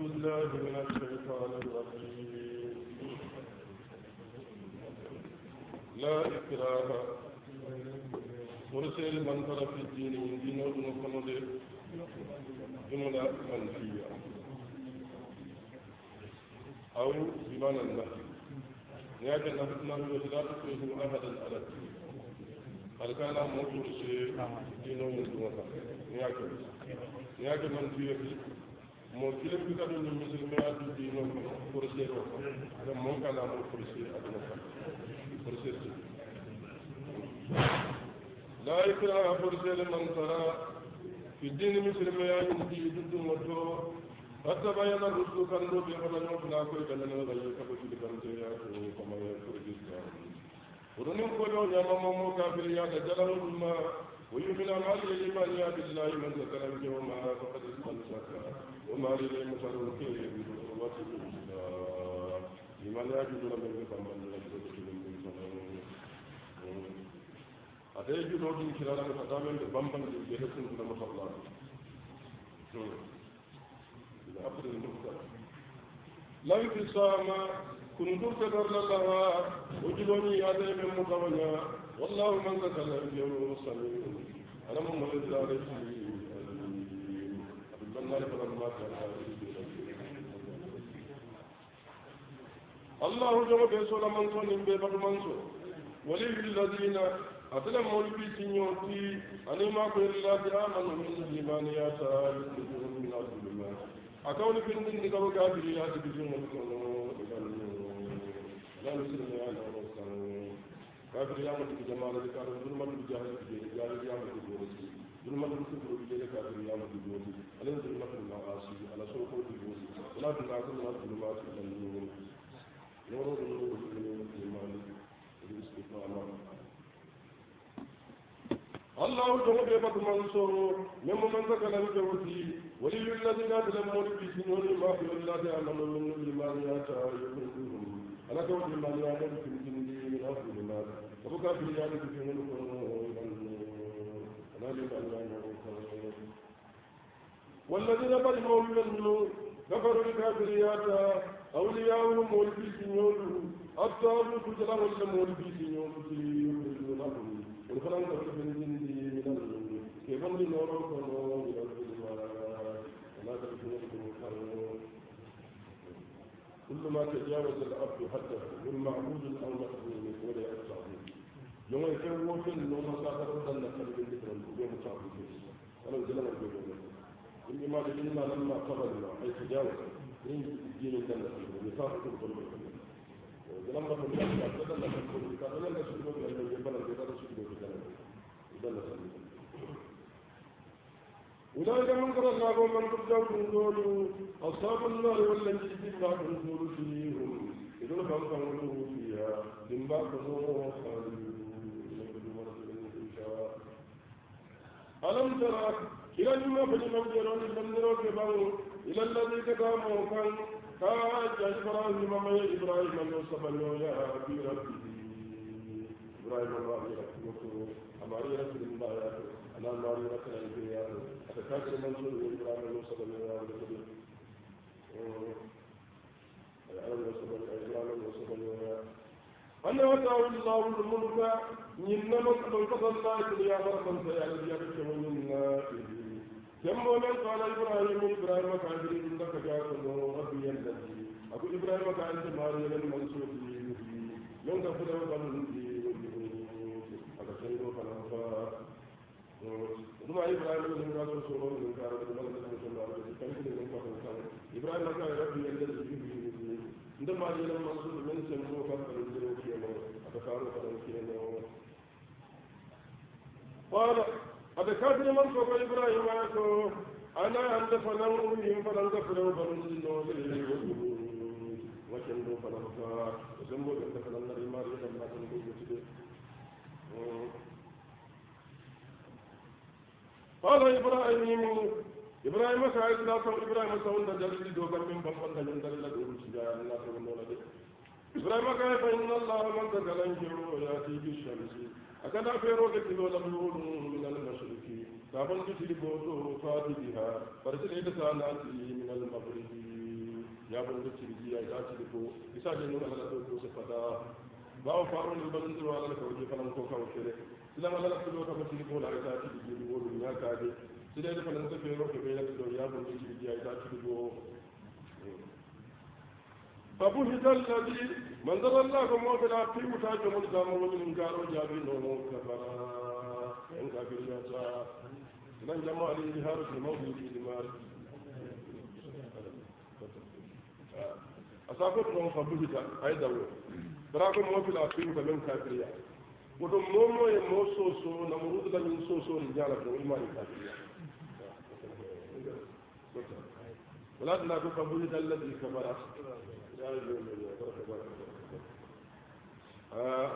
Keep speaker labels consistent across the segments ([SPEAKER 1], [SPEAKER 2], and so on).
[SPEAKER 1] بالله من الشيطان الرجيم لا إكراه مرسل من طرف الدين من دين المكمل جملة منفية أو بمعنى النهي نياك النهي لا تكره أحدا على الدين هل كان موجود شيء دين المكمل نياك نياك منفية mo kile bi kadu ni musulmi adu di no forse ro ko mo kana mo forse adu no forse ci la ikra forse man tara fi din musulmi ya di dudu mo to hatta bayana rusul kan do be ko no na ko da no da yi ka ko di kan te ya ko ko ma ya ko di ta ودون كل يوم مو كافر يا دجال ما ويؤمن مع الإيمان بالله من ذكر اليوم فقد استمسك وما للمشركين بالعروة الوثقى لمن يجد من فمن يجد من ate julo din kirala ko tamen de bambam de de hesun ko mo sabla ila après de nokta lam fi sama kun dur ka dar laha ujuloni ade men mo kawanya wallahu man ka kala yawu sami ana mo mo de dare ci الله جل بيسول منصو نمبي بد منصو ولي الذين أتلا مولبي سنيوتي أني ما. كل الله آمنوا من الإيمان يا يخرجون من الظلمات أكون في الدين الله جوبه بات منصور مم من ذكر لك ودي ولي الذين ظلموا في سنون الله والله يعلم من الذين ما يشاء يخرجهم أنا كون الإيمان ياتا في الجند من أهل الإيمان وبكى في ياتا في الجند أنا لله والذين برموا من كفروا الكافريات أولياؤهم مولفي سنيول الطاغوت جلا ولا مولفي سنيول يخرجونهم والفلان كفر من جند من الجند كيف من نور كنوا من الظلمات ولا تكونوا كل ما تجاوز العبد حتى من معبود أو مقبول ولا يستعبد يوم يكون النوم ساكر ودن قلب الذكر يوم تعبد أنا جل وعلا إنما لما لما قبلنا أي تجاوز. من دين الجنة ونفاق كل لما من يحيى بدل لما تقول كان لا نسجد إلا يبلغ بلا نسجد بالجنة بدل أولئك من قد الله من قد جاءوا دول أصحاب النار والذين جدوا نزول فيهم إذن كم كانوا فيها من بعد ألم ترى إلى ما فجر جرون لم نروا كبار إلى الذي كتاموا كان كاج إبراهيم ما إبراهيم من سبحانه يا أبي ربي. إبراهيم ما أبي ربي أماري رسول الله يا أنا أماري رسول الله يا أتكاثر من إبراهيم من يا ربي أنا من إبراهيم من سبحانه يا أنا أتاه الله الملك ñinna man ɗon kosallaaki yamara man so yaala yiyata kewo ñinnaati temmo men qala ibrahima ibrahima ka andiri ɗum daka jaako no rabbi yallati ako ibrahima ka ante maariyanen man soodi non ka fuɗewo ɓanndi aka sayno fanan fa ɗuma ibrahima ɗum ka so sorono ɗum kara ɗum wala ɗum so maaro kankine ɗum fatan kan ibrahima ka rabbi yallati nde maariyanen man soodi men sen mo kam kaɗum ndiro kiyeno aka faaro kaɗan kiyeno قال هذا كافر من فوق إبراهيم أكو أنا عند فلان من فلان كفر وفلان سنولي وكن فلان فا وسمو عند فلان نري ماري قال إبراهيم إبراهيم سعيد لا سو إبراهيم سو أنت جلدي دو كم من بمن تجند لا دو سجاء الله سو نولا دي إبراهيم قال فإن الله من تجلن جلو يأتي بالشمس. أكنا في روك تلو لبلون من المشرق كابن تسلي بوتو فاتي بها. فرسل إدساناتي من المغرب. يا بن تسلي يا تسلي بو إسا جنور على دو سفتا باو فارون البلندر وعلى الكوجي فلن كوكا وشيري فلان كو كاو كده سلام على لك تو كاو تشريكو لا تا تشريجي wo dunya kaade sida fana ta fero ke be la to yabun tشريجي يا تشريكو فبهت الذي من ذر الله كما في العقل متاجم الزام ومن كارو جابي نونو كفرا إن كافر يسا من جمع الإظهار في موضع في دمار أصابت من فبهت أي دولة براكم ما في العقل كمن كافر يا woto momo e mo soso na murudu da min soso ni jala ko imani kafiriya wala tana ko fabuhi alladhi kafara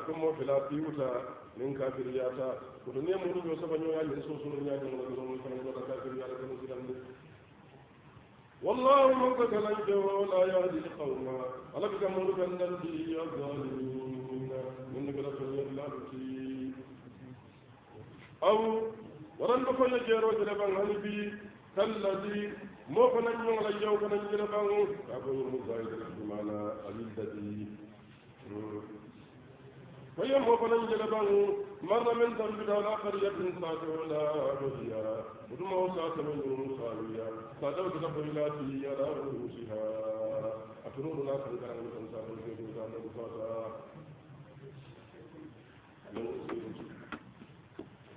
[SPEAKER 1] ko mo fila piuta nin kafiriyata koto ne munu ño saba ñoya min sosuno ñañono fana gota kafiriyata kono sirande والله من كلنجه لا يهدي القوم على بك مولك النبي الظالمين من قلت يلالتي أو ورن بكل جيرو جلبان هنبي كالذي mo fana ñoŋ la jaw fana jira baŋo ka fo mu zahir mana alilladi faye mo fana jira baŋo marra min tambita ala qaryatin satola wadiya mutuma o satama ñoŋ saluya sataw tata foylati ala rusiha atunuɗu la kankaraŋo tan sataw keduta nagu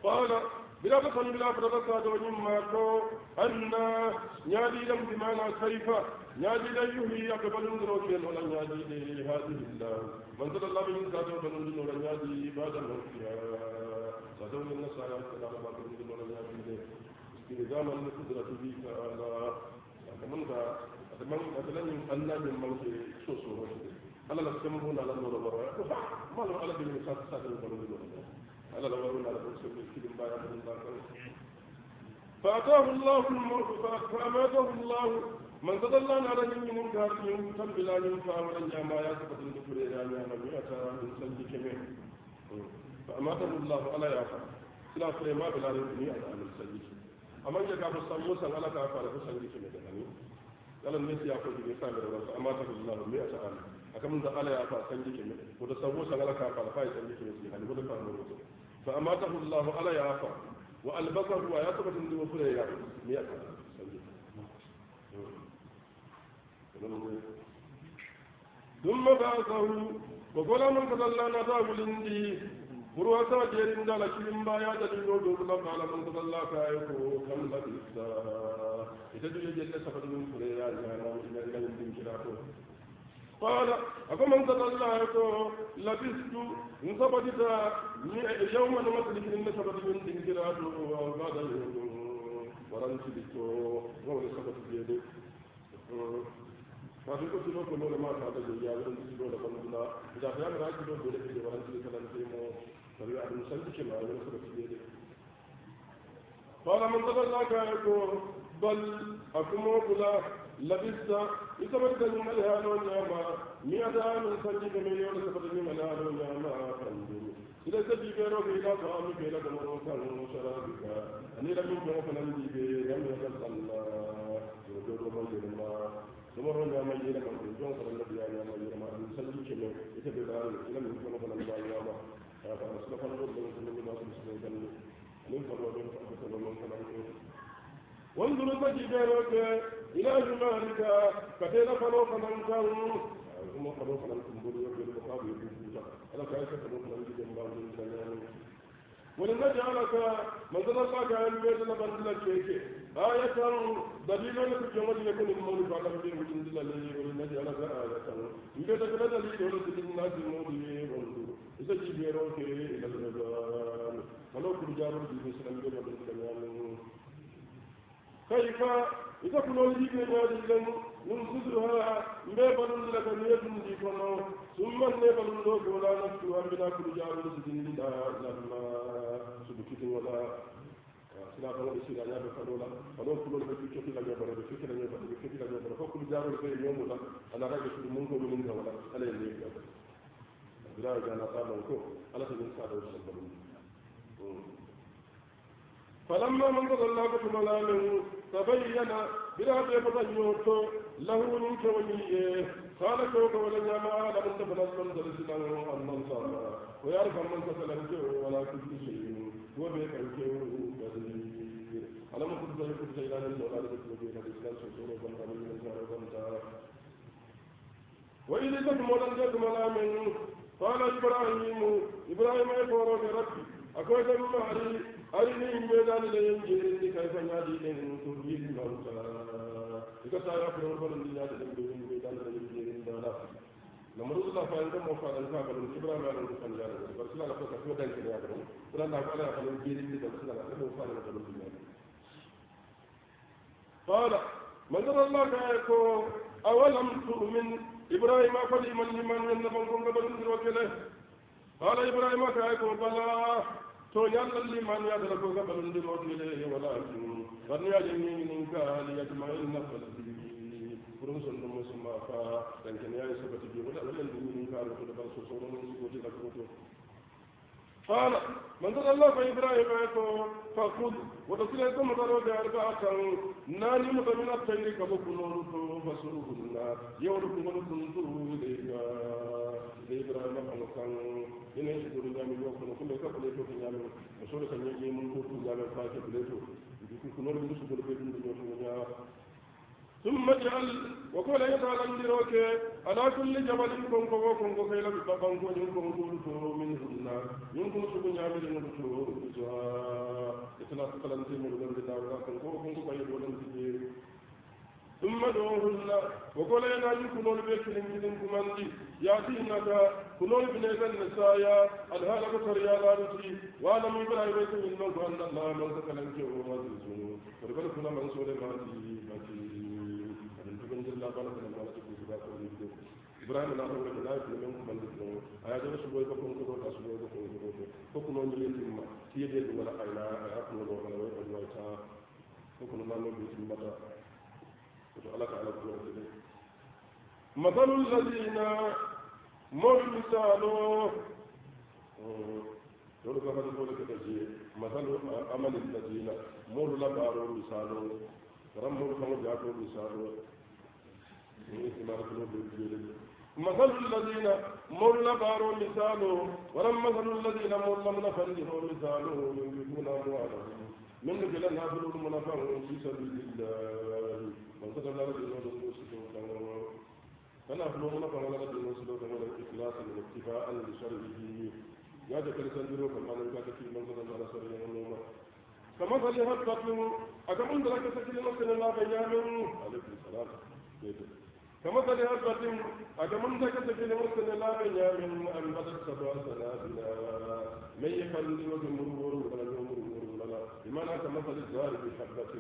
[SPEAKER 1] qala بلا بخل بلا فرقات ونما تو أن نادي لم بمعنى كيف نادي لا يهي أقبل نروكين ولا نادي هذه الله من صلى الله من ساتو بنون ولا نادي بعد موتها ساتو من نسايا سلام بعد من ولا نادي استلزام القدرة بك على كمان ذا كمان مثلا أن من من سوسو على لا تسمعون على النور ما له على بين سات سات بنون على الأولون على رسول الكريم بايع من الله فأتاه الله الملك فأماته الله. من تضلى على من كارت ينكر بلا ينفع ولا جامع يثبت الذكر إلى نعم مئة من سنج كمين فأماته الله على يافا لا فرما بلا ينفع من سنج أما جاء بسموسا على كافر فسنج كمين قال الناس يأخذ بسامر فأماته الله مئة عام أكمل ذا على يافا سنج كمين وتصوصا على كافر فاي سنج كمين يعني ولا فاهم فأماته الله على يافا وألبسه ويثبت عنده وفريا مئة ثم بعثه قد الله نتاه لندي بروا ساجر عند لكن ما يا دليل دول قال من الله كايكو كم لبثت إذا جل سفر من فريا جانا إلى إلى من كراته قال أفمن تطلعت لبست إن ثبتت يوما مثل إن ثبت من دنجرات وبعد su da su qala man tadallaka ko bal akumo bula لبست من الهال والنعمة. مئة عام سجد مليون من الهال والنعمة. فانظر إذا سجد بيروك إلى طعامك إلى دمروك وشرابك. أني لم يكن فننجي بي لم يكن صلى. يوجد مجد ما ثمر نعمة إلى من صلى الله عليه وسلم. ما سجد كله يثبت لم يكن فننجي بي فأصلح الرب من كل ما سجد من فرد فأصلح من فننجي وانظر تجدرك إلى جمالك كتير فلو فمن كان ثم فلو فمن كنبول يرجل بقابل يبوجا أنا كأيك فلو فمن جد الله من سلام ولنجعلك مثل الله كان بيت لبند لك آية دليل لك جمال يكون المولى على بدين وجند الله ولنجعلك آية إن بيتك دليل ولك الناس المولى وانظر إذا جبيروك إلى الجبال فلو كل جارو بسلام جبل السلام كيف إذا كنا نجيب نادي لن ننصدها مبل لك نيت نجيبنا ثم نبل لك ولا نفتوها بلا كل جار سجن لا لما سبكت ولا sila fana ɓe sila ñaaɓe kanola onon kulol ɓe fikketila ñoɓara ɓe fikkita ñoɓara ɓe fikkita ñoɓara fof kulu jarol ɓe ñomuta ala raɓe suɗu mun ko minin ka wala ala e leegi ɗaɓe birawo jana ɗaɗon ko ala so min saɗo sabbalum فلما من قضى الله كما لا تبين بلا بيبتا نيوتو له نكوني قال كوك ولا نعم؟ آدم انت فنسلم درسنا أن الله ويعرف من تسلمك ولا كل شيء. وبيك الكيو كثير ألم كنت كنت إلى أن الله لك بين الإسلام سورة بنت من النار بنت وإذا تكمل أن من قال إبراهيم إبراهيم يقول ربي أكوي تنمى علي ابراہیم فلی من لمن قال ابراهيم كايكو بلا تو یا کلی مان یاد رکھو گا بلند موت ملے ولا ورنہ جنگین ان کا لیتمعن قلبی kurun sondon musu ma fa dan kan yayi sabati bi wala wala ni ka ko da so so non ko ji da ko قال، من قال الله في إبراهيم فخذ وتصل ثم قالوا بأربعة ناني من الطير كبك نورك فسرهن يورك ونكنت إليك لإبراهيم خلقا إبراهيم فمكان إن يشكر نعمي يوكنا كل كبليتو في نعمي وصولك نعمي من كوتو نعمي فاكي بليتو يكون كنون بسكر بيتو نعمي ثم اجعل وقال يسأل أندروك على كل جبل كنكو وكنكو كيلا ببابانكو ينكو نقولتو منهن ينكو سبو نعمل نقولتو رجاء إتنا تقلنتي ملغن بداولا كنكو وكنكو كيلا ولنتي ثم دعوهن وقال يناجي كنول بيكلم كلم كماندي. يأتينك كنول بنيزا النسايا الهالك سريا لارتي وأنا من بلا يبيت من نوك أن الله من تكلنك ومازلسون ورقل كنا من سورة ماتي ماتي. la bala kana mala ko ko ba ko ni do ibrahim na ko la la ko men ko man do aya do so boy ko ko ko ta so boy ko ko ko ko ko non ni tin ma مثل الذين مر مثاله يقول لك هذا يقول لك مثل عمل الذين مر لبارو مثاله رموا كما جاءوا مثاله مثل الذين مر بارو مثاله ولم مثل الذين مر لم نفنه مثاله ينفقون أموالهم. من نجل نافل المنفع في سبيل الله من قد لا رجل ولم فنحن منفع ولا رجل وسلوك ولا إخلاص من اتباعا لشرعه يا ذكر سندرو كما نلقى في من قد لا رجل كمثل هبة أكمل ذلك سكين مثل الله بيان عليكم السلام كمثل هبة أكمل ذلك سكين مثل الله بيان أنبتت سبع سنابل من يفعل وجمهور ولا بمعنى كمثل الزار بحبة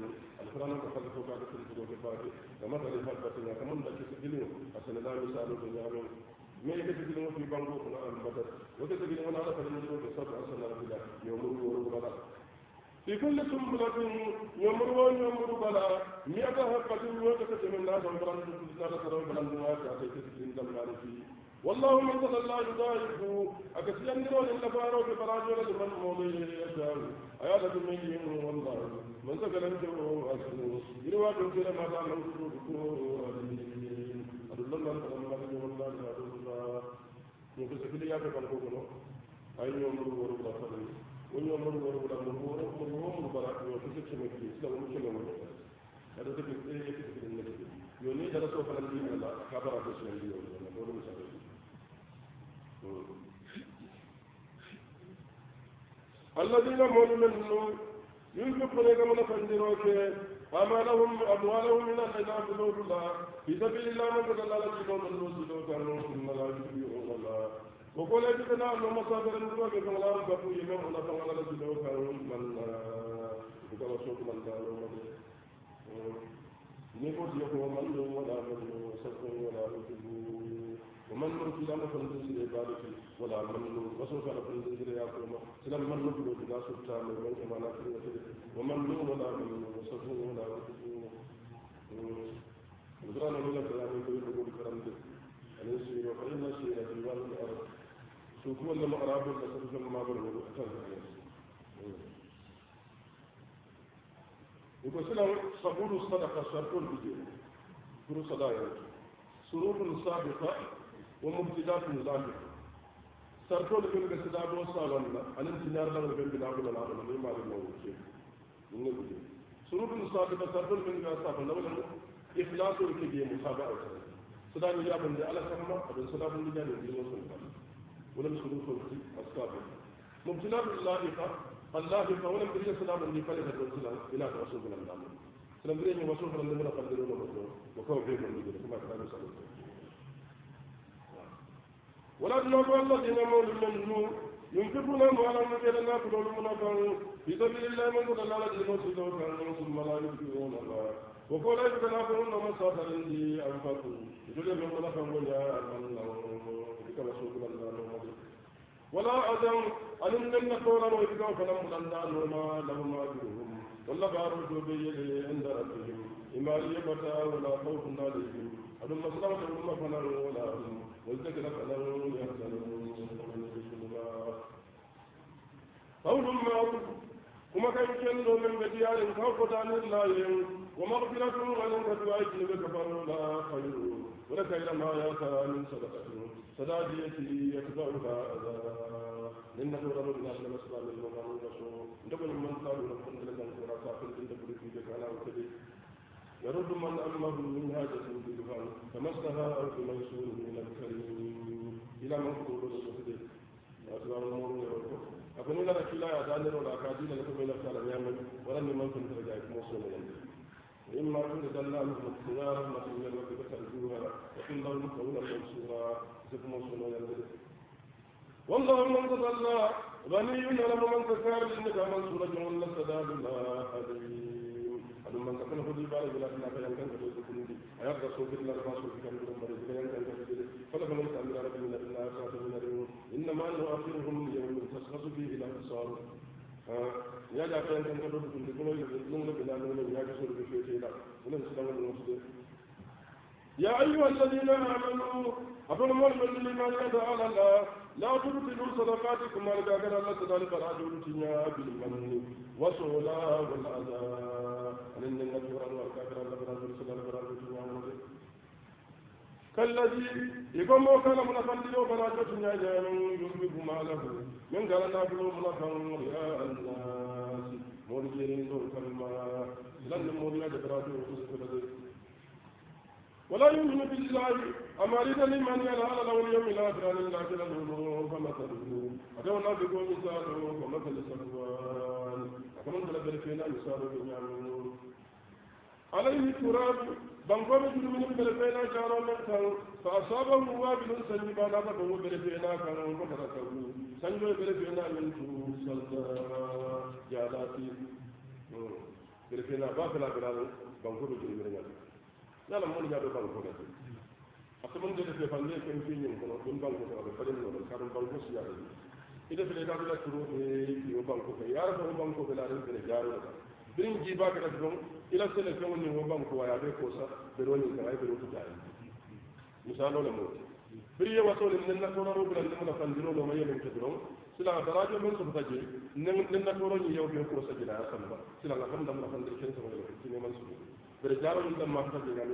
[SPEAKER 1] القرآن تخلف بعد كل كفاة كمثل هبة أكمل ذلك سكين أسن الله مثال بيان من يكتب في بانغو أنبتت وكتب لنا على فلنجر سبع سنابل يوم ولا في كل سنبلة يمر ويمر بلا. مئة حبة وكتب من الناس وبلن تسنى بلن نواك أتيت سجن دمار فيه والله من صلى الله يضاعف أكسيان نرون النفارو بفراجل لمن مولي يشاء أيادة من يمر والله. من سكن انتو أسنو يروا تنسل ما دام نوسوكو أدل الله فلما لم والله أدل الله. يمكن سكلي يابي بلغوكو أي يمر ورغلا فلن wonyo mon woro wala mon woro mon woro mon bara yo ko ci ma ci la mo ci la mo ada ko ci e ci ci ne ci yo الذين مول من النور يوسف عليك من فندروك أمالهم أموالهم من الخلاف نور الله. في سبيل الله من قد الله لك يقول الله سبحانه وتعالى من الله يقول الله. وقول لك أنا أنا مصادر من الله يقول الله ربك يمام الله فهو الله لك يقول الله من الله وقال صوت من قال الله نقص يقول من الله ولا من الله ولا من الله ومن من كلا ما فندس العبادة ولا من وسوف على فندس العبادة سلام من نقول بلا سلطان من كما لا ومن من ولا من سكن ولا رجل وقال لنا كلام يقول كلام أن يسير فإن سير في الأرض su kuma da ma'arabin da sun zama mabar wani a kan يقول سلام صبور الصدقة شرطون بجي كرو صدقة سروط سابقة ومقتدات نزاك سرطو لكم كسداد وصالان لا أنا تنار لغا لكم بلاد لا لابن لا يمال الله وشيء من يقول سروب نصاقب سرطو لكم كسداد لغا لكم إخلاص لكم بيه مصابع وصالان سدا نجا بن سرما أبن سدا بن جعل يجيز وصالان ولم سروب خلصي أصابه. مقتدات الله إخا الله إخا ولم تريد سدا بن جعل فلسة وصالان إلا تغسل من الدامن سنبريني وصول فلن نمرا قدرون ومصور وكوفي من مجرد كما تعالوا سألوا سألوا ولا تنظر الذين مولوا منه ينفقون أموالهم كيرنا كلهم منافعا في سبيل الله من قد الذين وسلوا ثم لا ينفقون الله وقال يتنافعون مسافر لي أنفقوا يجب من منافع من كما سوق الله ولا أدم أن لم نقول ويتكوا فلم لنا وما لهم أجرهم ولا بارو بيد عند ربهم إما يبتا ولا خوف عليهم مسلمة وما فنر ولا والذكر فلن يحزنون قول معروف كما كان كنو من بديار خوف عن الله. ومغفرة ومن كتبعت بكفر لا خير. ولك إلى ما يأتى من صدقة. صداجيتي يتبعها أذى. لأنه رب الناس لما سلام المغان الرسول دبل من قالوا لكم لك أن كافر إن تبرك بك على وكذب يرد من أمه من هاجة بالغان فمسها أو بميسور من الكريم. إلى من قول الصدق أسرار الأمور يرد أكون إلى ركلا يا دانير ولا كادين لكم إلى سالم يامن ولم من كنت رجعت موصول يندر إما كنت دلنا من اختيار مسؤول الوقت ترجوها وكل لهم قولا منصورا سك موصول يندر والله من تضلى غني لم من تكار إنك منصورا ولا سداد الله عليم so bila ma so kan do mare ko yan kan ko de fala ko ta amira rabbi min allah sa ta min allah inna ma nu'akhiruhum li yawmin tasghatu fihi al-absar ya da kan kan ko do kundi ko no no no bila no no ya ka so do ko te la wannan su da wannan su يا أيها الذين آمنوا أفضل من الإيمان تعالى الله لا تبطلوا صدقاتكم على كافر الله تعالى فراجعوا تنيا بالمن وسولا والأذى أن النبي والكافر الله فراجعوا صلى الله عليه وسلم كالذي يقوم وكان منفندي وفراجعوا تنيا جانوا ينفق ماله. من قال نافل منفن رياء الناس. مولجين دون كلمة لن مولي جبراجعوا تصفر ولا يؤمن بالله. أما ريد لمن يرى على لون يوم الآخر عن الآخر الهدوء فمثله أتونا بكم مثاله ومثل صفوان كما تلبر فينا مثال بنيامين عليه تراب بانقوم من بلفينا شارع مكان فأصابه وابل سنجي بانا فهو بلفينا كان فتركه سنجو بلفينا من سلطة جالاتي بلفينا بافلا بلال بانقوم من yala mon jaɓe banque ne ate mon de defe fan ken fiñin kono ɗum banque ko aɓe faɗin noɗon kaɗum banque siyaɗa ɗi ide fele ka bila turu e yo banque ko yara ko banque ko la ɗum fele jaro da birin jiba ka ɗat ɗon ila sele feŋo ni wo banque waya ɓe ko sa ɓe ɗoni kan ay ɓe ɗo tujayi misalo le mo biri ye wasole nen na toraro bila nen na fandiro lo ma yelen ke doron sila darajo men so taje nen nen na toro ni yew be ko sa jina samba sila la kam dam na fandir ken so le ni man su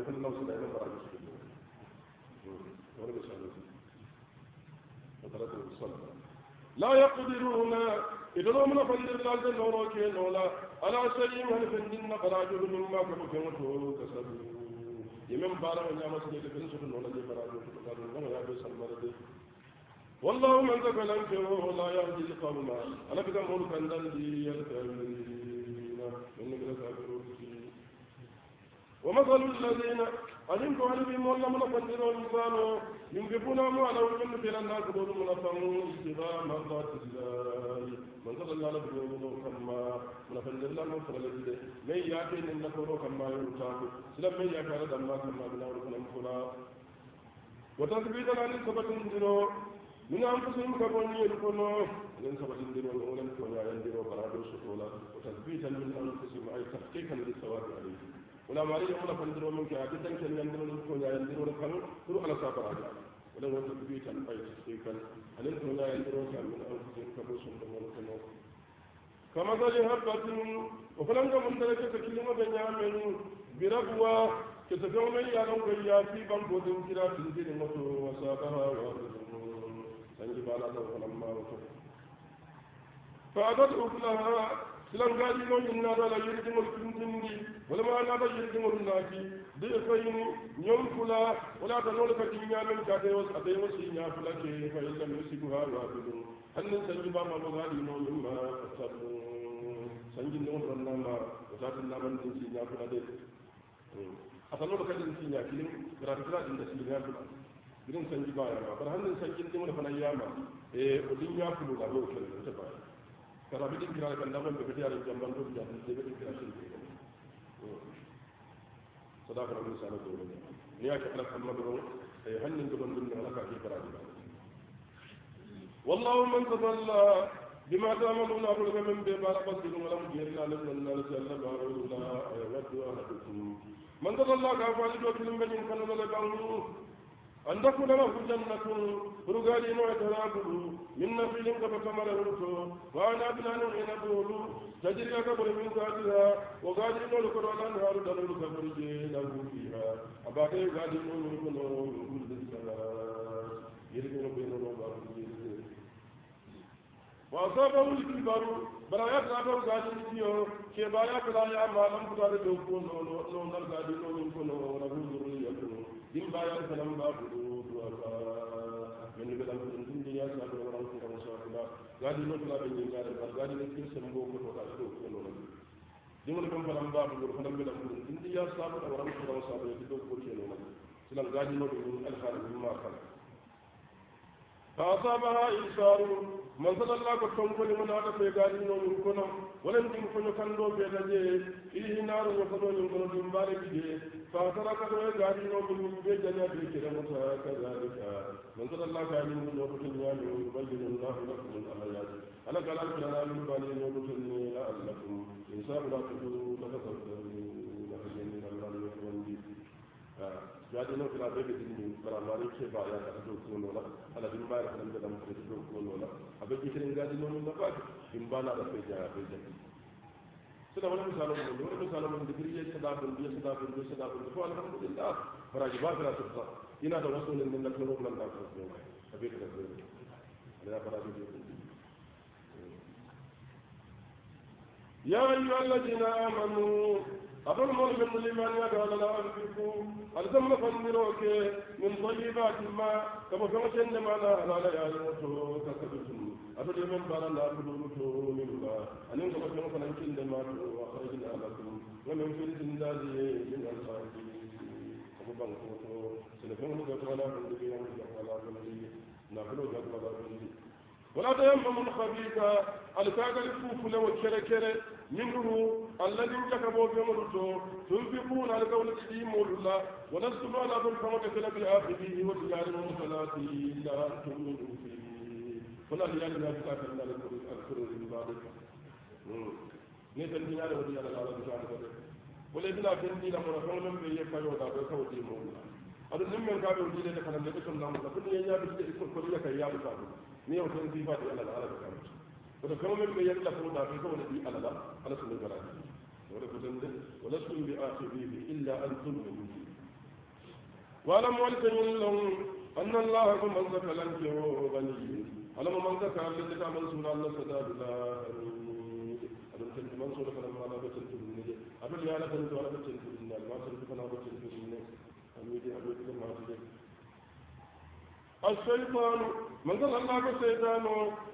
[SPEAKER 1] fan law sila nen barajo su wala be sala وتركوا الصلاة. لا يقدرون. إذا لم نفندر لالد نورو كي نولا على شيء من فندن براجل مما كبكمتو كسبوا. يمن بارا ونعم سنة بن سنة ولا دي براجو تقارن وما يابي سلمر دي والله من ذكر انفره لا يهدي القوم أنا بكم مول كندن دي الكافرين من كافرون ومثل الذين علمت أن بهم ولا من فندر الإنسان ينفقون أموالهم من في الناس دون من فنوا ابتغاء مرضات الله. من صلى الله عليه وسلم كما من فندر الله من صلى الله عليه من يأتي من نفره كما يرتاق سلم من يأتي على دماء كما بنا ورسلم فلا وتثبيتا عن سبت دينو من أنفسهم كبني يلقنوا من سبت دينو ولم يكن يندروا برادو سطولا وتثبيتا من أنفسهم أي تحقيقا للثواب عليه. ولا ما ريح ولا فندروا منك أبدا كان يندروا لكم يندروا لكم تروح على سافر هذا ولا هو تثبيتا أي تحقيقا هل أنتم لا يندروا كان من أنفسهم كبوس من ولكم كمثل هبة وفلم من ذلك كلمة بنيامين بربوة كتفهم يالون كي ياتي بمبود كلا تنزل مطو وساقها وارد سنجب على فلما وصف فأتت أكلها silangaji ɗo in naɗala yirgingol ɗumɗimndi walama naɗa yirgingol de fayni ñol fula walata noole kadi ñaamen kaateo ade o si ñaa fula ke fa illam yusiku ha waabidu hannin sanjibama logaɗino mimma asabu sanjindoon rannama wasata naman ɗin si ñaa fula de. Ata noole kadi ɗin si ñaa kilin garata fula ɗin da si ñaa fula. Irin sanjibaya ma fana yama e o ɗin ñaa fulula ɗo kene kara bi din kira kan daman be yare jamban do jam de be kira shi sadaka rabbi sala do ne ni ya ka ala kamma do e hannin do don dun ala ka ki kara di wallahu man tadalla bima ta'maluna aqul min be bala basir wala mujirna lam nalla sallallahu alaihi wa sallam ayatu ahadukum man tadalla ka fa do kilum أن تكون له جنة رجال ويتنابل من نخيل قد ثمر ورثه وأنا بلان عنبه تجري كبر من ذاتها وقال إن لكر الأنهار دل الكبر له فيها أبعد قال إن لكر من كل السماء يرجع بين الله وأصابه الكبر برايات رابو غادي نتيو كي بايا بلايا ما لم تدار دوكو نو نو نو نر غادي نو من كنو ربو دین باید فلم با بدود و من بلم من دنیا سال و رام سر و سال با گادی نو بلا بین جنگار با گادی نو کل سمبو کو تو کالو کلو نو دیمون کم فلم با بدود فلم بلم من دنیا سال و رام سر و سال با تو کلو نو سلام گادی نو بین الخار مما خلق فأصابها إنسان من صلى الله عليه وسلم من هذا في قال إنه يكون ولم يكن كندو في ذلك فيه نار وصلوا يكون من بارك فأترك قال إنه من بيجنا بكرة كذلك من صلى الله عليه وسلم من وقت يبين الله لكم الآيات أنا قال لنا من بني نوبة لعلكم إن شاء الله تقولوا تتذكرون لأجل الله يكون jadi no kira bebe din bara mari ke ba ya ka do ko no la ala din ba ya kan da mu ko do ko no la abe ki kirin gadi no mun ba din ba na da fe ja be ja sida wala misalo mo wala misalo mo de kiriye sada bun biya sada bun biya sada bun ko alhamdulillah bara ji ba kira tutta ina da wasu ne min da ko ran da ko ko abe ka ko ala bara ji يا أيها الذين آمنوا أظن من لمن يدعو لا أنفقوا ألزم فندروك من طيبات ما كما فمشن ما لا يموتو كسبتم أدل من بارا لا تدوتو مما. أن كما كما فنكين ما أخرجنا لكم. ومن في الزنداد من الخارج أبو بنكوتو سنفهم جدولا من دبيا من جدولا من دبيا نحن جدولا من دبيا ولا تيمموا الخبيث. الفوف لو كره منه الذي كتبوا في مرتو تنفقون على قول الدين الله ولستم على ذل كما كتب في آخره وتجار المصلاة إلا أن تؤمنوا فيه ولا ريال لا تكافر الله لكم الكرر من بعد نيتن دينا ودي على الله بشار ولا بلا بنتي لما رفعوا من بيه كانوا دابا كودي مولا adu nim men gaɓe o jiɗede kana nde ɓeton namuta fo ni yaɓe ko wiya kay yaɓe faɗum ni o ten sifade alala ala ɓe kamata koto kama men ɓe yeɗɗa fowɗa ɓe kowone ɗi alala ala sunu garaji wala ko ten de walastum bi akhirihi illa an tuminu fi walam waltañin lon anna allaha ko man zaka lanke o ganiyi alamo man zaka allede ka man suna allah sadadula aɗum ten man suna fana ma ala ɓe ten tuɗumne de aɗol yaala tan to ala ɓe ten tuɗumne alma sen fana ɓe ten tuɗumne أميدي أبيك ما الشيطان من قال الله الشيطان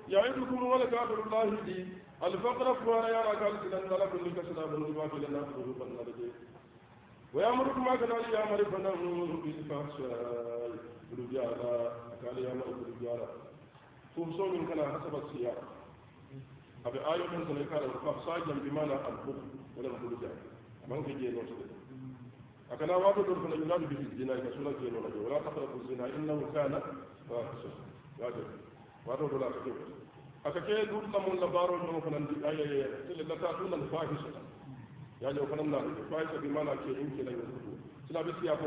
[SPEAKER 1] يعيدكم ولا كافر الله دي الفقر فوانا يرى قال سلام لكم لك سلام النبات لنا فروب النرد ويأمركم ما كان يأمر فنهم بالفحشاء. بالرجالة قال يأمر بالرجالة فوصول من كان حسب السيارة أبي آية من كان يقال الفحشاء بمعنى البخل ولا الرجال من كجي نوصل akana wato don fana yunadu bihi zina ka sura ke no lajo wala taqrabu zina innahu kana fahisha wato wato dola ka kewa aka ke dun na mun labaro no fana di ayaye tele la ta tun al fahisha ya jo fana na fahisha bi mana ke in ke la yusu sila bi siya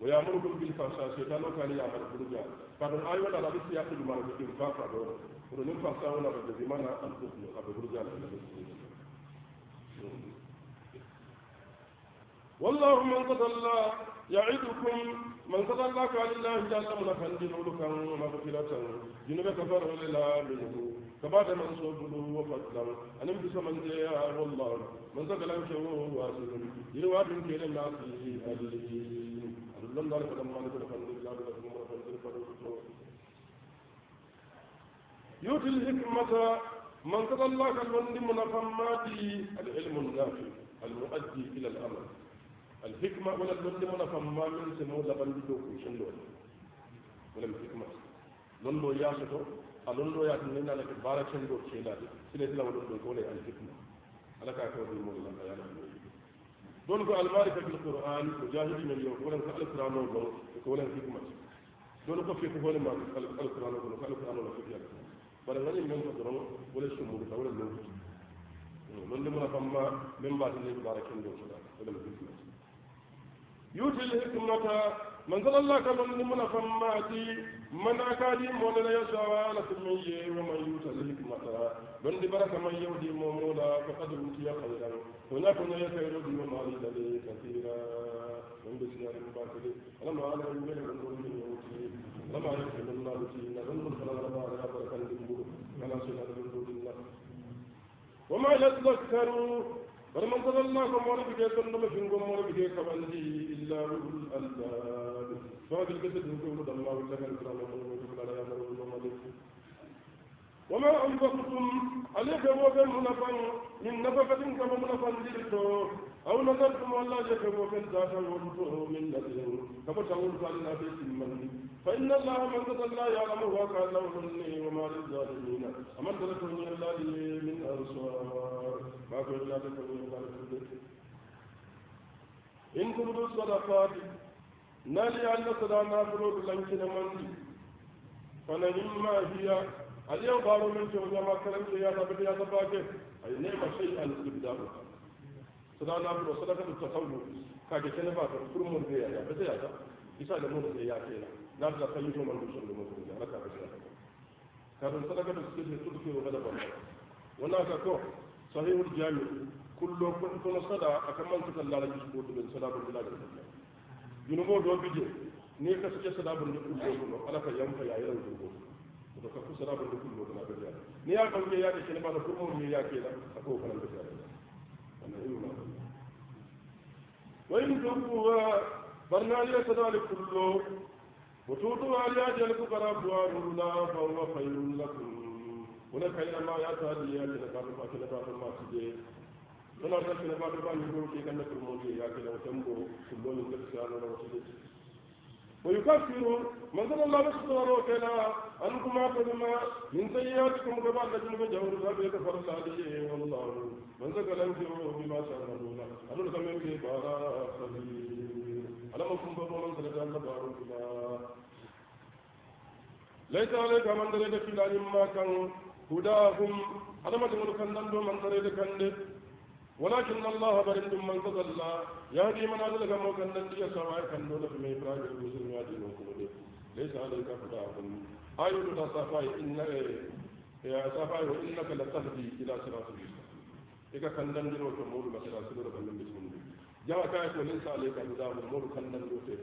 [SPEAKER 1] ويأمركم بالفحشاء شيطان كان يعمل برجع كان آية ولا ربي سيأكل ما نفسه فاقا دون ونن فحشاء ولا ربي بمعنى الكفر أبو برجع والله من قد الله يعدكم من قد الله قال الله جل من فندل لكم مغفرة جنوب كفر لله منه كبعد من صبروا وفضلا أنا بس من جاء والله من قد لم شوه واسل يروى من كير الناس الله دار كلام ما نقول الحمد لله لكم الحمد لله يؤتي الحكمة من قد الله من فماتي العلم النافع المؤدي إلى الأمر الحكمة ولا الوند من فما من سمو لبن دوك شندو ولا الحكمة لندو ياسو ألندو ياسو نينا لك بارك شندو شيلا سيلة لا ولندو كولي الحكمة على كاكو دي مولا يا رب دون ko almarika fil qur'an ko jahili men yo ko ko alquran o do ko wala hikma don ko fi ko wala ma alquran o ko alquran o ko fiya bara ngani men ko don wala sumu ko wala lo non de mo famma men ba tan ni من قال الله كمن من فماتي من أكادي من لا يسوى لكم ومن يؤت الحكمة من برك من يودي مولا فقد أوتي خيرا. هناك من يخير بما الذي كثيرا. من بسيار باطل لما على من من يؤتي لما يكفي الله تينا من فلا لما على بركة الدمور ولا سنة من دون الله. وما يذكروا فمن قال الله كمولى بكي كنما فينكم مولى بكي كبندي إلا أولو الألباب. فهذا الجسد يقول الله لك الكرام ويقول لا يأمر الملك وما أنفقتم؟ عليك وكان منفا من نفقة كما منفا دلتو أو نذرتم الله لك وكان ذاك ورده من نذر كما تقول قالنا في سمن فإن الله من قد الله يعلم وقال له مني وما للظالمين. أمن تلكني الله من أنصار. ما كنت لا تكوني الله إن تبدوا الصدقات نالي أن صدا نافلو لنكنا مندي فنعما هي. اليوم قالوا من شو جماعة كلام يا تبدي يا تباكي أي نعم شيء الاستبدال صدا نافلو صدقة التصوف. كاجي كنفا كل من ذي يا بدي يا isa da mun sai ya ce na ga kai to man dushin da mun da raka ka kafin sadaka da suke su duke wa da صحيح الجامع كله كنت مصدع أكما أنت الله لك سبوت من سلام الله لك جنمو دو بجي نيكا سجا سلام الله لك سبوت على فيام فيا يرى سبوت ودوكا كو سلام الله لك سبوت من أبدا نيا كم جي يادي شنبا لكم ومي ياكي لك أكو فلان بجي أنا إيو ما بجي وإن تبوها برنالي سدال كله وتوتو عليا جلك قراب دوار الله فهو خير لكم هنا خير ما يأتي لي أن نكافر ما كنا كافر ما تجي من أرسل كنا كافر ما نقول كي كنا كرمودي يا كنا وتمبو كله من كرسيان ولا وسيلة ويكفر من ذل الله سبحانه وتعالى أنكم أقدما من سيئاتكم كما لكم جور الله كفر صالحين والله من ذل أنكم بما تعملون أنو لكم من بارا خبير ألم كن بابا من سلك الله بارك الله ليس عليك من دريد في العلم ما كان هداهم. ألم تقول كان دندو من دريد كان ولكن الله برد من تضلى يهدي من أدلك مو كان دندي سواء كان دون في ميفراج المسلم يهدي من كل ليس عليك هداهم. آية تصافي إن يا صافي وإنك لتهدي إلى صراط المستقيم. إذا كان دندي وتمور مسيرة من المسلمين jawa kaya ko laysa alayka hudahum modu kandan do te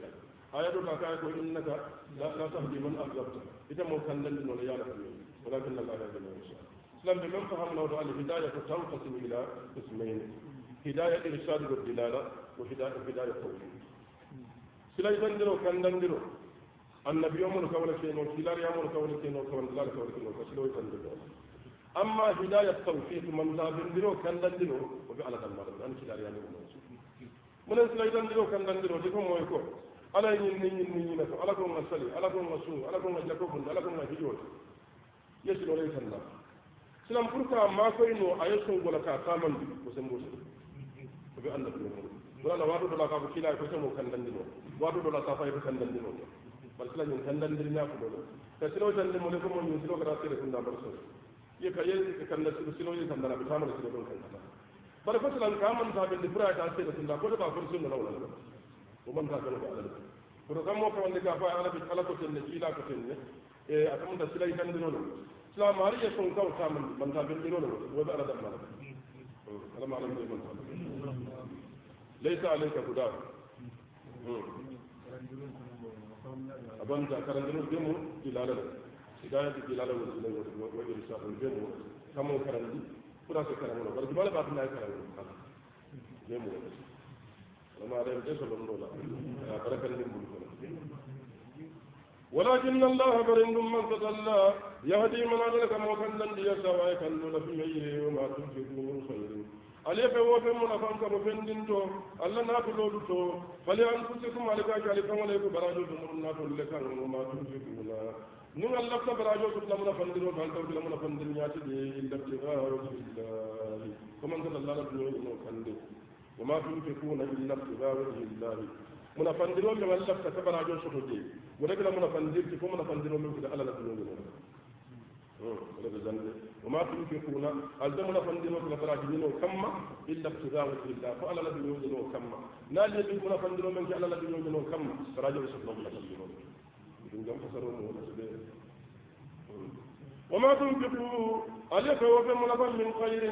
[SPEAKER 1] aya do kaya ko innaka la tahdi man ahbabta ita mo kandan no la yala ko walakin Allah ya yahdi man yasha islam bi man fahamna wa al hidayah tanqasim ila qismayn hidayah irshad wa dilala wa hidayah hidayah tawfiq sila ibandiro kandandiro annabi yomul kawla keno kilar yamul kawla keno kawla dilala kawla keno ko silo ibandiro amma hidayah tawfiq man zabindiro kandandiro wa bi ala dalmal an kilar yamul minen sila itandiro kandandiro di ko moy ko ala ye nin nin nin ɲinɛ ala ko n ka sali ala ko n ka sun ala ko n ka jako kun ala ko n ka hijo ta yesu wala ye sanna silam pour ka ma koy no a ye sun gola ka taman bi ko sen bosa ko be anda ko wala la wato dola ka ko kila ko sen mo kan dandi no wato dola ka fay ko kan dandi no bar sila ñun kan dandi na ko do ta silo tan mo le ko mo ñun silo ka tere kun da bar so ye ka ye kan da silo ye kan da bi tamal silo don kan da bar fasalan ka man ta be dibra ta tere kun da ko ta ba fur sun na wala o man ta ga ala koto kam mo kawande ka fa ala ala ko tenne kiila ko tenne e atamunda silay tandinono silama ari ye son kaw taman manta bendinono woɓe ala dammala ala ma alam man ta laysa alayka hudahu abanda karandino demo dilala hidayatu dilala wa dilala wa irshadul demo kamo karandi pura se karamo bar jumala ba وما لا يمتلك الأمر بركة للملك ولكن الله برند من تدلى يهدي من أدرك موكلا ليسوى يكل في ميه وما تنفقوا من خير. عليك وفي من أفنك مفندين تو ألا ناكلوا تو فلأنفسكم عليك عليك وليك براجو دمرنا لك وما تنفقون نون الله تبراجو تطلع من فندين وفعل تطلع من فندين ياتي إلا ابتغاء وجه الله. ومن تدلى لك نوكلا وما تنفقون إلا ابتغاء وجه الله من فندرون من الله كتب راجو سوتي ولكن من فندر تكون من فندرون من كده على لا تنون وما تنفقون ألزم من فندرون من فراجين كما إلا ابتغاء وجه الله فعلى لا تنون كما نال يبي من فندرون من على لا تنون كما راجو سوتي من فندرون إن جم فسرون ولا وما تنفقوا عليك وفي ملفا من خير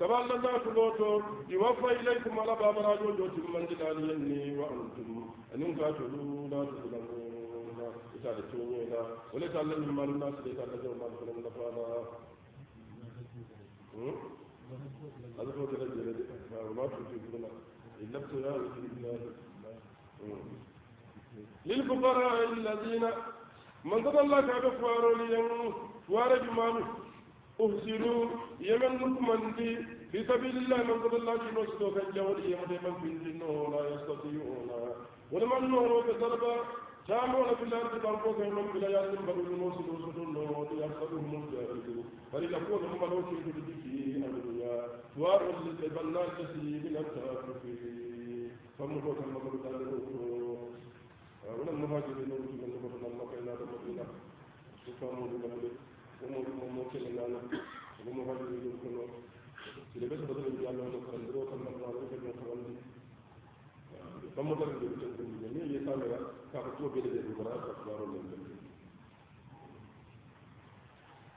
[SPEAKER 1] تبال الله تلوتو يوفى إليكم على باب راجو جوت من جلاليني وأنتم أن تقاتلوا لا تظلمون إذا تونينا وليس على من الناس ليس على جو مال فلم نفعنا. هذا هو وما تنفقون إلا ابتغاء الله. للفقراء الذين من قضى الله كعب لين فار جمال أهسلوا يمن نكمن دي في سبيل الله من قضى الله كنو سدو كان جول يمن من بنتنو لا يستطيعون ولمن نورو كذربا تامون في الأرض بانكو كينهم بلا ياسم بدل نوسدو سدو يحسبهم الجاهل فلك قول هم لو كنت بدكي الدنيا فار البنان تسي من التافه فمكو كان مكو تعالى wala muhajiri no wuti men ko tan makka ila to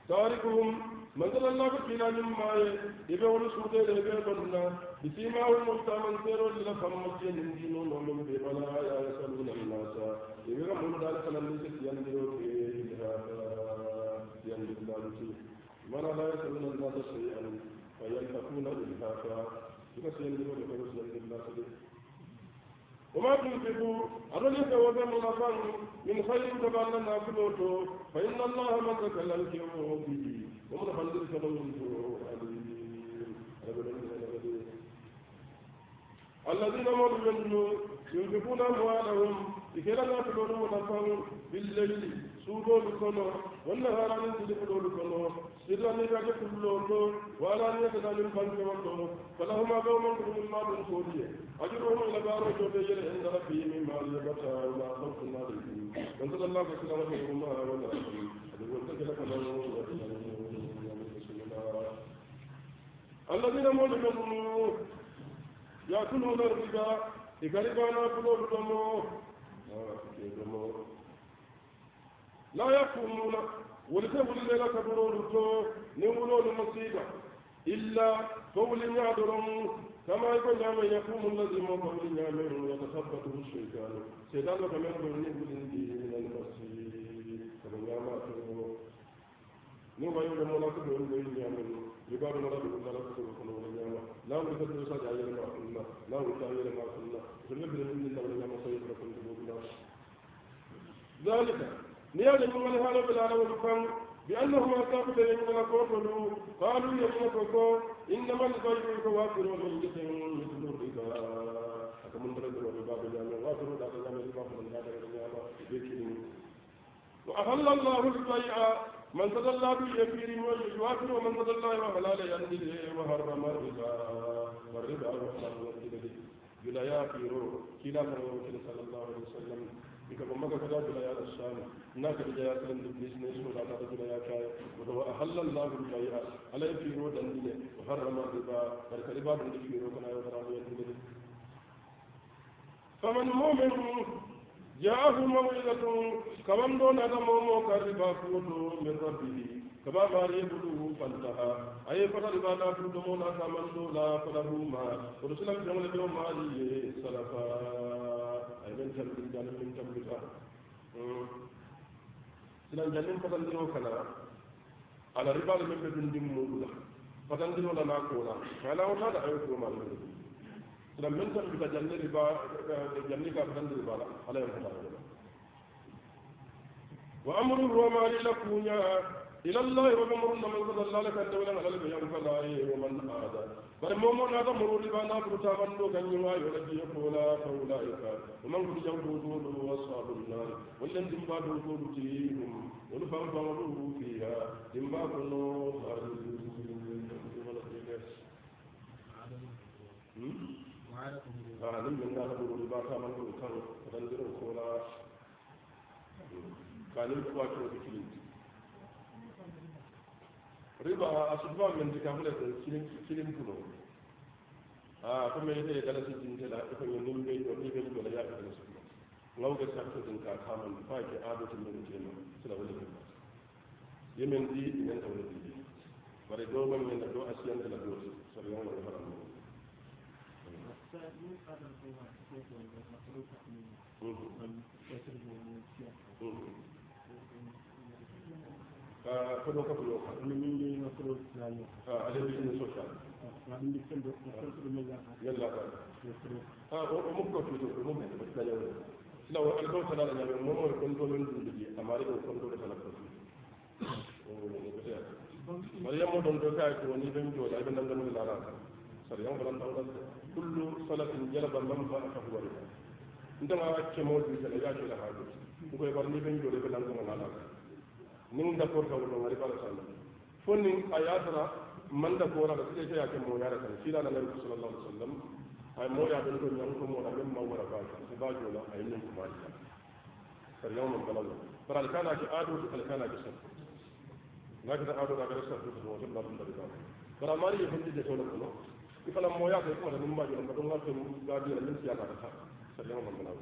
[SPEAKER 1] تاركهم من ذل الله كلا مما يبيع رسوله يبيع بنا بسيما المستمن سيرو للا فمسي نندين ومن ببلا يا يسألون الناس يبيع من ذلك لم يسك يندرو في إلهاتا ذلك من لا يسألون الناس شيئا فينفقون إلهاتا يكس يندرو لفرس يندر الناس وما تنفقوا أرنك وذن نفن من خير تبعنا ناكلوتو فإن الله من تكلم به ومن خلد سلوه الذين مروا ينفقون أموالهم لكي لا تكونوا نفن بالليل ياكلون الربا يقربون كلهم لا يقومون ولتقول لنا كبرون تو نولون مصيبة. إلا قول يعذرهم كما يقول نعم يقوم الذي من قول نعم يتثبته الشيطان سيدان كما يقول نقول من المسيح كما يعمل نوما يوم مولا كبير من نعم يبار مرا بكم لا تقول كنا ولا نعم لا ولد تدرس على ما كنا. لا ولد تعالى ما كنا. فنبدأ من الله ولا ما صير لكم ذلك نيال من هذا بالعالم والفن بأنهم أصابوا لهم قوتوا قالوا يمنكم إنما البيع كوافر من جسم مثل الربا أكمل درجة الربا بجامع وافر لا تجامع الربا من هذا الجامع وأهل الله البيع من تدلى باليمين ويوافر ومن تدلى وحلال ينزل وحرم الربا. والربا وحرم الربا بلا يافر كلا صلى الله عليه وسلم. يكون ما قد جاءت الآية الشام ناك الجيات لن تبنيس نيسو لا تبنيس الآية كاية وهو أحل الله البيع على في رود أنية وحرم الربا ولك الربا من في رود أنية وحرم الربا فمن مؤمن جاءه موعظة كمن دون هذا مومو كربا فوت من ربه كما قال يبدو فانتهى أي فضل الربا لا تبدو مونا كمن دون لا فله ما ورسلك جمع اليوم عليه سلفا أي من تبلغ جانب من تبلغ silan jannin fatandiro kana ala ribal men be dun dim mudu la fatandiro la na ko la kala wata da ayo ko ma ne silan men tan bi jannin riba jannin ka fatandiro riba la ala yo fata wa amru roma lil kunya ila allah wa amru man qad allah laka dawla ala al bayan fala wa man ada bare momo na da muru riba na buta bando kan yi wayo da ji ko la faula ika wa man qad jawdu du wasabun nar wallan dim ba du du ti hum wal fa fa du fiha dim ba ko no ah nim min da muru riba ta man ko kan dan diro ko la kanin ko to kilin riba a sutuba men ti kilim kilim kuno a ko me yete kala si tin tela ko men nim be do ni be do la ya ko su ngaw ga sa ko tin ka kaman fa ke ado tin men tin sila wala ko yemen di men taw di bare do man men do asiyan de la do yo wala fara mo Mm-hmm. Kodo ka fulo ka
[SPEAKER 2] ni min no ko la yo
[SPEAKER 1] ah ale bi ni social
[SPEAKER 2] na ndi kendo ko ko min la
[SPEAKER 1] yalla ka ah o mo ko to to mo me ko la yo sila wa al dawta la nyabe mo mo ko to men dum di amari ko ko to la ko o mo ko ya mariam mo don do ka ko ni ben do la ben nan la la sar yam balan taw kullu salatin jalaba man fa huwa ndama ke mo di la ya ko la ha ko ko ni ben do le ben nan la la nin dakor ka wuro ngari bala sallam fonni ayatara man dakor ala sike ke yake moya da kan sila na nabi sallallahu alaihi wasallam ay moya bin ko nyam ko moya min mawara ba ka ba jola ay min ko ba ka sar yawm al balad bar al kana ki adu al kana ki sab na ka adu na ka sab ko do to lam da ba bar mari ye hindi de to ko ifala moya ko ko min ba jola ko ngal ko ga di min siya ka ta sar yawm al balad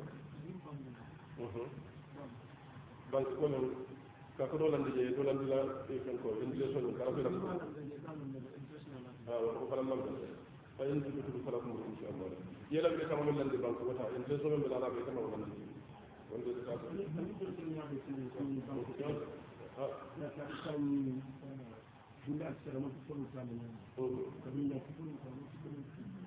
[SPEAKER 1] bank ko kako ɗo landi je ɗo landila fen ko ventilation ɗum kala filam ko ko falam mamɓe fa en tuɓituɓe fala ko mum inchallah yela ɓe kama men landi banque wota en leso men ɓelala ɓe kama
[SPEAKER 2] o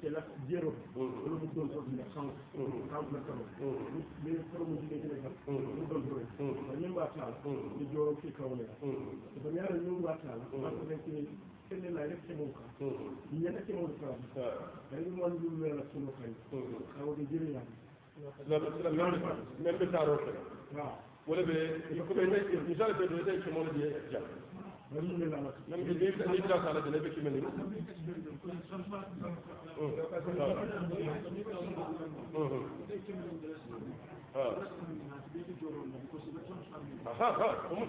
[SPEAKER 2] te la jéero wala mu doon soog ne xaw xaw na karo mi karo mu jigéen ci defal mu doon doy ba ñun waa taala ñu jooro ci kaw ne. Ba ñaara ñun waa taala parce que ci kene lay rek cemol ka ñena cemol ka dañu mon lu mel ak sunu xay xaw di jëri yaa
[SPEAKER 1] même de taro
[SPEAKER 2] waaw.
[SPEAKER 1] Wala be ko be nay misal be do tay cemol di
[SPEAKER 2] jàpp
[SPEAKER 1] même bi ni ni ta sala de be ci mel ni Onu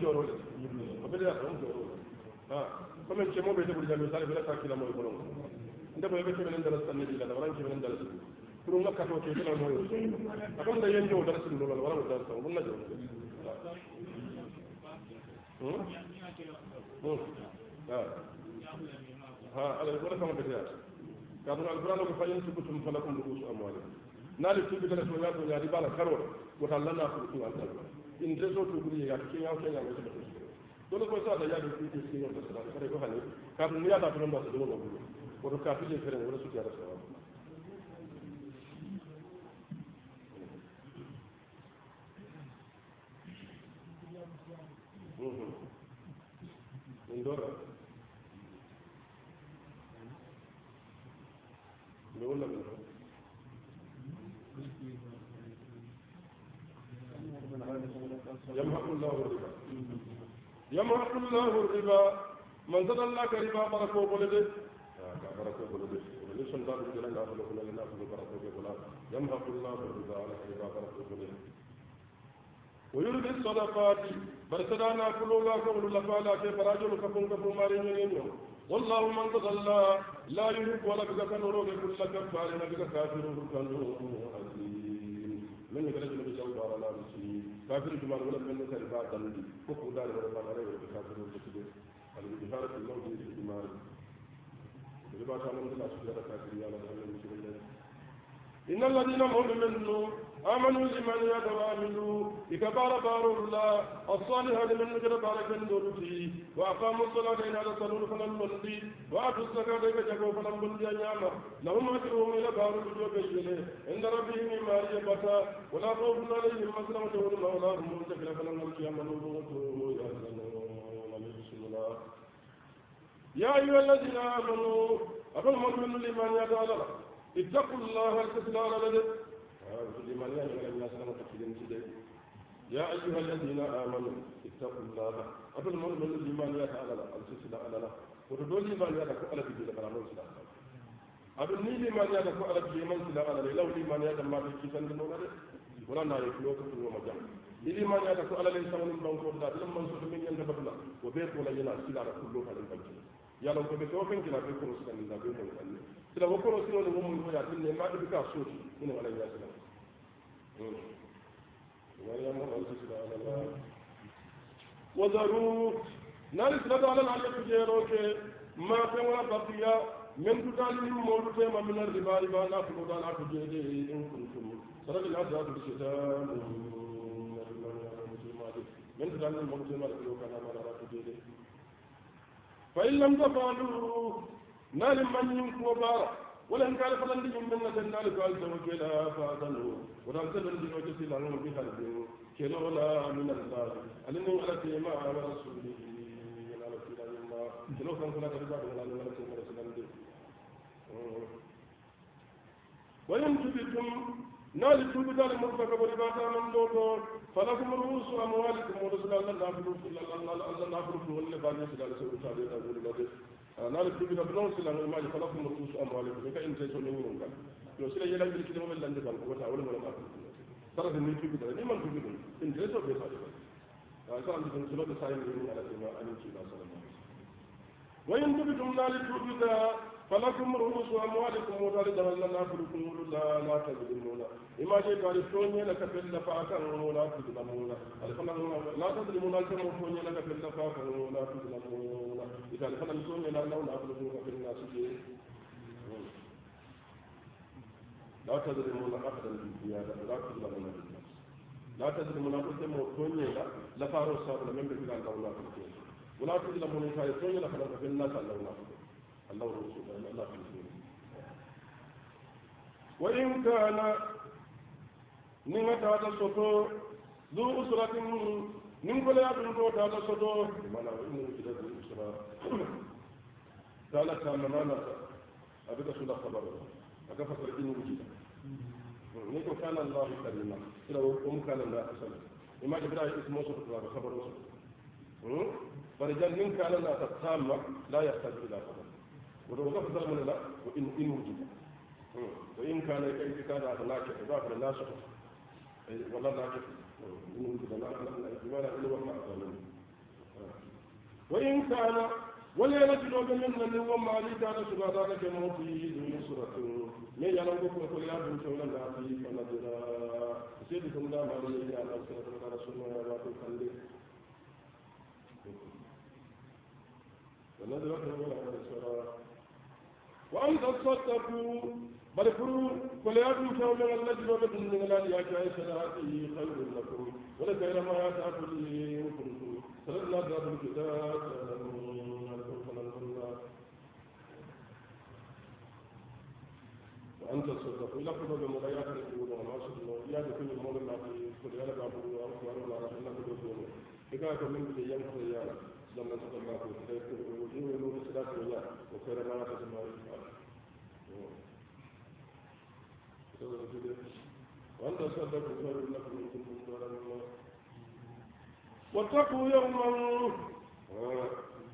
[SPEAKER 1] jɔyɔrɔ de o bɛ de y'a sɔrɔ o jɔyɔrɔ kɔmi cɛmɔ bɛ tebuli ka misali bɛlɛ k'a kila mɔgɔ kɔnɔ n tɛ bɔ i bɛ kɛmɛ ni dala san ne jigila laban kɛmɛ ni dala san kurun ka kato kɛ kɛmɛ mɔgɔ ye a ko n ta ye n jɔ o dala san dɔ la laban o dala san o ko n na jɔ o ala ye wala kama bɛ de y'a sɔrɔ kaatu alquran ko fa falakum ruusu amwalikum. Naali tuubi kala to ñaato ñaadi bala karol wota lana ko ɗum alkal in teso tuuburi yaata keñaaw keñaaw o sabata dole ko saata yaade tuuti siño ta kare ko hani kaatu ni yaata to non basa ɗum woto kaatu wala Mm-hmm. Indora. Ndio wala ndio. يمحق الله الربا يمحق الله الربا من زاد الله كربا بركو بلده. كبرك بلد ولسن دار الجنة لا بلد ولا لا بلد برك بلد يمحق الله الربا على حبا برك بلد ويرد الصدقات. برسدانا كلولا كول لفالا كيف راجل كفون كفون مارين ينيو والله من تضلى لا يحب ولا بك كنورو كل كفار بك كافر كنور من يقول لك بجاو على بسي كافر جمال ولا من سرفا دندي كفو دار ولا ما عليه ولا كافر بسي الجهار في الموت في لبا كان من الله سبحانه كافر يا الله. إن الذين مؤمنون آمنوا لمن يتواملوا إكبار بار الله. الصالحات من نجر بارك النورتي وأقاموا الصلاة إن هذا صلوا فلن بندي وآتوا الزكاة إذا جاكوا فلن بندي أنياما لهم أجرهم إلى بار الجوب يجلي عند ربهم ما يبتا. ولا خوف عليهم مسلمة ولا ولا هم منتكر فلن نمشي أمنوا يحزنون يا أيها الذين آمنوا أقول مؤمن لمن يتعالى اتقوا الله الكسل على ذلك لمن يعمل الناس لما تفيدين سيدي يا أيها الذين آمنوا اتقوا الله أقول مؤمن لمن يتعالى الكسل على ذلك وتدول لمن يتعالى على في ذلك على موسى abin ni liman ya da ko ala bi man sila ala law liman ya da ma bi kisan no ngade wala na yi ko ko ma jam ni liman ya da ko ala lay samun ban ko da lam man so min yanda badula ko be ko da ko be to fen kila be ko sukan da be mo kan sila ko ko sino ni mo mo ya tin ne ma bi ka so ni wala ya sila wala mo wala sila ala وذروا نال سلا على العلي تجيروك ما كان بقيا من تدال من مولد ما من الربا ربا لا تقول لا تجيد إن كنتم سرق الأزاد بشتان من تدال من مولد ما ربا لا تجيد فإن لم تفعلوا نال من ينكو بارا ولن قال فلن دي من نال نال قال توكلا فاذنوا ولن تلن دي وجسي لهم بحرب كلولا من الله ألن على ورسوله على سيدنا الله. كلو كان كنا ترجع ولا على سيدنا رسول الله. وإن نال تبت على مرتكب رباتا من دوتو فلكم رؤوس أموالكم ورسول الله إلا الله لا تبلغ ولا بعد سيدنا رسول الله عليه وسلم نال تبت بلون سيدنا ما فلكم رؤوس أموالكم. كأن تجوا من يوم لو سيدنا يلا يجي كده من لندن كان ولا ولا ولا tara da ni tubi da ni man tubi dun in da so bai sai ba sa an dun sulo da sai ni ala ma an ci da فلكم رؤوس أموالكم وغالدا لا نأكلكم ولا لا تظلمون. إما جئت على الثوني لك في اللفاقة ولا تظلمون. لا تظلمون لك موثوني لك في اللفاقة ولا تظلمون. إذا لفنا الثوني لا نأكلكم في الناس جئ لا تظلمون. أحدا في الزيادة لا تظلمون في الناس لا تظلمون أحدا في الثوني لفاقة ولا تظلمون ولا تظلمون. في الثوني لفنا في الناس ولا تظلمون. الله رسول الله في الدين وإن كان نعمة هذا الصوت ذو أسرة بنت هذا الصوت ما أنا إنه كده ذو أسرة قالت أنا ما أنا أبدا سلا خبره. أكفر الدين وجيدا نيكو كان الله كريما. إلى أم كان الله أسلا إما جبرائيل اسمه صفت الله خبر وصف فرجال من كان الله تتامة لا يحتاج إلى خبر. غفر من الله وإن إن وجد. وإن كان كيف كان هذا ناكف ذاك لا شك ولا ناكف. إن وجد لا لا إلا وما أظلم وإن كان ولا يلجلو من من وما لي كان سبحانه كموتي ذو نصرة. من يلنكم كل يوم شولا نعطي فنذرا سيدكم لا مالي على سيدنا رسول الله لا تخلي فنذرا ولا نصرا وأن تصدقوا بل فروا كل يوم شولا الذي وجد من الله يا جاي صلاته خير لكم ولا ما يتعبد إن كنتم سرنا ذات الكتاب وأنت تصدق إلى كل المغيات الأولى وما الله يا كل المولى كل يلا بابو أخبار ولا رحمة كل دون إذا كان من كل يوم لما تطلع في كل وجوه نور سلاك ويا وخير ما تسمع وأنت تصدق خير لكم إن كنتم تعلمون واتقوا يوما.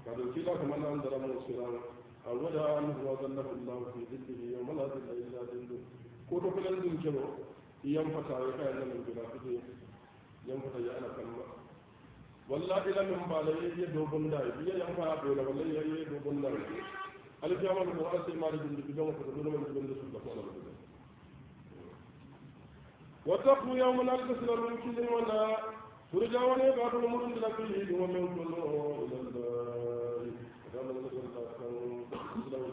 [SPEAKER 1] قد كلا كما أنزل موسى أو وجاء عنه وظله الله في ذله يوم لا ظل إلا ظله. كوتو فلان دين جلو يم فتا يكاي من بلا يا أنا كلمه walla ila min bala ye do bunda ye yam fa do la walla ye do bunda ala jama ko ala se mari dindi bi dongo ko do man dindi sulla ko ala do واتقوا يوما لا تسل من كل ولا ترجعون بعد الامر إلى فيه ومن كل إلى الله قال الله صلى الله عليه وسلم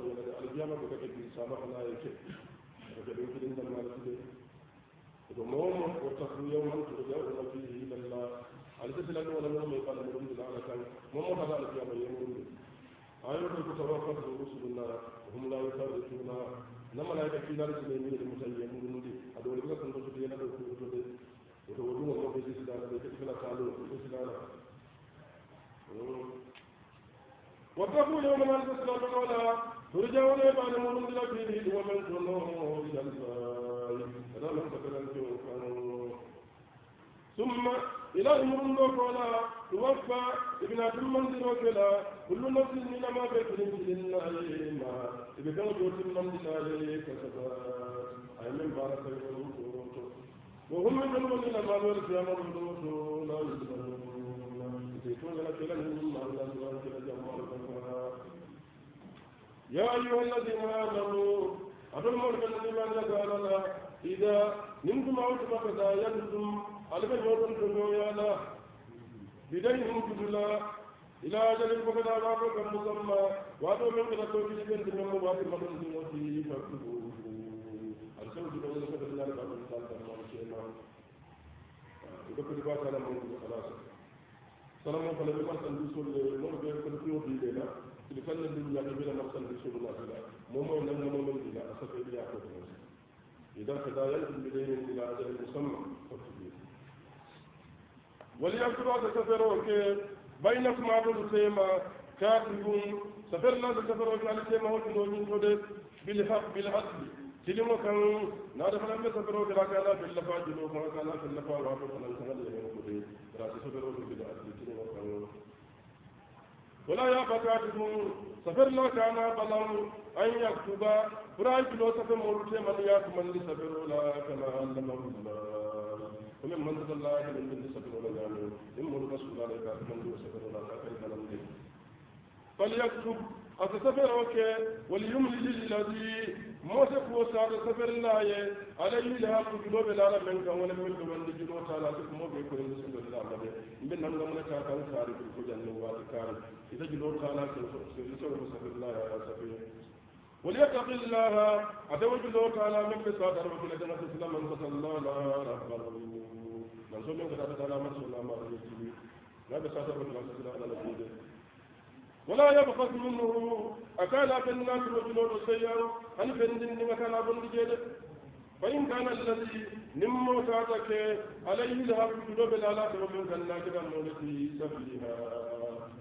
[SPEAKER 1] الجامع بكتب سامح لا يكفي. وكذا يمكن ان المال يوما ترجعون فيه إلى الله على تسل ان ولا يوم قال من إلى على كان موم هذا الجامع يمر آية تتوفى رسل الله وهم لا يفرقون nama la ka kila su ne ne da mutane mun mun di a dole ka san su yana da ku to da to wani wannan ko shi da da ke kila kalo ko da واتقوا يوما لا تسلمون ولا ترجعون بعد مرور فيه ومن كنوا إلى الله فلا من كانوا ثم إلى أمر ولا توفى ابن المنزل وكلا كل نفس إنما بكر لله ما إذا كان جوت المنزل عليه كسبات أي من بارك وهم من من إلى ما ورث يا مرد لا يظلمون يكون لك لهم ما لا يظلمون جمال يا أيها الذين آمنوا أظلموا الذين آمنوا إذا نمتم أو تبقى albe ñoton to ñoyala bidayhim tudula ila ajalin ko kada ba ko kam musamma wato men kada to ki ben din mo wato ma don mo ti fakku al sawu do ko kada dal ba don dal ma ce ma ko ko ba ta la mo ko khalas salam mo fala be ma tan du sol mo be ko ko di de la ci kan la dunya be la ma tan du sol la mo mo nan mo mo di la asafa ya ko ko إذا تداينتم بدين إلى أجل مسمى فاكتبوه وليكتب هذا سفر بينكم عبد سيما كاتب سفر لا سفر على سيما هو تنوين تود بالحق بالحق. تلمو كان نادى فلان سفر وكلا كلا في اللفا جلو ما كلا في اللفا وعبد فلان كلا يمين كده. راس سفر بالحق تلمو كان ولا يا بكاتب سفر لا كان بلام أن يكتب. فرايك لو سفر مولوتي من ياك من سفر لا كما علمه الله. ومن من الله من من سفر ولا يعمل إن من رسول الله من دون سفر ولا كان كلام فليكتب أتسفر وكي وليملل الذي موسى وسعد سفر الله. عليه لها كجلو بلا من كان ولا من من جلو تعالى تكمو بيكون سفر الله مدى من نمنا من كان كاري في الكجان نوات كاري إذا جلو تعالى سفر سفر الله يا سفر. وليتق الله أتوج الله تعالى من بساط ربك لجنة الإسلام من صلى الله على ربه من سمع كتاب تعالى من صلى الله عليه وسلم لا بساط ربك لجنة على نبيه ولا يبخس منه أكال الناس رجل السيار أن فندن مكان أبن جيد فإن كان الذي نمو ساتك عليه ذهب جلوب الآلاء ومن كان ناكبا مولتي سفلها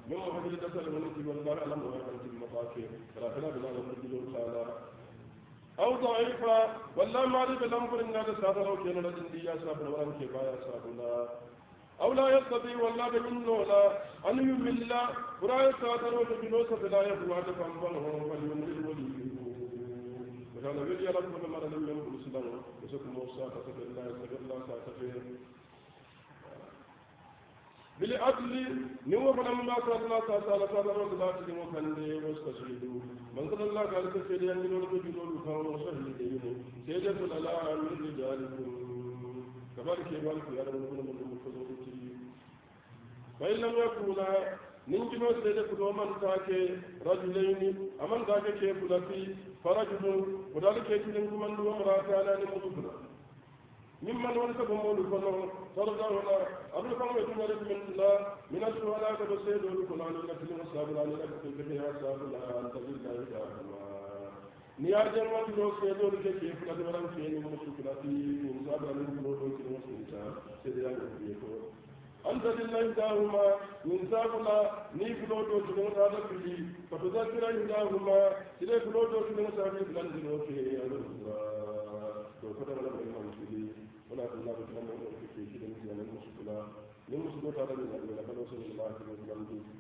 [SPEAKER 1] من محمد تسأل من والله أعلم ويقنت المطاكي فلا فلا بلا رجل تعالى أو ضعيفا والله ما الأمر إن هذا سادر وكينا لدن دي يا سابر ورم كفايا سابنا أو لا يستطيع والله بمنه لا أن يمل ولا يستطيع وجلوس فلا يفوات فانفره فليمل وليه وكان بيجي على كل مرة لم يمل سلام وسكم موسى فتفر الله يستغفر الله ساتفر بالعدل نو فلم ما صلى الله تعالى صلى الله عليه وسلم كان واستشهدوا من صلى الله عليه وسلم ينزل الرجل كان شهيدين سيدة الألا من رجالكم كذلك يبارك يا رب من المفضل فإن لم يكونا ننجم سيدة كل من تاك رجلين أمن تاك كيف لفي فرجل وذلك يتلنك من دو امرأتان لمدفنا ممن ولك بمول فنو فرجعنا أبو كم يكون من الله من الشهداء كبسيد ولكنا لنفل وصابنا لنفل بها صابنا أنت بالله إلهنا نيار جنوان دو سيدو لك كيف لك ورم فيني ومشكلة في من صابنا لنفل وصابنا وصابنا سيدنا يكون أنت لله إلهما من سابنا ني فلوتو سنو هذا فيه فتذكر إلهما alhamdulillah dahuma min safula ni fulo do to ngata da kuli fa to zakira dahuma sile fulo do to ngata da bilan dino ke ya rabbana to kada wala mai hankali wala ta zabi kan mu da kike shi da mutanen musulma ne musulma ta da ne da kada sallallahu alaihi wasallam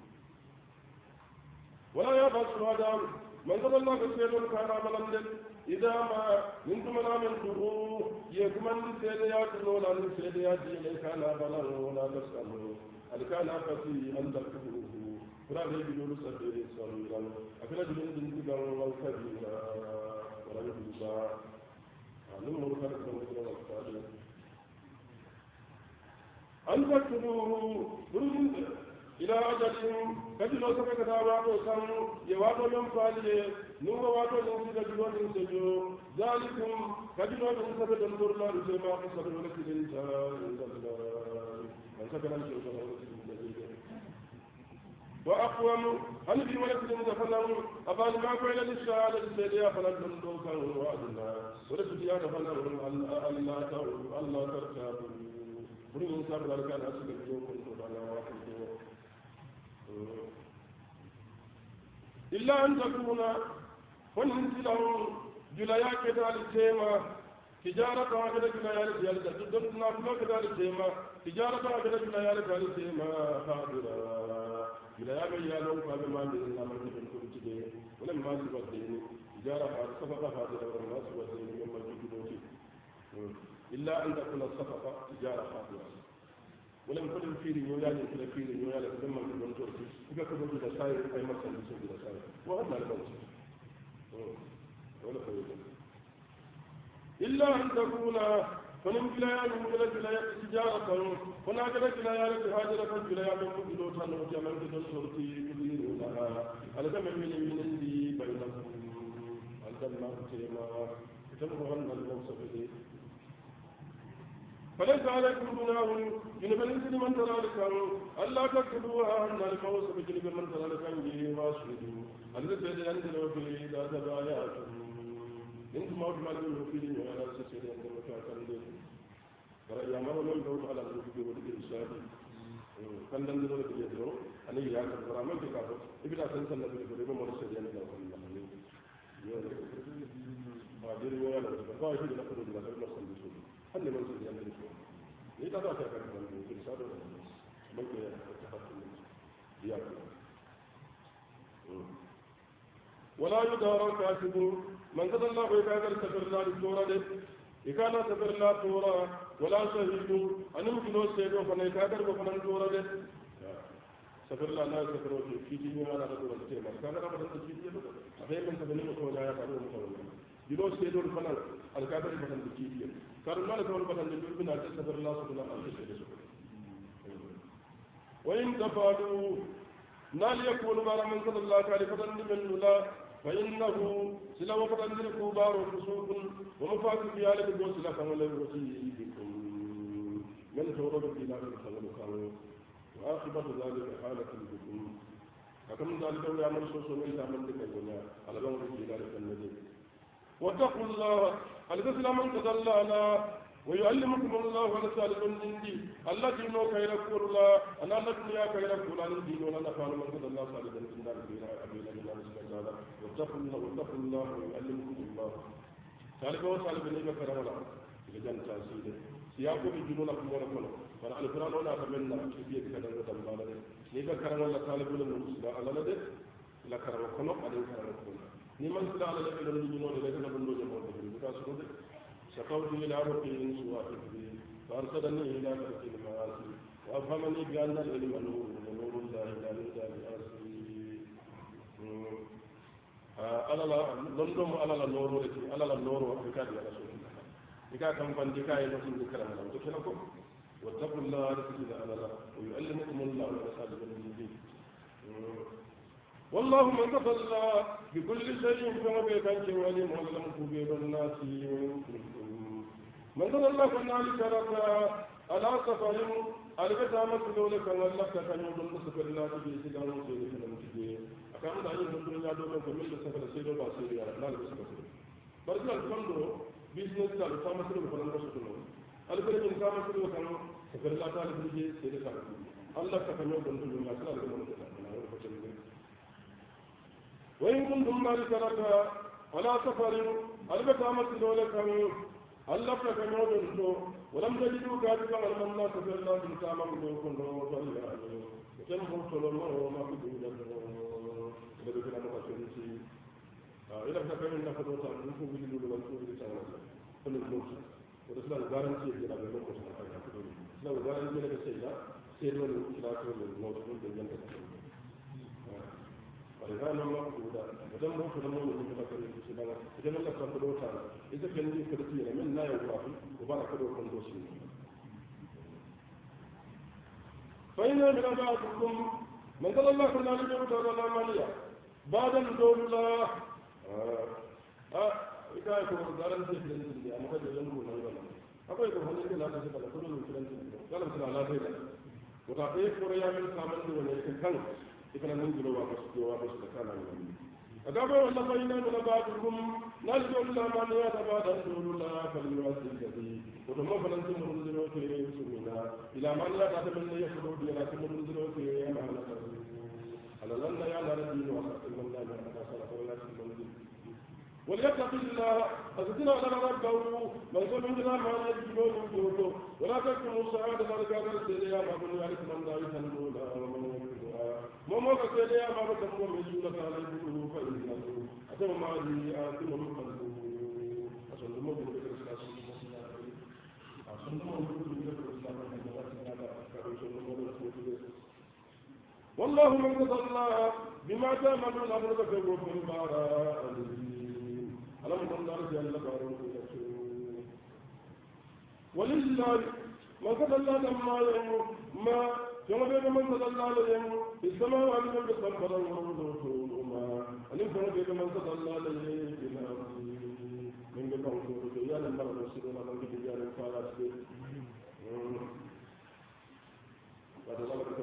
[SPEAKER 1] wala ya ba su ma da man zalla ka sai don kana malam din بلند إذا ما منتم لا من دعو يكمن سيديات ولا من سيديات إليك كان بلند ولا تسألوا هل كان فتي أن تكفروه فلا يجدون سبيل صغيرا أكل جنود دنجا والكبيرا ولا يجدون علم الخلق والكبيرا أن تكتبوه برجل إلى أجل كجل سبك دعوات سن يواتو من فالي نور واتو من سجل من سجل ذلكم كجل من سبك دنور لا رسما قصر ولك الإنسان عند الله من سكن الشيطان وأقوم أن في ولد من فلم أبان ما فعل للشهادة السيدية فلن تندوكا وعدنا ولد يا فلم ألا ألا ترتابوا بني إنسان ذلك أن أسل اليوم كنت على واحد إلا أن تكون وننزلهم جلايا كتال التيمة تجارة هكذا جلايا لجال تدرنا فلو كتال التيمة تجارة هكذا جلايا لجال التيمة خادرة جلايا بيالو قال ما بإذن الله من كل تجي ولم ما سوى الدين تجارة هذا صفقة هذا ولا سوى الدين مما تجدوه إلا أن تكون الصفقة تجارة خاطئة ولم يكن في ريويان كلا في ريويان لما في المنطور إذا كنت سائر أي سائر وهذا الموت ولا خير إلا أن تكون فنم جلايا من جلا جلايا تجارة هناك جلا جلايا لهاجرة جلايا من مجلو تنو جمال كدن صوتي كبير لها على كم من من عندي بينكم الجنة تيما تنبغن الموصف إليه فليس عليكم جناح جنب الانسان من لكم. ألا تكتبوها أن الموت بجنب من لكم به واشهدوا الذي ينزل به اذا تبايعتم موت ما لم يفيد ولا سسر عند مكاكل ترى يا مرة لم تعود على الوجود والإرشاد kan dan dole da yado ani ya ka fara man ka ko ibida san san da da ba mu sai yana da wannan ne yo da ba dire da ko da da san da su هل من كان من الإنسان ممكن يتحكم يأكل ولا يدار كاسب من قد الله يكاثر سفر الله للسورة إذا لا سفر الله سورة ولا شهيد. أن يمكن السيد فن يكاثر وفن سورة سفر الله لا سفر في في دنيا لا سفر في دنيا كان لا بدل في دنيا أفهم من سبب المسؤول يا كارو مسؤول جلو سيدور فن الكاثر بدل في دنيا كارو ما بدل في دنيا سفر الله سبحانه وتعالى. وإن تفعلوا نال يكون بارا من صلى الله عليه فتن من لا فإنه سلا وفتن كبار فسوق ومفاق في آلة الوسيلة كما لا بكم من تورد في ذلك الخلق كانوا وآخبة ذلك حالة بكم فكم ذلك يا من سوسو من من لك الدنيا على بنك في ذلك النبي واتقوا الله الذي من تدلى ويعلمكم الله ونسأل من دي التي نو كير كورلا أنا التي يا كير كورلا الدين ولا نفعل من قد الله صالح من دين الله أبي الله الله سبحانه واتقوا الله واتقوا الله ويعلمكم الله. صالح هو صالح بن إبراهيم كرم الله إذا جان تاسيد سياقو بجنون أكم ولا كنا فأنا القرآن ولا أتمنى كيفية كذا وتم بالله نيجا كرم الله صالح بن مسلم على لده لا كرم كنا عليه كرم كنا نيمان سلا على لده لده نيجي نور لده نبندو جمعه بكرة بكرة شكوت إلى ربي من سوء حفظي فأرشدني إلى ترك المعاصي وأفهمني بأن العلم نور ونور الله لا يهدى بآسي على لا لندم على لا نور ولتي على لا نور وفكاد يا رسول الله إذا كان فان دكاي نسل ذكرنا لو تكلكم واتقوا الله رسول على لا ويعلمكم الله ورساله من الدين والله من تطلع بكل شيء كما بيتانك ولم ولم كبير الناس من تطلع كنا لكرك على سفر ألبتا مسلول كان الله كان يقول سفر الله في سيدنا مسلول كان متجي أكان دا yin dundun ya domin ko min da safar sai do ba sai ya na da safar barka alfando business da ta masu da falan wasu kuno alfare min ka masu da kan safar Allah ta da sai da safar Allah ka kan yau dundun ya kala da mun da na ko وإن كنتم مالك لك ولا سفر ألبتا مسلو لكم ألف لك نودن ولم تجدوا كاتبا ولم لا سفر الله تنسام من كنتم فلعني وكم فرصل الله وما في دولة daga kana maka sun ci ila ka kai na fado ta mun ko bi lu wal ko bi ta wala kullu mutu wanda suna da garanti da daga lokacin da ولهذا الله يقول ودم روح دم روح من كذا في سبعة إذا الله كان بدو تعالى إذا كان لي كذا من لا يوافي وبارك كذا كن دوسين فإن من بعضكم من قال الله كنا نجوا تعالى ماليا بعد الدول الله آه إذا يكون دارن في الدنيا أنا كذا ينمو نعم أقول لكم هذا لا لا كل من الدنيا قال مثلا لا تجد وتعطيه كوريا من كامل ولا يمكن ikana nan gulo wa basu wa basu da kana rasulullah fal yusil kadi to mo falan tin mun zuro ke yusumina ila man ya ta min ya fudo di ra tin mun zuro ke ya ma ala ala lan ya la rabbi wa sallallahu alaihi wa sallam وليتق الله على ربه من كل من ما يجبون وجوده ولا تكتموا الشهادة ذلك هذا السيدة ما بني عليك من لا يسلمون وما كسيدة يا ما بكم من يجولك على البلوغ فإنه أتم ما لي آتم من قلبه أصلا ما بني بكر الإسلام أصلا ما بني بكر الإسلام والله من تضلى بما تعملون أمرك في الوفر البراء ألم تنظر جل بارون ولله ما قد الله لما يمر ما كما بين من قد الله يمر في السماوات من بسبب وما أن كما بين من قد الله يمر من قبل يا لما رسول الله من قبل يا الفارس بعد ذلك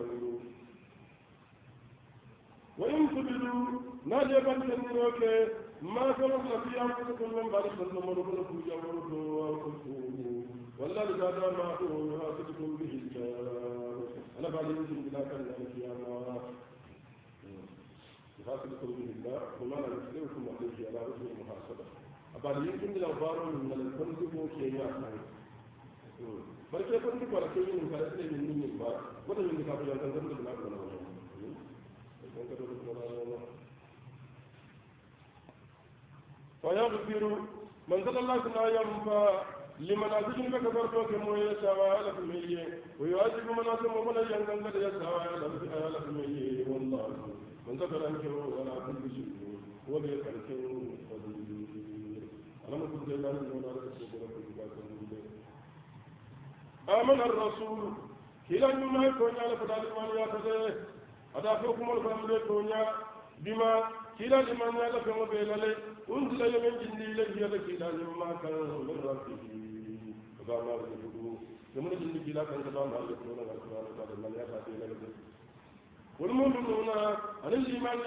[SPEAKER 1] وإن تبدوا نادي بنت النوك ما كانت في أنفسكم من بعد سنة مرضنا في جمرد ولا لقد ما هو يحاسبكم به الله أنا بعد يمكن بلا كان الله يحاسبكم به الله وما لا يسلمكم عليه على وجه المحاسبة بعد يمكن بلا بارو من يعلم barke kun duk wala kai yin kare sai min yin ba wanda yin ka fa yankan zan da na ko na ويغفر من صلى الله عليه وسلم لمن أسجن بكفر توك موية سواء لكمية ويعذب من أسم ومن ينقل قد يسواء لكمية والله من ذكر أنكر ولا كل شيء. وليكنكر قدير أنا ما كنت لا نقول على آمن الرسول. كلا ما يكون على فتاة من يأخذه ada ko kuma ko amre to nya bima kila liman ya la ko be lale unzila yamin jindi le ya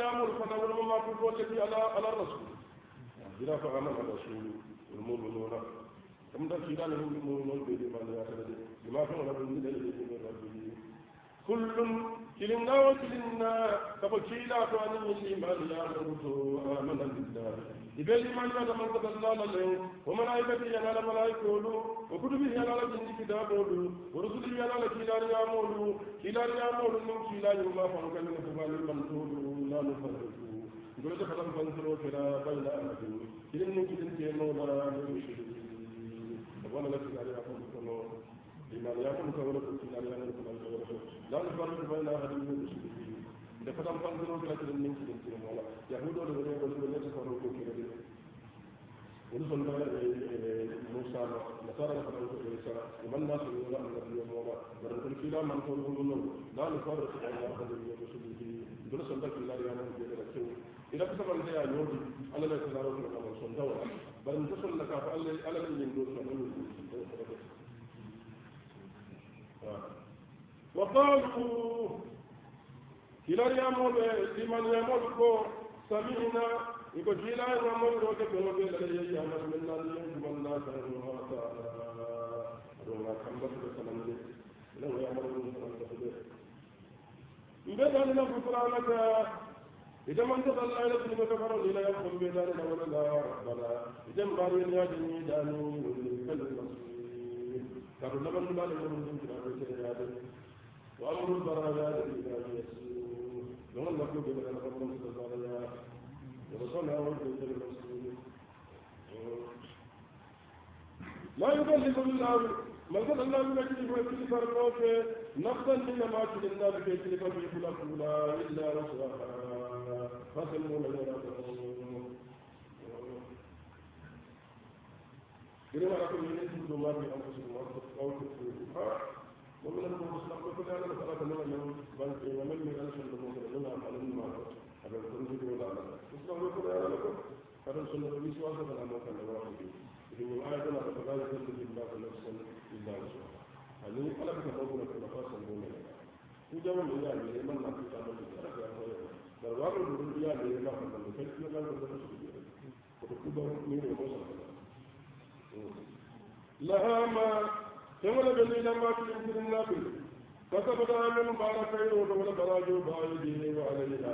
[SPEAKER 1] ya'muru fa tawallu ma fi qawli ala ala rasul jira fa amana rasul wal mu'minuna kam da kila ne mu'minun be liman ya ta da bima kan wala bin da le min rabbihi kullum kilinna wa kilinna kaba kiila to ani min liman yamuruto amana billah ibe liman yata man ko dallala le wa malaikati yanala malaikolu wa kutubi yanala jindi kitabolu wa rusuli yanala kiilari yamolu kiilari yamolu nin kiila yuma fanu kan ne fubali man tolu la nu farriku ngolo ta fatam fansiro kira bayna ahadin kilin nin kilin te no la ni wala la kiilari yamolu kono liman yamolu ko wala kiilari yamolu kono لا نفرق بين أحد من المسلمين إذا فتم فانظروا في أكل من كل كلام ولا يهود ولا غير ولا لا تفرقوا كذا ونصل موسى نصارى نفرقوا في عيسى ومن الناس من الله من النبي وما ورد الكلام من قوله له لا نفرق بين أحد من المسلمين دون صدق الله يا من بين الكون إذا كتب أن يا يهودي ألا لا تزاروا من الله صندوق بل انتصر لك فألا ألا من يندوس من وقالوا كلا يامول لمن يامول كو سمعنا يقول كلا يامول روك كنو بيلا لي يامل من الله يجب الله سبحانه وتعالى روما كم بس سلام لي لو يامل من سلام بس بدل فقرانك إذا من تطلع إلى ابن كفر إلى يقوم بدارنا ولا لا ربنا إذا مباري يا جميع داني كل المسلمين كانوا لمن بالي من كنا بيتنا يا وأمر البرايا إذا يسوع لما نقول بأن ربنا سبحانه ورسولنا والبيت المسؤول لا الله من قال الله من أجل وكل فرقوك نفسا إنما تجلنا بكي تلك في كل أولى إلا رسولها فسلموا لنا ما أقول من يجب ما في أنفسكم أو تكفروا ومن المسلم كل هذا مسألة من من من ومن من أنشأ المسلم من أعمال ما هذا كل شيء ولا لا مسلم كل هذا لكم هذا سنة النبي صلى الله عليه وسلم كان واحد. إذن الآية لا تفعل ذلك الله نفسا إلا وسعها هذه ألا تتقبل في نفاس المؤمن وجمع من يعني لمن ما تتعمل بل واقع الدنيا لما فعل كيف لا تتقبل وتكبر من المسلم لها ما كما بني لما تنكر النبي كسبت من بارك يرود ولا براجو بايدي وعليها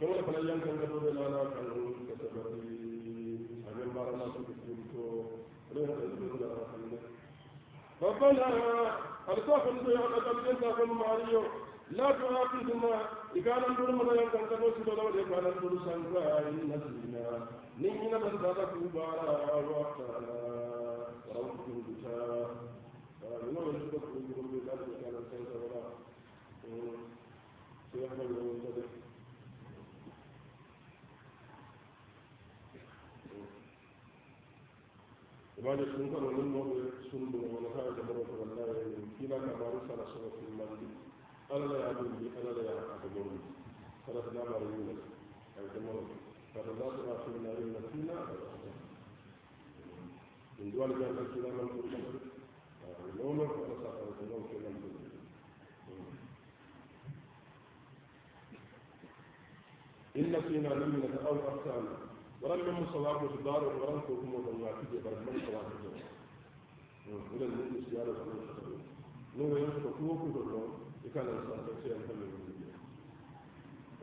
[SPEAKER 1] كما فلا ينكر كتب لنا كان كسبت أمين بارنا سكتو ربنا أرساكم يا قد جزاكم ماريو. لا تؤاخذنا. إن كان نقول من ينكر كتب سبلا ولا كان نقول سانكا إن نسينا نينا من ذاك كبارا وقتنا ربكم بتا فإنه يشبك بكم بذلك كان السنة ولا سيحمل من ذلك ibada sun kano min mo sun do wala ha da maro wallahi kila ka maru sala so fi mandi ala ya do bi ala ya ka do bi sala da maru ni ay da maro fa da Allah ta fi na rin nasina in duwal ga da kila man ko no ke nan ko inna fina lamina aw afsana ورم من صواب الدار ورم كوكم تيجي برد من صواب الدار ولا من سيارة ولا نو ينفق كوكو دلو يكان الإنسان تكسي أن تمر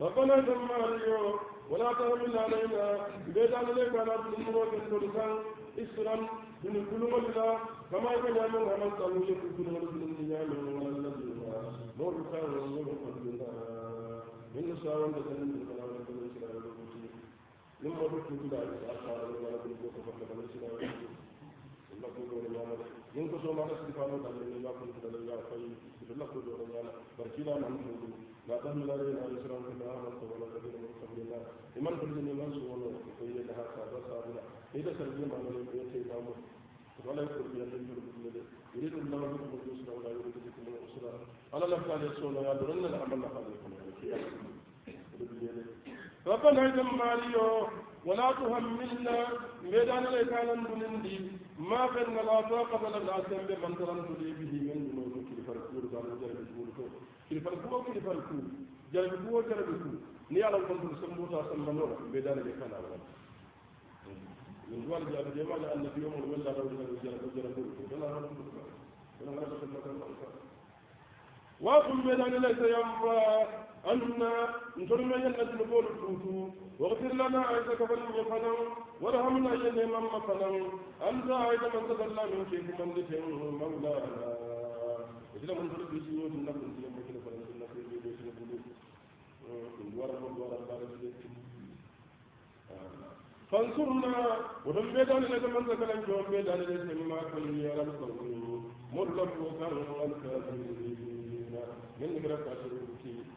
[SPEAKER 1] ربنا جمع اليوم. ولا تهمل علينا. بيدان لك على الأمور كالترسان إسرا من كل مجلا كما كان يعمل عمل قالوا يكون كل مجلا من يعمل ولا الذين نور كان ونور قدنا من ساوان تسلم الكلام من الإسلام min ma do tutu da a fara da wala ko mala barkila man ko do la ta mila re na isra ko da ma ko wala da ne ko da iman ko ne man so wala ko yi da haka ba sa da sai da sarbi ma ne ko sai da mu wala ko da ya da ko da يريد الله بكم اليسر ولا يريد بكم العسر على لفظ اليسر يا درن العمل عليكم ربنا جماليو ولا تهملنا ميدان لكان نندي ما بين لا طاقة لنا سنب من ترن تلي به من نور كل فرقور قال جرب كل كل فرقور كل فرقور جرب كل جرب sam musa sam manora be dana be kana wala min wal jara de ma annabi yawm wala rawu jara jara jara ko dana rawu dana rawu dana واقم بنا ليس ينفع أن نترمى جنة نقول واغفر لنا عيسك فلم يفنن وارحمنا ينهم أما فنن أنت عيد من تدلى من كيف من لفن مولانا. إذا من ترد بسيوة النفس في يوم كنا فلن سنة في من دوار من دوار البارس فانصرنا ودم بيدان لك من ذكرن جوم بيدان لك مما كن يرى القوم مرلب وكان الكافرين min ni gara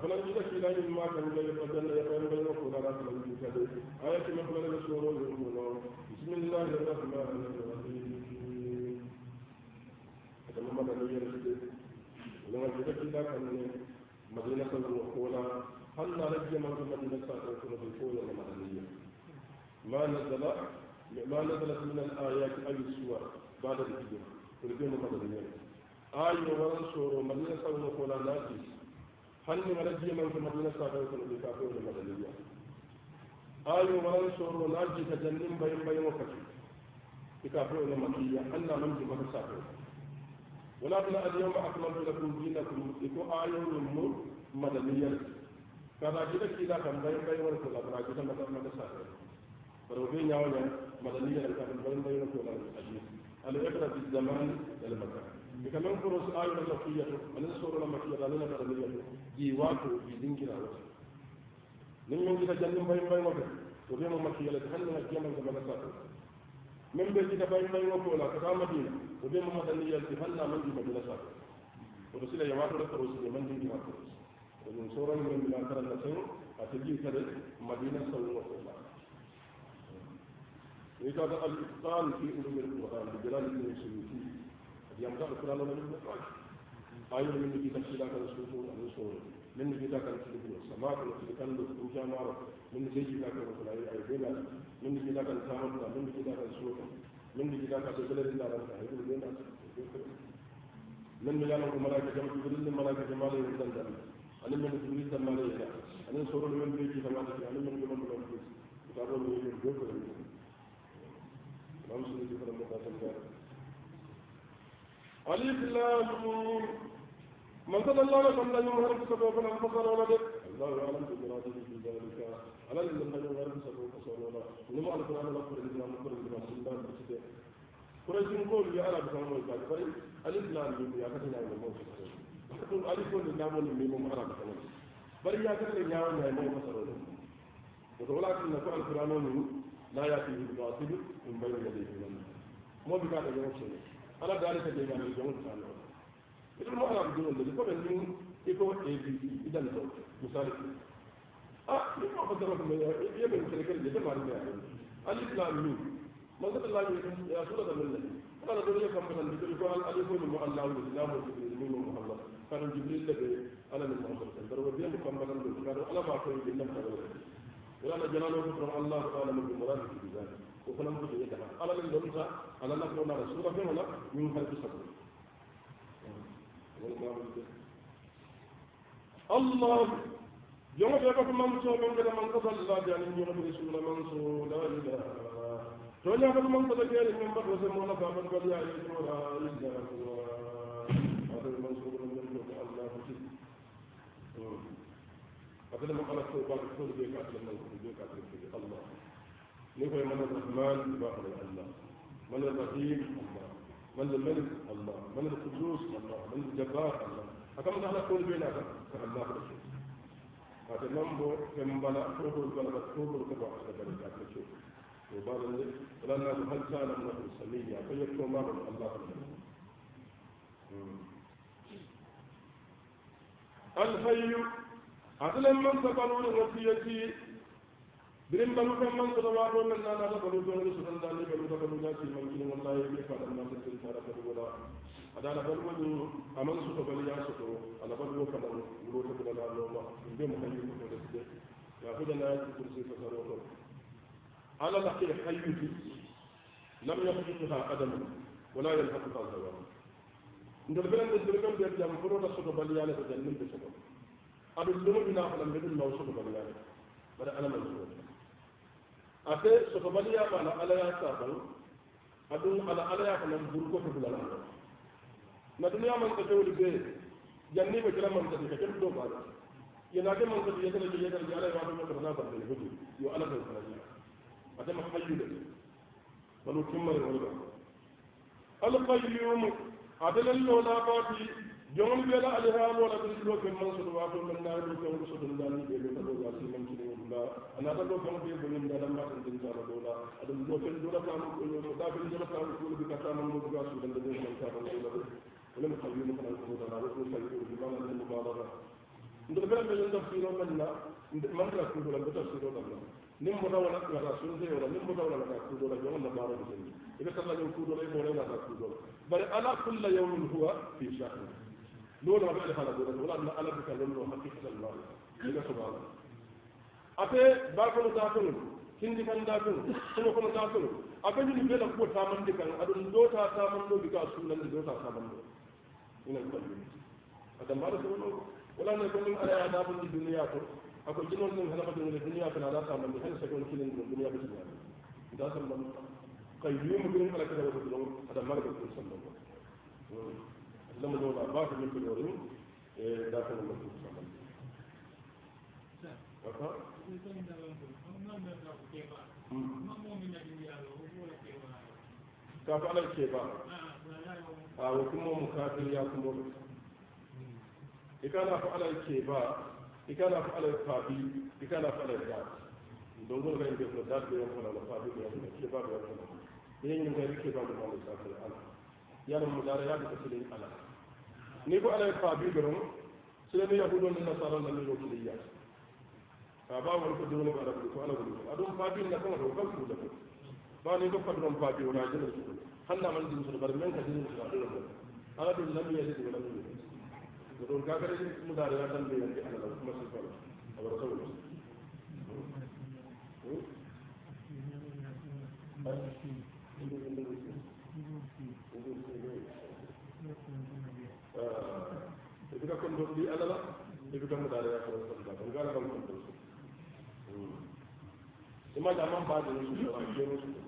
[SPEAKER 1] kan ji ka dai aya ki ma fara da soro yin ko no bismillahir rahmanir rahim kada ma da yin shi wala ma jida kila kan ne madina kan ko la hal na rajja ma kan madina sa kan ko da ko la madaniya ma nazala ما نزلت من الآيات أي السور بعد الهجرة ترجمة مدنية آية ورن سورة مدينة ولا ناسي hanni wala jiyamanke madina satan kono ɗi ka fewde madaniya ayo walan soro naaji ka jannin mbayen mbayengo kati ɗi ka fewde makiya anna mamdi mata satan wala tana alyawma akmaltu lakum dinakum iko ayo min mo madaniyal kada gida kiila kam mbayen mbayengo ko labra gida mata mata satan bara ɓe ñawoña madaniyal kam mbayen mbayengo ko labra alis al ibra bizamani el makan daga nan kuma su ayyukan lafiya anan soro la mafiya da nan da miliya ji wato bi dingira wato nin yau da jannin bayin bayin wato to be mu mafiya da hannun da kiyaman da bana sato min be da bayin bayin wato la ka madina to be mu madaniya da hannun man di madina sato to sila ya wato da soro su man dingira wato to nin soro ne min da karan da sai a tiji kada madina sallallahu alaihi wasallam وكذا الإتقان في علوم القرآن بجلال ابن السيوطي يمتع القرآن من المفعول أيضا من نجي تفسيرا كان سلوكون أن يسول من نجي كان سلوكون سما كان سلوكون لكم جامعة من نجي كان سلوكون أي أي بيلا من نجي كان سامنا من نجي كان سلوكون من نجي كان سلوكون لنا رمضان يقول لنا من ملان الملائكة جمع جبريل الملائكة جمع لي وزن دم أنا من جبريل جمع لي أنا سورة من بيجي جمع لي أنا من جمع لي وزن دم وكارو من جبريل جمع لي وزن دم ألف لام من صلى الله عليه وسلم يمهر بسبب البصر ولدك الله أعلم بمراده في ذلك على الذين يمهر بسبب البصر ولدك إنما القرآن الأكبر الذي نعم القرآن الذي نعم القرآن الذي قريش نقول يا عرب كانوا يقول ألف لام يا كتنا يا موسى تقول ألف لام ميم عرب كانوا بل يا كتنا يا موسى بصر ولدك ولكن القرآن لا يأتيه الباطل من بين يديه ومن ما بكاد يوم شيء ala dali ta jega ni jamu ta Allah idan ma ala bidun da ko ben ni iko abc idan to misali ah ni ko ba da ko ya ben kare kare da mari ne alif lam mim manzo Allah ya rasul da milla kana da ne kamar da ko al alif min mu Allah wa islam wa min muhammad kana jibril da ala min muhammad da rabbi mu kamar da kana ala ba ko din nan da wala jalalo ko Allah ta'ala min murad fi zalika o fana b'u jɛ daga ala bɛ dɔnni ta ala n'a fɔ n'a la sugu ka fɛn kɔnɔ minnu fana bɛ sago الله. يوم يقف منصور من كده من قصد الله يعني يوم يسول منصور لا إله. تولي أقول من قصد كده من بقى سمونا فمن قد يعيش ولا إله هذا المنصور من يملك الله فيه أقول من قال التوبة كل بيك أسلم الله نقول من الرحمن بقري الله من الرحيم الله من الملك الله من القدوس الله من الجبار الله. أكم نحن كل بينا الله رسول هذا نمبو كم بلا أخوه بلا مكتوب الكبع على بركة رسول وبعد لأن هل كان من السمية فيكتب ما من الله رسول أمم. الحي أتلم من تقرون وفيتي بريم بلو كم من سلوا دون من لا لا بلو دون من سلوا دون بلو دون بلو دون سلوا من كلمة الله يبي فلان ما سكت سارا بلو ولا أدا لا بلو من أمن سكت بلو يا سكت ألا بلو كلام بلو سكت بلو لا ما يبي مخيل كل سكت يا خد أنا كل سكت سارا بلو على لقي حيوتي لم يخطفها قدم ولا يلحقها زوال ندر بلن ندر بلن بير جام بلو لا سكت بلو يا لا سكت نم بسكت أبي لما بنا فلان بدل ما سكت بلو يا لا بدل أنا من سكت ate sotobaliya ma ala ala ya sa ban adun ala ala ya kana burko to bulala na duniya man ta tawli be janni be kala man ta ta ken do ba yana ke man ta ya ta ya ta ala ya ta ta na ba ne hudu yo ala ta ta ya ate ma hayyu da balu kimma da wala al qayyum adalan lola ba bi jomni ɓeeɗa ali haan wala ɓe ɗo ken man soto waato men naa ɗo kewɗo soton daani ɓe ɓe taɗo ga siman kineoɗula anaata ɗo kan ɓe bonin daɗan mbaten ten taala ɗowla aɗum ɗo ken jolatamo ɗaɓen jolatamo ɗole bi kattamanmo ɗuga suudande ɓe man taala ɗowla ɗo ولم يقيموا فلا يقولون على رؤوس الكل بمعنى المبالغه ndo be be ndo tafsiro man na man ka ko la tafsiro la nim mo dawla la la sun de wala nim mo dawla la ko do la yo na baro de ni ibe ka la ko do la mo la ko do bare ala kullu yawmin huwa fi sha'n no na be hala do wala na ala ka non no hakki tan ma ni ga subhana ate ba ko ta ko kindi kan da ko ko ko ta ko abe ni be la ko ta man de kan adon do ta ta man do bi ka sunan do ta ta man do ina ko adam ba ko no wala na ko ni ala ya da bu duniya to ako jinon ni hala ko ni duniya to na da ta man do sai ko ni duniya bi da ta man qayyum bi ala kada wa adam ma ko sallallahu alaihi wasallam kono ɗum sallam aka kafa alal keɓa awo kumomu kafir ya kumoɗo i kana fo alal keɓa i kana fo alal faabi i kana fo alal daat donc ɗon kayen ɓe ko daat ɓe yon fonala faabi ɓe yon keɓa ɓe yon fonala yeñin kayri keɓa ɗum alay safir ala yana mo ala ni ko alal faabi ɓe ɗon silani yahuɗon ni nasara nani yo kili yaata ka ba won ko dole ko arabu ko ala ko adum faabi na kan ko kan ko da ba ni ko padron faabi wona jël ko handa man dum so bar men ka dum so do ala dum lam yadi ko lam yadi ko don ka kare mu dare ya tan be yandi ala ma ala kon do di ala la ibika mu dare ya ko so da ngara kam ko ima da man baade no suuso a jero suuso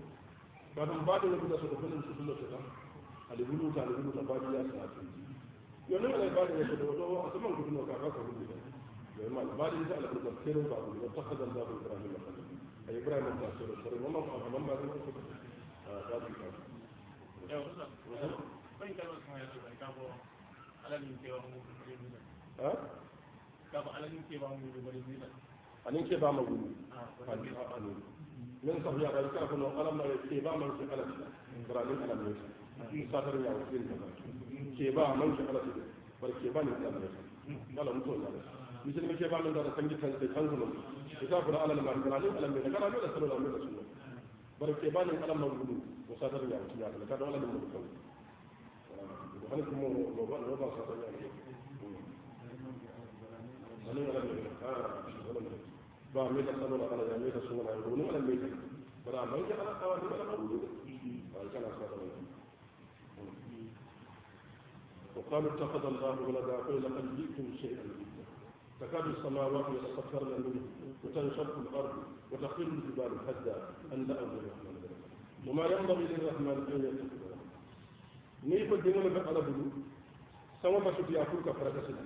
[SPEAKER 1] ba ɗum baade no ɗuɗa soɗo fenen sutuloto tan ale wuluta ale wuluta baadiya sa tuji yo non alay baade no soɗo oɗo asaman ko ɗuno ka ka ko tan yo ma baade ni ala ɗuɗa kero ba ɗum wattakhada allahu ibrahima khalil ay ibrahima ta soro soro mama ko afaman baade no soɗo a taati ka ha alam na ke ba man ke ala bara min alam ne sa tar ya ko din ke ba man ke ala bar ke ba ni ala ne ala mu to ya misal me ke ba man da kan ji kan kan ko ita ko ala na ma bara min alam ne kana ne da sallallahu alaihi wasallam bar ke ba ni alam ma wulu ko sa tar ya ko ya ka da wala mu ko wani kuma mo ba ba sa tar ya ne wani وقالوا اتخذ الله ولدا قل لقد جئتم شيئا. تكاد السماوات يتفطرن منه وتنشق الأرض وتخر الجبال هدا أن لا الرحمن وما ينبغي للرحمن أن يتخذ ni ko dingol be ala bulu sama ba su biya furka faraka sina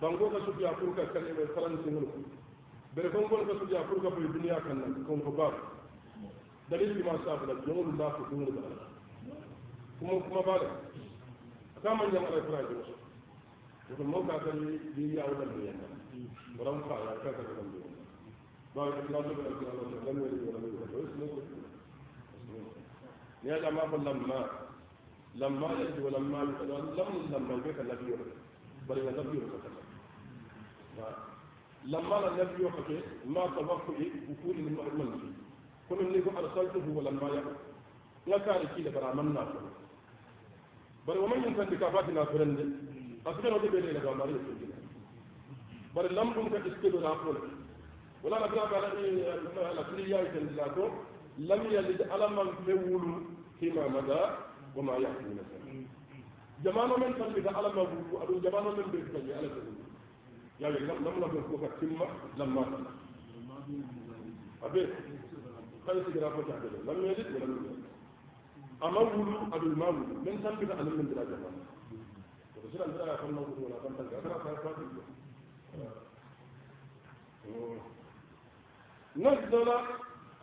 [SPEAKER 1] bango ka su biya furka kan e faransi ngol bere kon kon ko suja pour ko boy duniya kan nan kon ko ba dalil bi ma sa jongol la ko dum da kuma kuma ba da ka man jam ala fara jo ko mo ka kan di ya wala ni yanda borom fa ya ka ka kan di ba ko la do ko la do lam wala wala ko ni ya ma ko lamma wala ma lam lamma be ka nabiyo bari na nabiyo ka ka لما لم يوقف ما توقع وكول المنفي كل اللي ارسلته ولما يقع لا كان كده برا من نافع بل ومن يمكن بكافاتنا فرند أسكنوا دي بيني لغا ماري بل لم يمكن استيلو نافع ولا نبرا على الأكلية يتنزلاته لم يلد على من يقول فيما مدى وما يحكي مثلا جمانا من تنبيه على ما يقول جمانا من بيتنبيه على سبيل يعني لم نكن فوق التمة لما أبي خلي سيجرا فوق عدد لم يلد ولم يولد أما ولو أبو المام من سنبت أن من درجة ما وتسير أن درجة فما ولو ولا أكثر فما فاتي نزل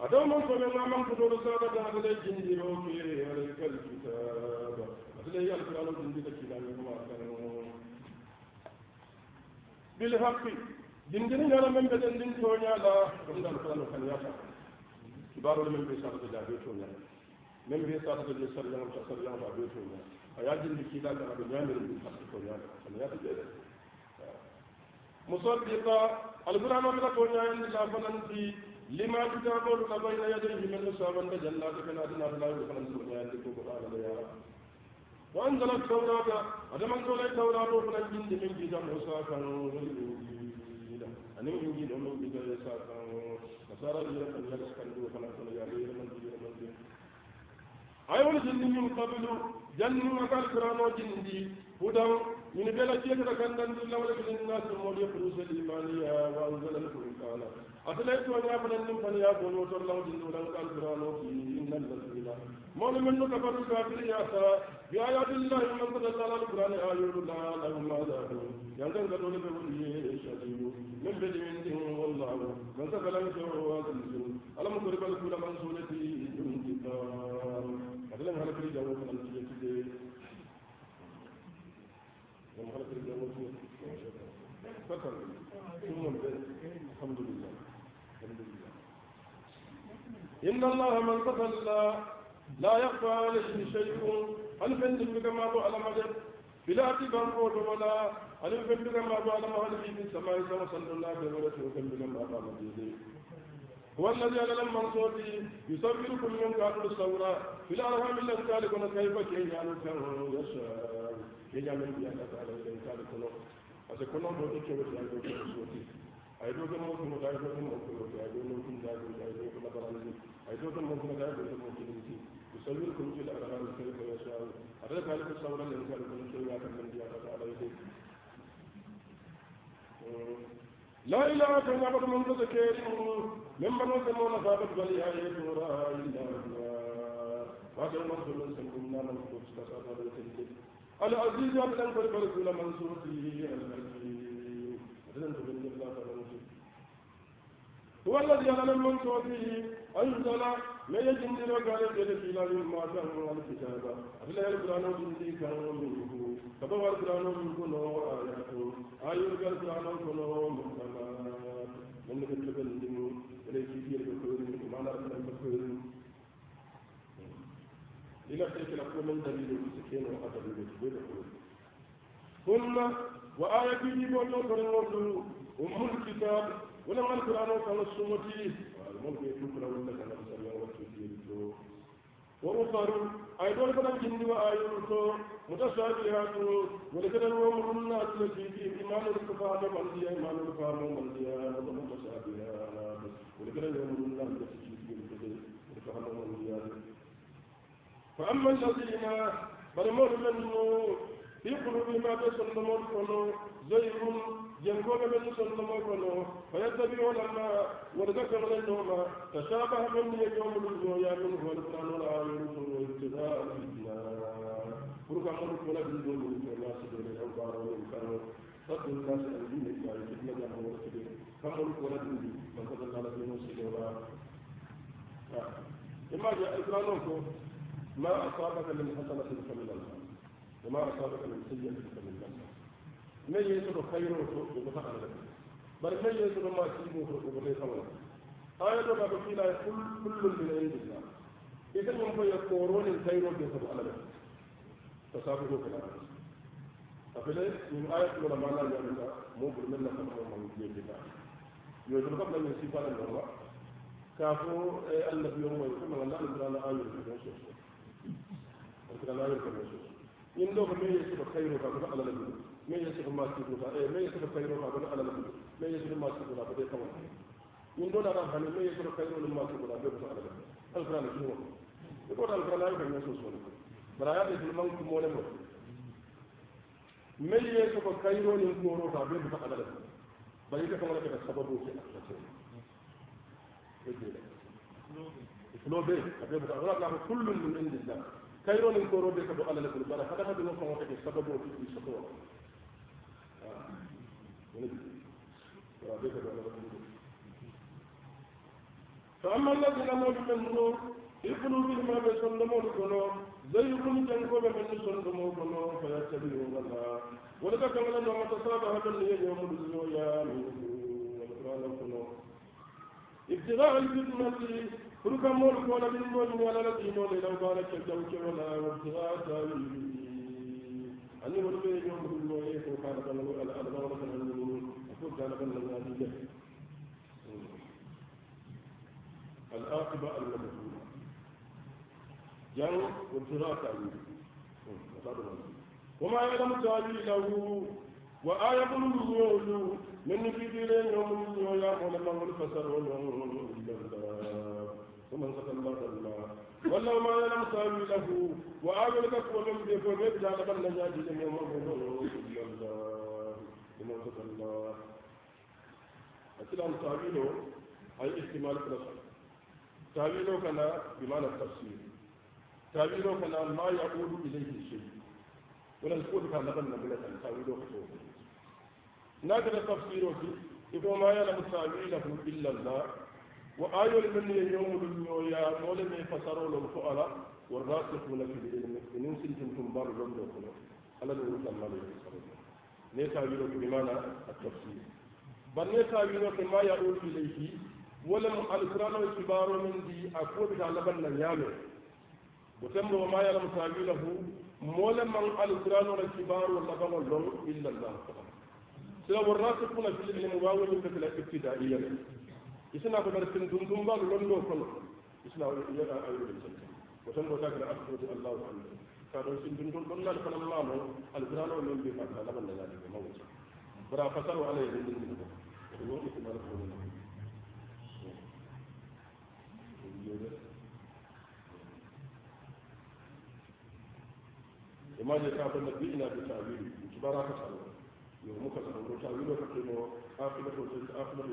[SPEAKER 1] أدوم فمن من فدور سادة هذا الجندي وفي عليك الكتاب. أتلي القرآن الجندي كلام ما كانوا بالحق. دندن يالا من بدن دين تونيا لا. كم دان فلان كان ياسا كبار من بيسارة جابي تونيا. من بيسارة جابي سريان سريان جابي تونيا. أيا جند كيلا كان أبو نعمل من بيسارة تونيا. كان ياسا جابي مصدقا القرآن وكذا تونيا إن لا فننتي. لما كتاب ورقبين يديه من نسابا جنات كنات لا يخلن سمعاتك وقال يا رب. وأنزل التوراة ولم أنزل التوراة من الجن من جد موسى كانوا أن الإنجيل من جد يسا كانوا فصار إلى أن يسكنوا فلا تليا من جد من جد أيوة الجند من قبل جن مكان كرانو جندي هدى. من بلا جيك ركندن الله ولكن الناس مولي فلوس الإيمانية وأنزل الفرقان أتليت ونيا فلن فنيا بولو ترلو جن ولن كان كرانو في إن الذين. مول من كفر كافر ياسا بآيات الله من تدل على القرآن آيات الله لهم عذاب ينكن كدول بولي شديد من بدين والله. من سفل شهوات الجن ألم قرب الكل من سولتي انتقام أتلم هل كري جاوة من الجيد لم هل كري جاوة فكر ثم الحمد لله الحمد لله إن الله من تفلى لا يخفى عليه شيء. هل فندم كما على مدد بلا اعتبار ولا هل فندم كما على مهل في السماء سما صلى الله عليه وسلم. كما على مدد هو الذي على المنصور يصبركم من قبل الصورة. في الأرهام التي كالكنا كيف كي يعلم كان يشاء. يجعل من بيانا تعالى إلى كالكنا أتكون موتي كيف يعلم كان صوتي do kan mo ko ay do mo ko ay do ay do ko la baran ni ay do kan mo ko ay do mo ko ni يصوركم في الأرهام كيف يشاء. أردت عليك الصورة لأن كان كل شيء يعلم من ديانة على يديك لا إله إلا الله من تذكر من من سمونا ثابت بل يا يسورا إلا الله. وهذا المنصور من سمعنا من قدس كسر العزيز أبدا فربر كل منصور فيه الحكيم أبدا تبين الله هو الذي على المنصور فيه أنزل ما يجند وقال جل في لا ما كان الكتاب. أبلا القرآن جندي كان منه. كبر القرآن منه نو آياته آية القرآن كنو محكمات من كتب الدين إلى كثير بكور ما نرى من بكور إلى تلك الأقوى من دليل سكين وأدب بكور ثم وآية في بوجه أم الكتاب ولما القرآن كان السمتي الملك يكون ولا كان مسلم وتجيب وأخر أيضا كان جند وآيات متشابهات. ولكن المؤمنون التي في إيمان الكفار ملديا إيمان الكفار ملديا متشابهات. ولكن المؤمنون التي في الكفار ملديا فأما الذين فالمؤمن في قلوبهم ما تسلمون كنوا زيغ جنكوك من تسلمون كنوا فيتبعون ما ولذكر لهم تشابه من يوم الدنيا منه والقرآن العالم وابتغاء الفتنة فرقا من كنا بالدون من الناس دون الأوبار والإنكار صد الناس عن دين الله فتنة هو الكبير كم كنا دين من قد الله في نفسه ولا إما جاء إكرامكم ما أصابك من حسنة فمن الله. وما أصابك من سيئة فمن نفسك من يسر خير لك بل من يسر ما سيئه وبطاء لك آية ما بكينا كل كل من عند الله. إذا من في يقولون الخير وبطاء على لك تصابه كلا أفلا من آية ولا ما لا يعلم مو برمنا كما من يجب يوجد قبل من سيفان الله. كافو النبي يوم يقول من الله نزلنا آية الكريم نزلنا آية الكريم in do ko me yesu ko khayro ka من يسخ ما تقولها إيه من يسخ كيرونا بنا على مكتوب من يسخ ما تقولها بدي كمان من دون أن أفهم من يسخ كيرونا ما تقولها بدي كمان الفرنة شنو هو يقول الفرنة يفهم يسوس ولا برا يدي في المنك مولى مولى من يسخ كيرونا ما تقولها بدي كمان الفرنة بدي كمان كده سبب وجه لو بي ابي بتاع غلط لا كل من عند الله كيرون الكورو دي سبب على لكم بركه هذا بنقوم نقطه سبب وجه فأما منه في قلوبهم ما بيسلمون كنو زيكم جنكو من سلموا كنو فيتبعون الله. ولك كما لنا متصابها باللي يوم الزويا والقرآن كنو ابتغاء الفتنة فلك مول كون من مول ولا لدين ولا لو بارك الجوك ولا وابتغاء تاويله أني ولي يوم المول وكان كان الأدبار كان المؤمنون أقول كان كان النادي العاقبة المجهولة. جن وابتغاء تاويله وما يعلم تاويله وآية النور من دين يوم يوم يوم من الفسر ومن سكن الله الله. ولا ما يعلم تاويله وآمن كفو من بيكو بيك جعل بنا نجاجي لم يمر إلا الله. إنه الله. أسلام تاويله أي احتمال كنصر تاويله كان بمعنى التفسير. تاويله كان ما يقول إليه الشيء. ولا يقول كان لبنا بلا تاويله كتوه ناكد تفسيره إذا ما يعلم تاويله إلا الله. وآية من يوم الدنيا مولى من فسروا فعلا والراسخون في العلم. إن سنتم تنبار رمض وكنا على نور الله وسلم ليس عبيرك بمعنى التفسير. بل ليس عبيرك ما يقول إليه. ولم القرآن والكبار من دي أقول على بنا يامه وتم وما يعلم تاويله مولى من القرآن والكبار واللبن واللون إلا الله. سلا والراسخون في العلم واول من الابتدائية. Isna ko bar tin dum dum balu londo kono isna ya da ayu bin san ko tan ko ta kana akhruju allah an ka do sin dum dum don la kana ma mo al qur'an wal bi fa la ban da ga mo bara fasaru alay din din ko ko yo ko mala ko ni وما يكاد نبينا بتأويله كبارا فسألوا يوم كسر تأويله آخرة آخرة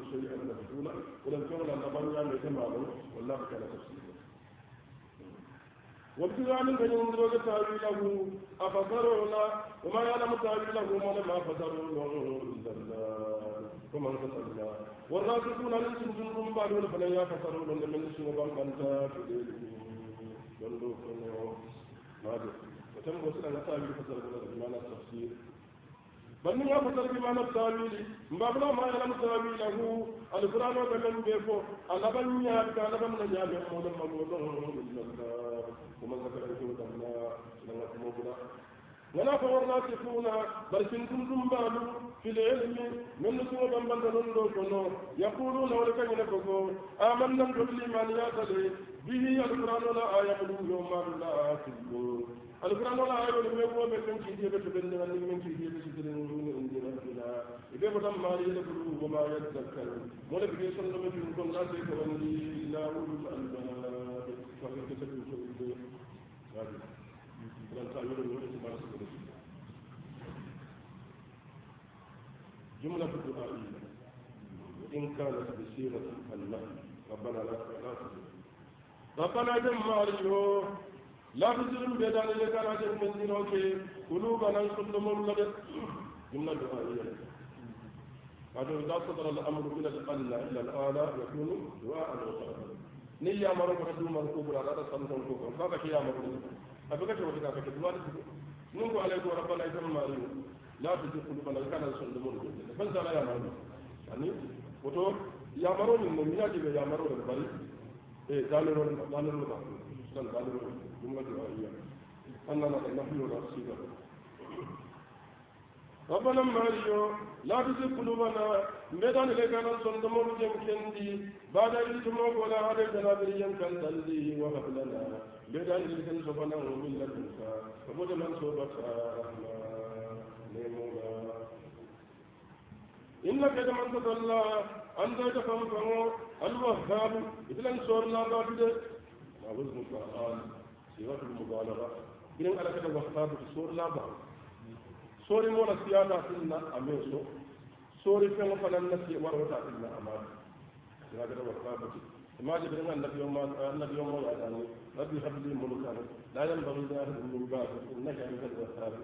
[SPEAKER 1] كان تفسيرا وابتغاء من بين مدرج تأويله أفسرونا وما يعلم تأويله من ما فسروا إلا الله ومن فسرنا والراسخون على سنتم بعدون فلن يفسروا من سنة بانتا في يندوكم ماذا وتم وسأل تأويل فسرنا بمعنى التفسير بل من ma yalam tawilahu alqur'ano be men be fo. Alaban ya ka alaban na ya be mo ma mo don illallah kuma zakara ko danna na ko bula ولا فورناسخون بل كنتم تنبالوا في العلم من نسوة بمبند نندوكنا يقولون ولكن ينكفوا آمنا بالإيمان ياتلي به القرآن لا آية يوم لا تبلون القرآن لا آية من يوم من كيدي بتبين من كيدي بتبين من عندنا بنا إذا بدم ما يلبلوا وما يتذكر ولا بيجي صلى الله عليه وسلم لا تكون إلا أولو الألباب فقد تكون هذه لن تعملوا من جملة دعائية إن كانت بصيغة النهي ربنا لا لا تزغ ربنا جمع اليوم لا تزغ بيدان لك راجل من دينك قلوبنا كل مولد جملة دعائية هذا إذا صدر الأمر إلى الأن إلى الآن يكون دعاء وطلبا نيا مرة مركوب على رأس الصندوق كوكا فهذا كيا مرة. أبغى شو كذا دعاء نقول عليك ربنا جمع اليوم لا تزغ قلوبنا كان الصندوق بل لا يا مرة يعني woto yamaro min mo miyaji ɓe yamaro e dalirol ma tan dalirol ɗum waɗi o yiya annana ɗe nafiyoɗa siga ربنا ماريو لا تزغ قلوبنا ميدان لك أنا صند مرجم كندي بعد إذ تموت ولا هديتنا بريم كالدلي وهب لنا ميدان لك سبحانه من لدنك فمد من صوبك نيمونا إنك لمن تضلى أنت تفهم فمو الوهاب إذن صورنا بعد ما وزن القرآن سيرة المبالغة إذن على كده وهاب صور لا بعد siyata tinna amin so sori feŋo fanaŋ na si warota tinna amani sinagata wasabati imaji birin annabi yawma annabi yawma ya dani rabbi habli mulkan la yanbaghi li ahadin min ba'di innaka antal wahhab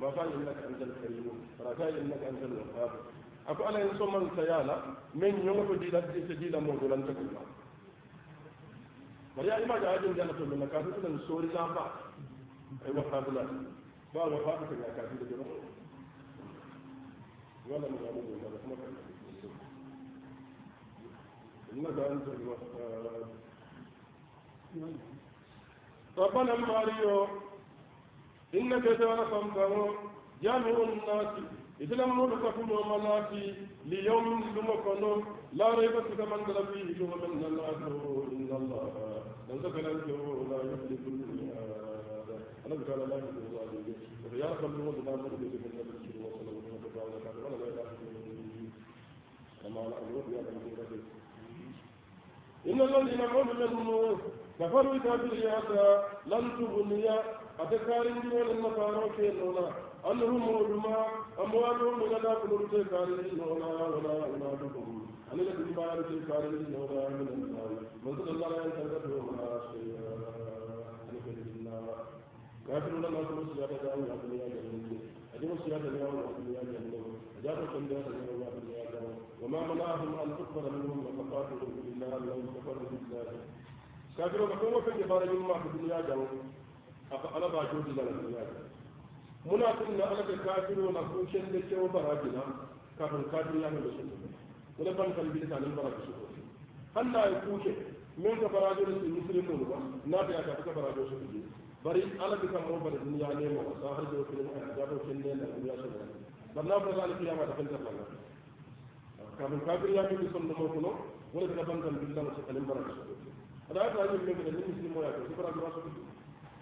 [SPEAKER 1] ma fa innaka antal karim faraka innaka antal wahhab ako ala en soman sayala men nyongo to dila se dila mo dolan ta kuma bari imaji ajin dana to min ka to sori la ba ay wahhabula ba wa faɗi kan ya kafi da jira wala mu zamu da kuma kan inna da an zuri ربنا ماريو إنك أنه جامع الناس إذا لم نلقكم ومناتي ليوم دمكنو لا ريب فيك من دل فيه ومن الله إن الله نزل له لا يخلف أنا قال لا يخلف الميعاد يا رب الموت ما مرد في النبي صلى الله عليه وسلم ولا لا إله إلا الله كما لا أقول يا رب إن الذين عملوا كفروا كافريات لن تغني أتكارين دون النصارى كينونا أنهم علماء أموالهم من داخل التكارين نونا ولا أولادهم أن الذين بارك التكارين نونا من النار من صلى الله عليه وسلم ولا شيئا أن الله كافرون ما كانوا سيادة دعوا يا بني آدم أجمع سيادة دعوا يا بني آدم أجابوا سيادة دعوا يا آدم وما منعهم أن تكبر منهم وتقاتلوا بالله أنهم كفروا بالله كافروا كما في جبار يوم في الدنيا جاءوا أنا باجود إلى الدنيا muna tun na alaka kafiru na kushen da cewa barabina kafin kafin ya mai su. Wani ban kalbi da nan bara su. Allah ya kushe min ka barajo da su musulmi ba? Na da ya ka ka barajo su kuje bari alaka kan mu bar duniya ne ma wasa har da kullum a da dokin ne na duniya su ne banna ba za a kiyama da kanta ba. Kafin kafin ya mai sun da mu wani ban kalbi da su bara su da ta yi mai da musulmi ya ka su barajo su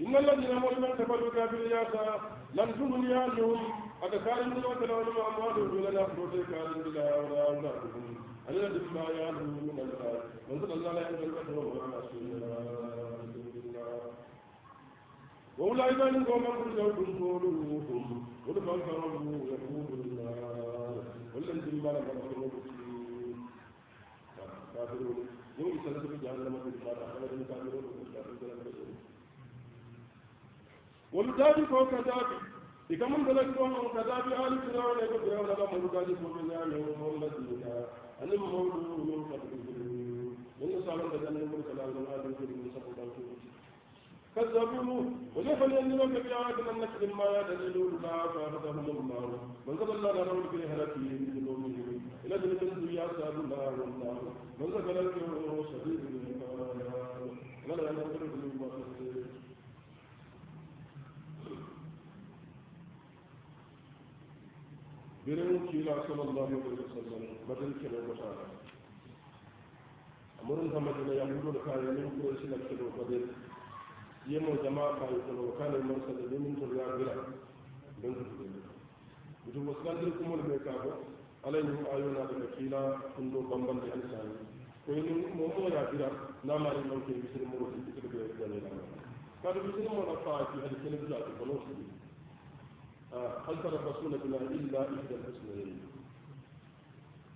[SPEAKER 1] إن الذين مؤمنون كفروا كافريات لم تغني عنهم. أتكارن من وكلهم أموالهم ولا نخرج كارن بلا ولا أولادهم. الذين ما يعلم من الله من صلى الله عليه وسلم وعلى وأولئك من قوم كلهم قولوهم ولفنكروا يقول الله والذين ما لم يكن كافرون. يوم يسلسل جهنم في الفاتحة الذين كافرون. والكافي فوق كذابي إذا من ذلك كون كذابي آل فرعون يقول فرعون لما مرقاجي فوق نعمه والذين أن المولود من قبلهم إن سالم بدن من كلام آدم في من سبب كذبوه وجفل ينزلون بآيات من نكد ما يدلل لا فأخذهم الله. من قبل الله نرون في هلكه من قومهم إلى ذلك يا ساد الله والله. من قبل الله شديد العقاب ولا ينظر بالله birin kila sallallahu alaihi wasallam badal kilo basara amurun ta madina ya hudu da kayan yin ko shi da kilo badal yemo jama'a ka yi kilo kana mun sa da min to ya gira don ku mutu waslan dir kuma da ka ba alayhi ayuna da kila kun do bamban da insani ko yin mo mo ya gira na ma rin هل تربصون بنا إلا إحدى الحسنيين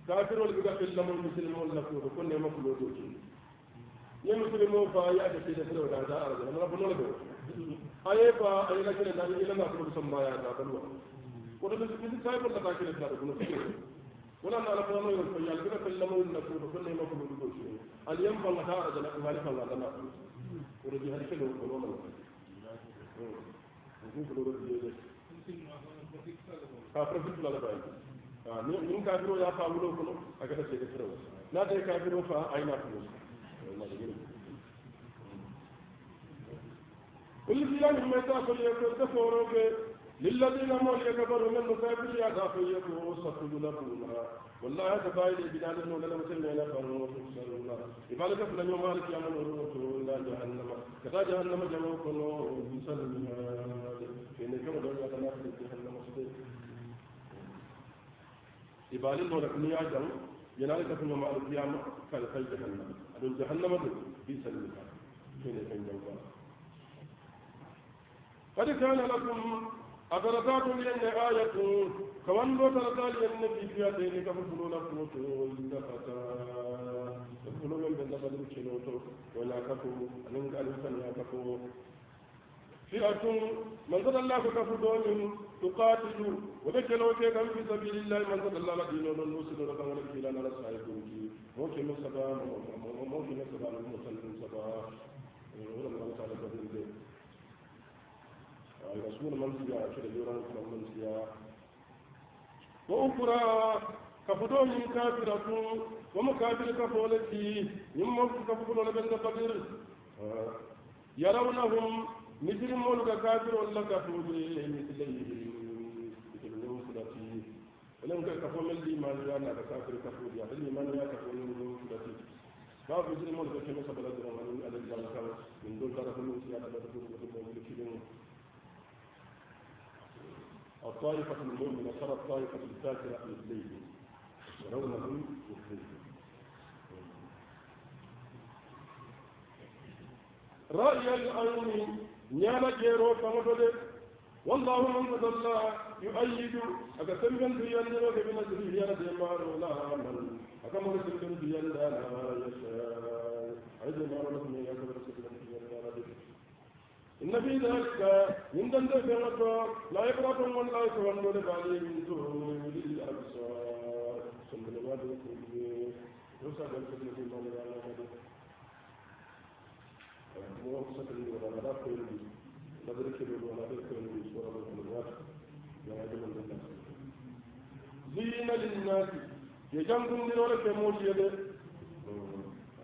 [SPEAKER 1] كافر اللي بقى إلا من مسلمون لكم كنا مخلوقون يا مسلمون فايا كثير كثير ولا جاء رجل أنا بقول لكم أيه فا أيه لكن الناس إلا ما كانوا سمايا يا كانوا وده بس بس سايب ولا كاكل كذا كنا ولا أنا أقول لهم يقول فيا كذا كل ما يقول لكم كنا مخلوقون اليوم فالله جاء رجل ذلك الله لنا ورجع هذا كله كلام کافر سے بلا لگائے گی نیم کافر ہو یا فاغل ہو کلو اگر سے کسر ہو نہ دے کافر ہو فا آئینہ کلو کل سیلا نمیتا سلیے کو تفور ہو کے للذین مولی اکبر ہمیں نفیب لیا دا فیلیے کو سفر لکو لہا واللہ تبائی لے بنادر نولا لمسل لینا فرن و فرسل اللہ عبادت اپنے نیو مالکی عمل و روح اللہ جہنم کتا جہنم جمع کنو سلیہ إن كما دعوا يتنافس جهنم مصدق ibalin do da kun ya jan yana da kafin ma al-qiyama kal kal jahannam adun jahannam do bi sallika shine kan jawba qad kana lakum agarataatu min ayatu kawan do taratal yan nabi fiya de ni kafu buluna ko to inda fata فئة من قد الله كفدون تقاتل وذكروا كيف في سبيل الله من قد الله دين ونوسل لكم ولكن لا نرى سائقون ممكن سبا ممكن سبا المسلم سبا ولا من تعالى كفر رسول من سيا كده يورا من سيا. وأخرى كفدون كافرة ومكافر كفولتي يمم كفولة بن قدير يرونهم مثل مولك كافر ولا كفور مثليهم مثل المسلتي ولم كفور من الإيمان يانا كافر كفور. يا الإيمان يا كفور من المسلتي باب مثل مولك كما سبب الدرمان على الجالة من دون طرف من سيادة بدر من الطائفة المؤمنة ترى الطائفة الكافرة مثليهم يرونهم مثليهم رأي العين نيانا جيرو فمدد والله من فضل يؤيد. أكا سمجن في يندرو بنصره يا دمار لا من. أكا مرسل في يندر يشاء. أي دمار لكم يا كبر سبيل في يندر إن في ذلك من دند فيمتو لا يقرأ من لا يكون دون بالي من دون الأبصار. سنبل وادو كل يوسف الفضل في مولى مدرك ولا كل سورة الحلوات يا جمال الناس زين للناس يجمع من ولا كمول يد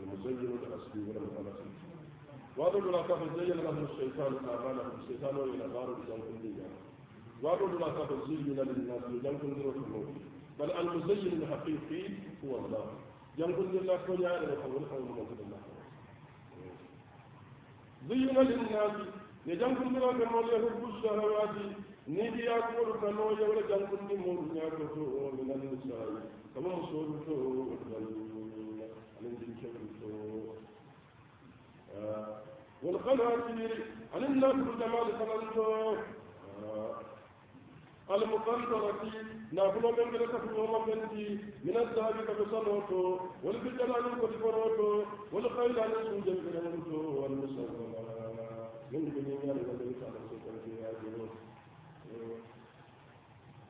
[SPEAKER 1] المزين الأصلي ولا الأصلي وهذا لا تفضل زين لهم الشيطان أعمالهم الشيطان إلى نار بجنب الدنيا وهذا لا تفضل زين للناس. يجمع من ولا كمول بل المزين الحقيقي هو الله. جنب الله كن يعلم حول موجود الله زين للناس يجنكم بلا كنول يحب الشهوات نيدي يقول كنو يولا جنكم نمور نياكتو من النساء كما مصورتو والقناطير عن الناس بالجمال فلنتو المقنطرة نافلو من بلا تفلو من من الذهب كبصنوتو والبجلال كبصنوتو والخيل عن سوجا كبصنوتو والمسلمة من بنيان الذي كان سوقا في هذه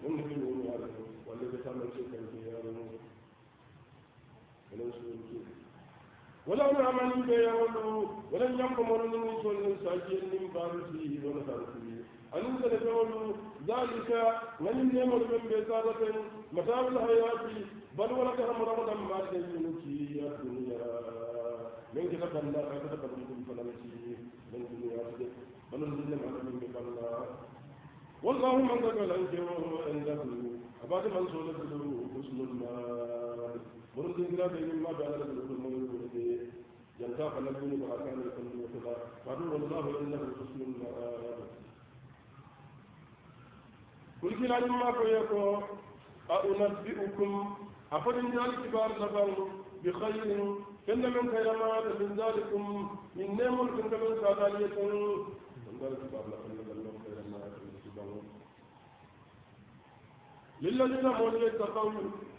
[SPEAKER 1] من بنيان والذي كان سوقا في هذه ولو سوقا ولا نعمل بيعولو ولن يقم ولن يسول ساجين من بارسه ونفرسه أن تدعوا ذلك من يمر من بيتارة متاع الحياة بل ولك رمضان ما تنسي الدنيا من كتب الله كتب لكم فلنسي من دنيا بل الدنيا ما من بقلا والله من قبل أنجو عنده أباد من سولة له حسن المال. مرد إلى بين ما بعد له المولود ينتهى فلن يكون كان يكون وكذا قالوا والله إنه حسن المال. قل كلا لما فيكو أنبئكم. أفضل ذلك كبار لبن بخير. كن من خير ما من ذلكم. من نعم كن من سادالية من ذلك كبار لبن من خير ما من للذين مولي اتقوا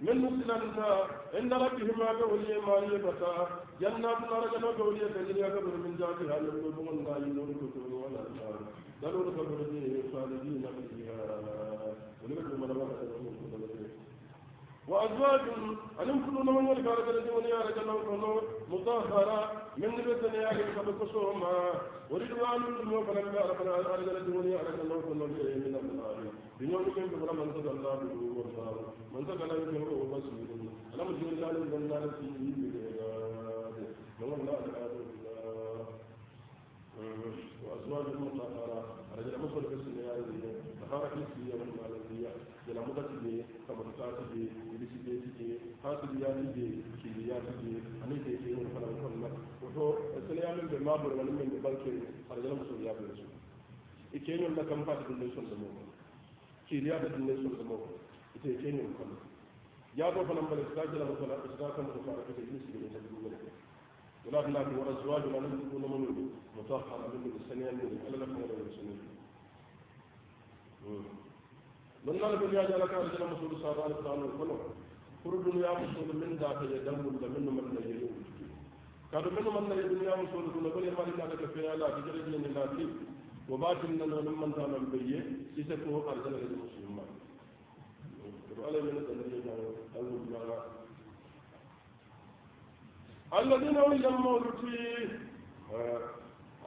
[SPEAKER 1] من مسلمنا عند ربهم ما قولي ما يبتا جنات نرجنا قولي تجري قبر من جاتها يقولون لا ينور كتب ولا نار دلول قبر خالدين فيها. ولكن من الله وأزواج أن يمكنون من يلقى رجل دون يا رجل مطهرة. من نبتن يا رجل فبقصوهما ورضوان من فلم يعرف رجل دون يا رجل من الله بنيوم كن بقول من تقى الله والله من تقى لا يكون هو بصير أنا مجيء الله من الله. في من الله وأزواج مطهرة رجل مصر بسم يا رجل طهارة نسبية من المالكية جل مدتي كما تاتي بسيتي حاسبياتي كيلياتي أني تيجي من فلان كنا وهو السنة من بمابر من من بنك رجل مصر يا رجل إكينو لكم فاتي بالنسبة لهم kiriya da dinne sun zama ko ita yake ne kan ya zo falan bal istaji la bi wa azwaju la nan ko mun mutahhara min saniyan min ala la kuma da sunan من قال في هذا لك أرجل مسؤول صلى الله عليه وسلم كل دنيا مسؤول من ذات يدم من من لا يجوز كانوا من من لا الدنيا مسؤول كل كل ما لنا لك في لا تجري من لا وباطن لنا من تعمل بيه يسكوا أرجل المسلمين وعلى من الذين أول ما الذين هم يمون فيه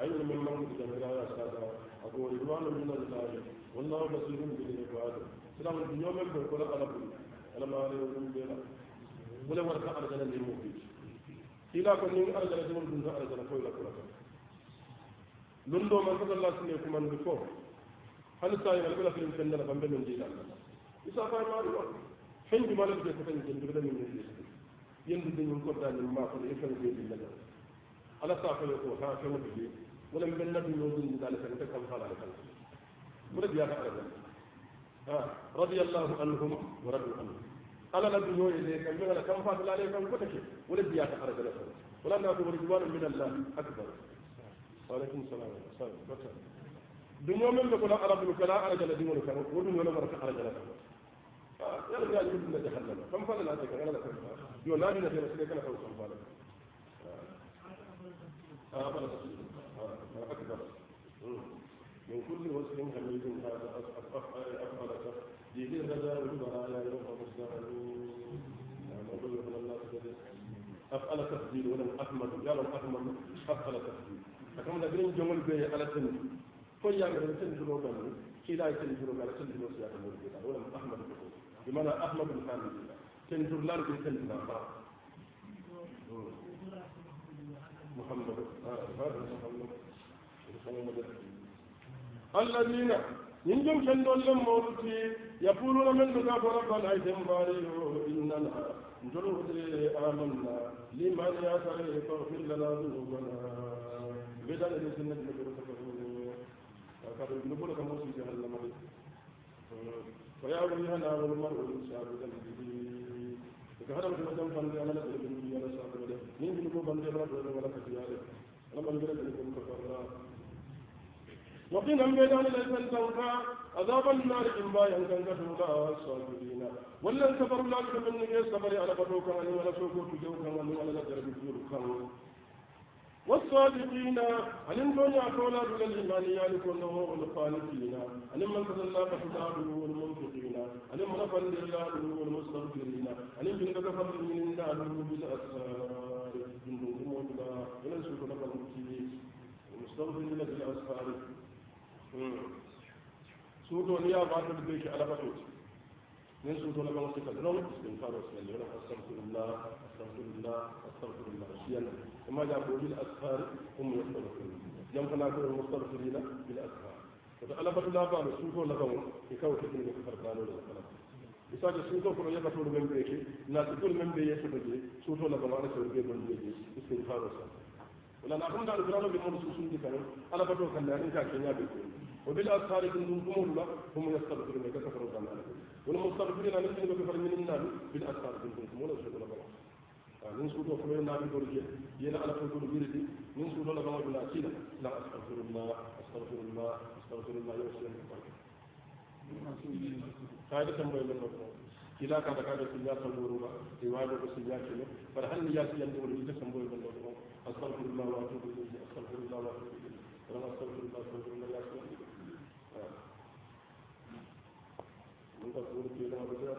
[SPEAKER 1] أي من من جميع يا سادة أقول رضوان من الله. والله بصير بالعباد سلام من بقول على كل أنا ما أريد من بلا ولا ورث أرجل الموت إلى كل من أرجل من دون أرجل كل كل alaihi wasallam kuma ndu ko hal sai mal bala film fendala bambe men jila isa fa ma do fen di malam je ko tan je ndu min ni yendu de ñun ko dal ma ko e fa be dilla ala sa fa ko ha fa mo be wala men nabi ñoo dund dal fa te kam fala kan mu da biya ta ala ha radiyallahu anhum wa radu anhum ala nabi ñoo ye kam ngala kam fa la le kam ko take wala biya ta ala kan wala na ko ridwan min allah akbar ah ah من كل وجه حميد هذا أفعل به غدا والبرايا يوم مزدهرون نقول الله أفعل تفضيل ولم أحمد رب أحمد أفعل تفضيل أكمل أجرين جمل بي على سن فيا من سن جلو بني كلا سن جلو على سن جلو سيادة مولد ولم أحمد بمعنى أحمد الحامد سن جلال بي سن جلال محمد. هذا محمد. محمد. الذين ينجم شندون لم مولتي يقولون من ذاك ربنا ايتم باريو اننا نجلود آمنا. لمن يسر فاغفر لنا ذنوبنا. بدل لسنة نجر سفرون فقد نقول كما في جهنم. فيا ويهنا والمرء يسار ذنبه فهذا ما تم فان على ذلك من يلا سابر له من يقول بند ولا ولا كتيار لما نقول لكم كفرنا وقيل الميدان ليس تنفع عذاب النار إن بايا كان كتولا الصابرين. ولا الكفر لا من نجي الصبر على فتوكا ولا سوكو تجوكا ولا درب الجوكا والصادقين أن الدنيا كولا دون الإيمان يالكون والخالقين أن من كذا الله فتداره والمنفقين أن من فند الله والمستغفرين أن من كفر من الله بالأسفار جندهم ولا ولا سوكو لك المستغفرين بالأسفار. suuto ni ya baatol be ki نسكت ولا مغفرة لا ولا استغفار واسألني ولا أستغفر الله أستغفر الله أستغفر الله. شيئا وما جاء به الأذكار هم يستغفرون. يوم كان أكون المستغفرين بالأذكار فألا بد الله بأن سوفوا لهم. يكاو حكم يكفر قالوا لهم خلاص بساجة سوفوا كل يوم تقول من بيك ناس كل من بيك يسوي بيك سوفوا لهم. أنا سوي بيك من بيك استغفار واسألني ولا نحن دار الجنة بمن سوسم دكان ألا بد وكان لأن كان كنيا بيك وبالأذكار كنتم كمولا هم يستغفرون. يكفرون قالوا والمصرفين على مثل بفر آه، من النار. بالأسرار في الدنيا ولا شيء ولا بلاء من سود وفر النار بدرجة ينا على فكر بيردي من سود ولا بلاء بلا سيلة لا أستغفر الله أستغفر الله أستغفر الله يوسف من الطريق هذا كم بين الله كلا كذا كذا سيلة سبورة ديوانة سيلة كله فرحان ليا سيلة دولة كذا كم بين الله أستغفر الله وأتوب إليه أستغفر الله وأتوب إليه. أستغفر الله أستغفر الله يا سيدي تقول في لما بجاء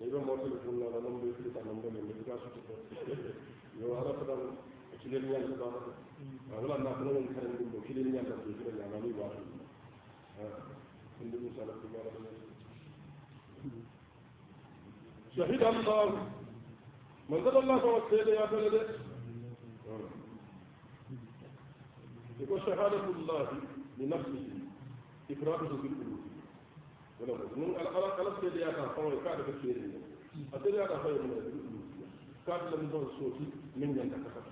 [SPEAKER 1] يبقى موصل كل الله لم يفلت عن نمبر من بجاء يو على فدام كلين يان سبحانه ولا نحن من كان من كلين يان سبحانه كلين يان علي واحد من دون سالة شهد الله من قد الله توسل يا بلد يقول شهادة الله لنفسه إفراده بالقلوب ولو من على على على سيد يا كان فهو كاد كثير أتري هذا خير من القلوب كاد لم يكن صوتي من ينتكف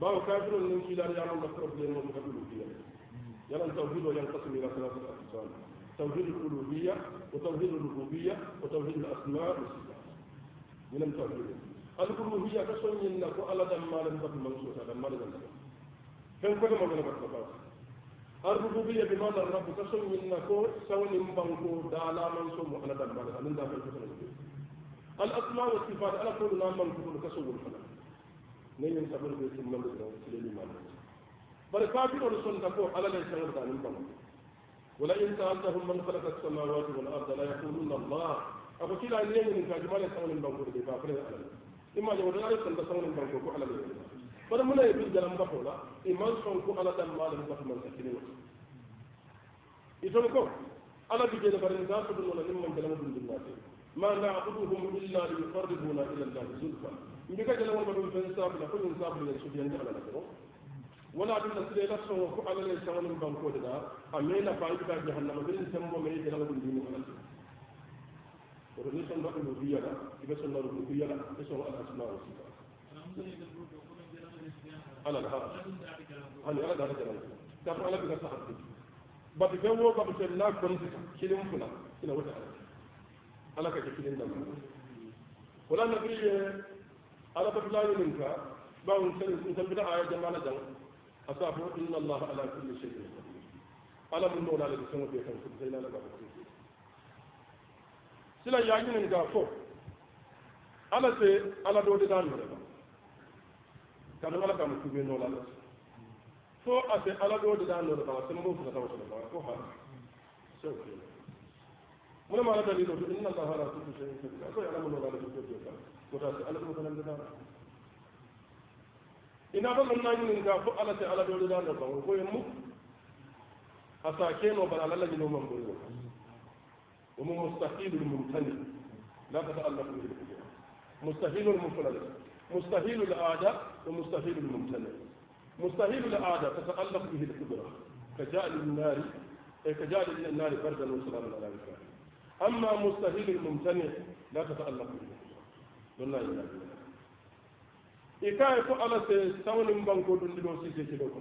[SPEAKER 1] باو كافر من كلا يعلم مكرب لين ومكرب فيها يلا التوحيد ينقسم إلى ثلاثة أقسام توحيد الألوهية وتوحيد الربوبية وتوحيد الأسماء والصفات من التوحيد الألوهية كسون ينكو على دمال بطل منصوصة دمال دمال فين كل ما غلبت بطل الربوبية بمعنى الرب كسون ينكو سون ينبنكو دالا منصوم على دمال أمن داخل كسون الأسماء والصفات على كل نام من كسون الفلان نين سبب بيت من دمال سليم مالك bari kafirolu sonta ko ala lay saŋol danin baŋ ولئن سألتهم من خلق السماوات والأرض لا يقولون الله. أبو كلا نيم من كاجمال سألهم بانكور دي كافر على إما جود لا يسأل سألهم بانكور على الله فلما لا يبين جلم بطولا إما سألهم على دمال بطل من سكين إذن كو على بجد برن ذات ولا نم من جلم من الناس ما نعبدهم إلا ليقربونا إلى الله زلفى إنك جلم بدون فنساب لكل إنساب ليسود ينجح على نفسه wala ɗum nasire la sowo ko ala le sawanin bankode ɗa a mena bankita jahannama ɓeɗen sembo me yetelaga ɗum dini alal oto ni sonno ɗum wiyaɗa iɓe sonno ɗum wiyaɗa ɓe sono al asma wa sifa alal ha hani ala data jalan kato ala ɓiga sahatde baɗi fen wo baɗi fen na kontita kilim fula ina wota ala ala kake kilin dam wala nabiye ala batulañinin ka ɓawum sen tambita aya jamala jang أصابه إن الله على كل شيء قدير ألا من نولا لك سنة بيكا سينا لك سلا يعين نجا فوق ألا سي ألا دو دي دان مريبا كانوا ألا كانوا كبير نولا لك فو أسي ألا دو دي دان مريبا سنبو فتا توسل الله فو هذا سوف من ما دليل إن الله على كل شيء قدير أسي ألا من نولا لك سنة بيكا وتاسي ألا دو دي دان ina ba man nan nin ga fo ala ta ala do da da ba ko yemu asa ke no bala lalla ni no man bolo wa mu mustahil al mumtani la tata'allaq bihi al qudra mustahil al mufrad mustahil al aada wa mustahil مستحيل العادة ومستحيل الممتنع. مستحيل العادة تتألق به الكبرى كجعل النار كجعل النار بردا وسرارا على الكافر أما مستحيل الممتنع لا تتألق به والله لا إكاي فعلة سون بانكو دلو سيسي سيسي بانكو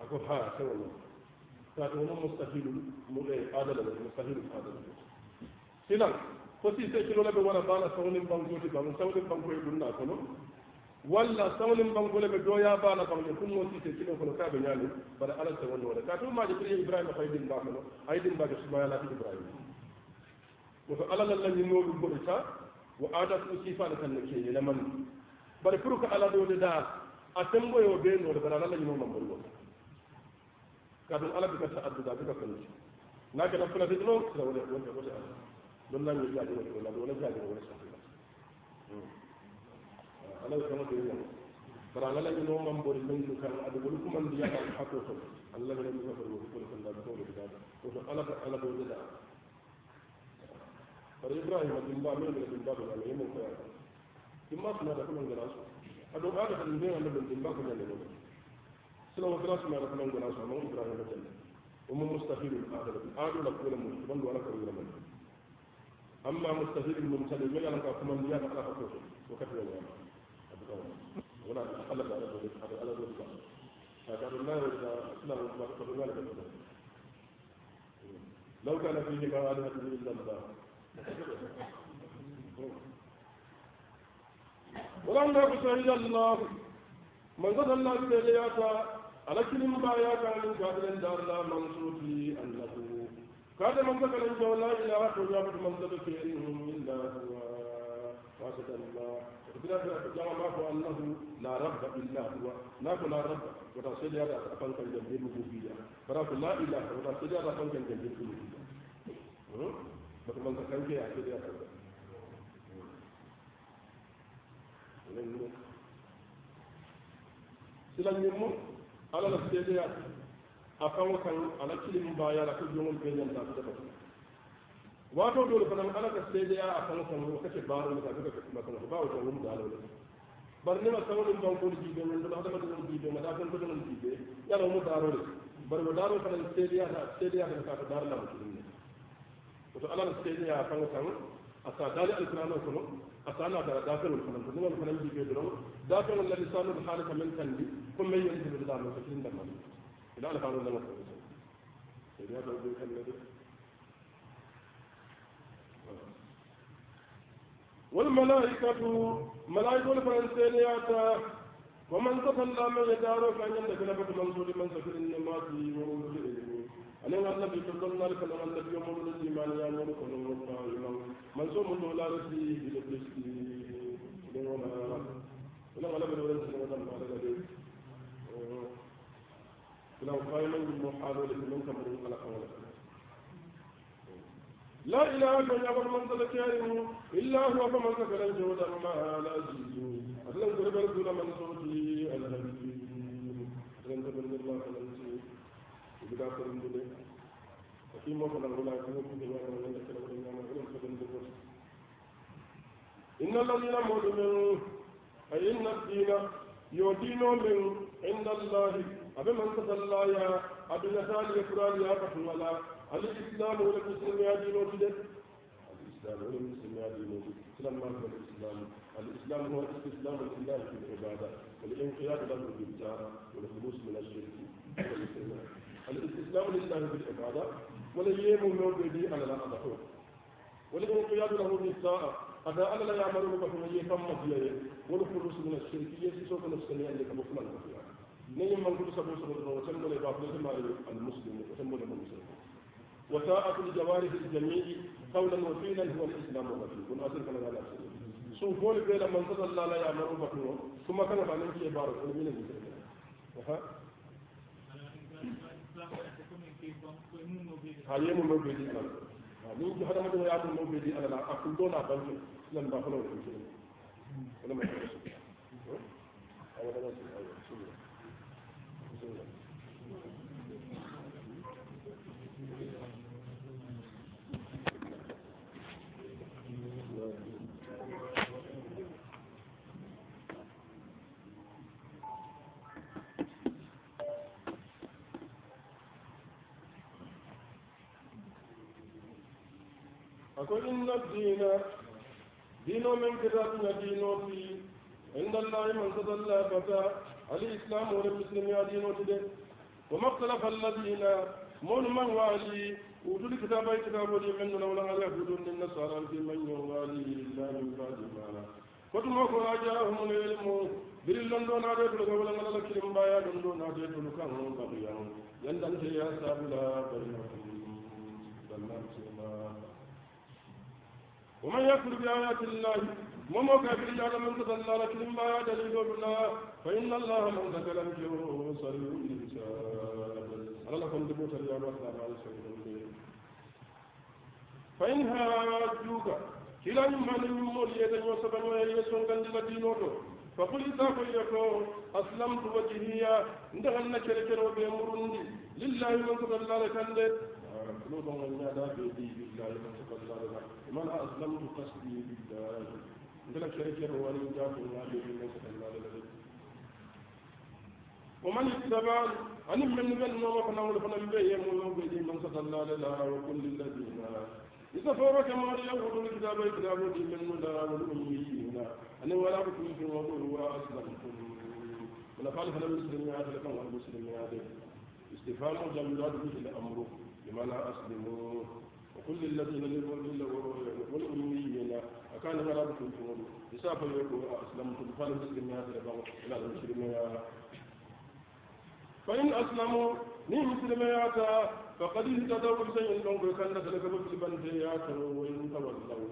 [SPEAKER 1] أقول ها سون فأنا مستحيل مغير مستحيل عادة سلام fosi se kilo le be wara bala sawlin bankoti ban sawlin bankoye dunna kono walla sawlin bankole ɓe doya bala banko ɗum noon sise kilo kono kaɓe ñaali mbaɗa ala sawon wona ka tumaji priye ibrahima koye din mbakono ay din mbake sumayalaki ibrahima woto alalal lañinoɗum goɗo ta wo adat ɗum sifaɗe tan no keñi namandi mbaɗa pour que ala ɗode da a temboyo be noɗo mbaɗa ala lañinoma mbolgo ka ɗum ala bika sa adduda bika konti naketa planete ɗo sawone wonte wote ala بل لم يجادلوا في الولد ولا جادلوا ولا شيء أنا كما تقول ترى أنا لم يوم من بوري من كان أبو لكم من ديانا الحق وصل الله لم يغفر له كل كل ذلك كل ذلك وصل أنا أنا بوري ذا ترى إبراهيم من باب من من باب من أمين من كان كم ما سمعت كم من جناس أدو هذا من بين أنا من باب من أمين سلام الله سمعت كم من جناس أنا من إبراهيم من مستحيل هذا هذا لا تقول من ولا من جناس أما مستفيد من أنا كم من يوم أنا كفوت وكفي الله. على على على على على على فقال الله لو كان فيه ما عليه إلا الله. ولم يكن إلا الله. من قتل الناس بغياتا على كلمة بغياتا من قبل دار الله منصور في كاد من ذكر إن لا إلا هو من ذكر إلا هو واسد الله بلا جمع ما هو أنه لا رب إلا هو. لا لا رب. ولا سيد هذا أفن كان جنبه الربوبية فلا لا إله ولا سيد هذا أفن كان جنبه الربوبية بس من ذكر يا سيد هذا silan ñimmo ala la seedeya a kaŋo ala kiliŋ baaya la ko joŋol bee ñanta a soto waatoo doolu fanaŋ ala ka seedeya a kaŋo kaŋ wo ke baarolu ka duka ka kuma kaŋo ko baawo kaŋ wum daaloo le bari nima kaŋo niŋ bankoolu jiibee ñoŋ dola hadamadiŋol jiibee ŋa daa fenko donaŋ jiibee yala womu daaroo le bari wo daaroo fanaŋ seedeyaata seedeyaata ka a to daara lamo kiliŋ ne woto ala la seedeya a kaŋo kaŋ a sa daali alkuraanoo kono a sa naa dara daafeŋolu fanaŋ to niŋolu fanaŋ jiibee doroŋ la lisaanolu haali ka meŋ kandi ko meŋ yontilu daamol ka kiliŋ damma kamne de والملائكة ملائكة فرنسيات ومن تطلع من يدارو كان يندك لبك منصور من سكر النمات صلى الله عليه وسلم النبي ومولد الإيمان يا نور كل من رسي سنة ما على ذلك لو قائما بالمحاولة من كمر على قولك لا إله إلا هو من تذكره إلا هو فمن ذكر الجود ما لا جيد أسلم قرب رسول من صوتي الهديم أسلم قرب الله فلنسي إبدا فرم دلي وكيم وفن الغلا كنوك بما من ذكر ما غلم فدن دلوس إن الذين مؤمنون أي إن الدين يودين من عند الله. أبي من تدلى يا أبي نسال يفرال يا فتولا الإسلام والمسلم يا دينو تدك الإسلام والمسلم يا دينو الإسلام ما هو الإسلام. الإسلام هو الاستسلام لله في العبادة؟ والانقياد له بالجارة والخلوص من الشرك. الاستسلام لله في العبادة؟ ولا يم من بدي على أدخل والانقياد له بالطاعة هذا أنا لا يعمل بكم يفهم مبيعه والخلوص من الشرك يسوع نفسه عندك أبو فلان نيم من كل سبب سبب وسلم لبابنا المسلم وسلم المسلم وطاعة الجوارح الجميع قولا وفيلا هو الإسلام وفيه ونأثر كما قال sun foli be la man sallallahu alaihi wa sallam batuno kuma kana ba nan ke baro ko min ne ha ha yemu no be di ala ni ji hada hada ya no be di ala akul do na ban lan ba falo ko wala ma ko awada da su أقول إن الدين دين من كتابنا دين في عند الله من تضلى فتا الإسلام والمسلم يا دين تدي وما اختلف الذين من من والي وجود كتاب كتاب ولي من لولا على حدود النصارى في من يوالي إلا من بعد ما فتما كنا جاءهم العلم بلن دون عدد لك ولا من لك بايا دون عدد لك بغيا يندن يا سابلا بينكم ومن يكفر بآيات الله وما كافر جعل من تضلى لك مما دليل الله فإن الله من ذكر الجو صلوا الإنسان على لكم دبوت اليوم والسلام على سيدنا فإن هاجوك كلا يما نمول يدن وسبن ويسون كان دينوتو فقل إذا فيكو أسلمت وجهي ندهن نكركر وبيمرندي لله من تضلى لك قلوبا والنادى بيدي بالله من تقدر لك من أسلمت قصدي بالله عندنا شركة وأن جاءت النبي من تقدر لك ومن اتبع أن من من ما فنم فنم به من بيدي من تقدر لك وكل الذين إذا فورك ما يقول الكتاب الكتاب من مدى والأميين أن ولا بكم في وضوء وأسلمتم ولا قال فلا مسلمين لكم والمسلمين استفهام جملات مثل أمره بمعنى أسلموا. وكل الذين والأميين. أكان ولا بكم في وضوء إسافة يقول أسلمتم. فلا مسلمين لكم إلى المسلمين فإن أسلموا ni musulmeyata faqad ihtadaw sayin ɗon koye kanda tele kabo filibanteyata wayin tawallaw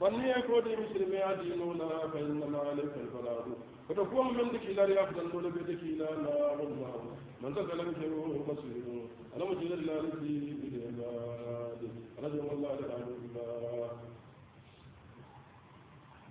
[SPEAKER 1] fanniye kode musulmeya dinuna fa innama alayka albalahu koto kuwam men de kiilari afdandole ɓe de kiilana wallahu man sagalankewo basiru alamo jilallalati bilebadi alajomollade alillah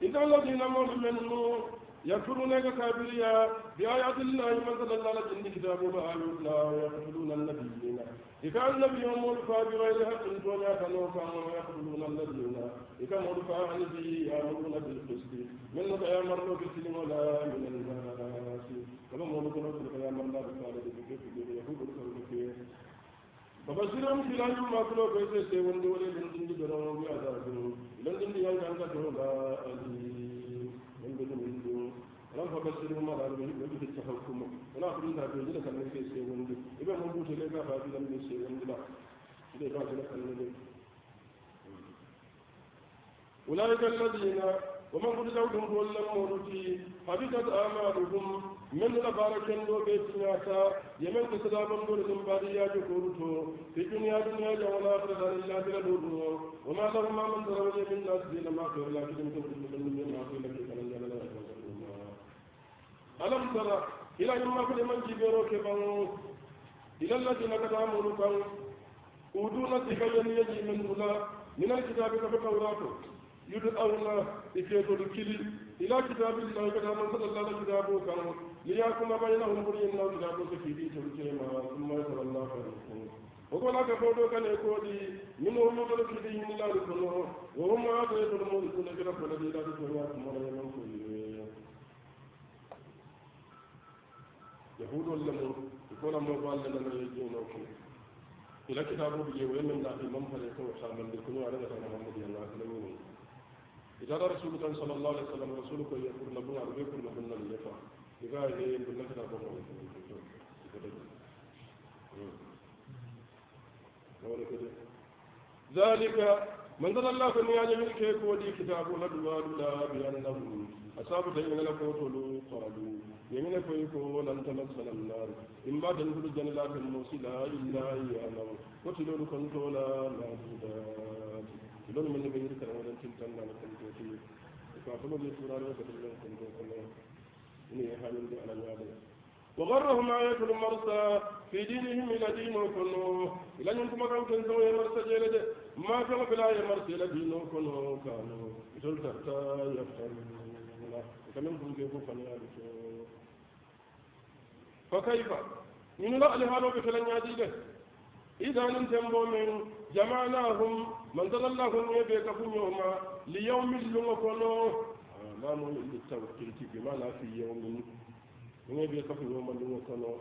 [SPEAKER 1] إذا الذين مؤمنوا يكفرون كافريا بآيات الله مثل الله لجن كتاب بآيات الله ويقتلون النبيين إذا النبي مولفا بغير حق دنيا كنوفا ويقتلون الذين إذا مولفا عن به يأمرون بالقسط. من يأمر بالسلم ولا من الناس. كما مولفا يأمر الله بالصالح بالكفر يقول بالكفر فبشرهم في الأيام ما كلوا كيف سيون دولة لندن دي برام بعذاب لندن دي من بدن من ran fa basiru ma da rubi da duk ta hukuma wala kun da ke da kan ne sai wani ibe mun buce ne ka ba da ne sai wani ba dai ba da kan ne أولئك الذين ومن قد زوجهم كل مولوتي حبطت آمالهم من لبارك دو بيتنياتا يمن كسدابا دور من باريا جكورتو. في الدنيا دنيا جوالا فردا لله تلدودو وما لهم من ترون من ناس دين ما خير لكن من تقول من ما خير لكن إلى يوم كل من جبرو كبان إلى الذين كتاموا كان أودونا تبين يجي من هنا من الكتاب كفتوراته يدعون إكيدو الكلي إلى كتاب الله كتاب من صلى الله عليه كتابه كان ليحكم بينهم بريء الله كتابه سكيدي تلكيما ثم يتولى الله فريقهم وقال كفودو كان يقولي منهم مدر كده من الله لكنه وهم آتيت المولكون كده فلدي لا تسمع ثم لا يمن كل yahudol le mo ikola mo balle le no yejino ko ila kitabu bi yewe men da imam fale ko sanan de ko no ala ta muhammad sallallahu alaihi wasallam ida rasul kan sallallahu alaihi wasallam rasul ko yakur na bunga be kur na bunna le fa diga ye bunna ta ko ko ذلك من ذل الله كن يعني من كيك ودي كتاب هدوار لا بأنه أصاب تيمن لقوتلو قالوا يمن كيكو لن تمسنا النار. إن بعد نقول جنلا في الموسلا إلا أياما وتلو كنتو لا معبودات تلو من بين كرم ولن تلتنا لكم توتي فأخذوا لي سورة وكتلو كنتو كنا إني حامل على الوالد. وغرهم آية المرسى في دينهم إلى دين كنو. إلى ينكم كان كنزو يمرسى جيلد. ما كان بلا يمرسى إلى دين كنو كانوا. يتل تحتا يفترون وكمن كن كيف فنيالك فكيف؟ من لا لهالو بفلن ياديده إذا ننتمبو من جمعناهم من ذل الله يبيك فنيوما ليوم اللغة كنو لا مو للتوكيل بما لا في يوم. Ne bai kafa yau mallin kano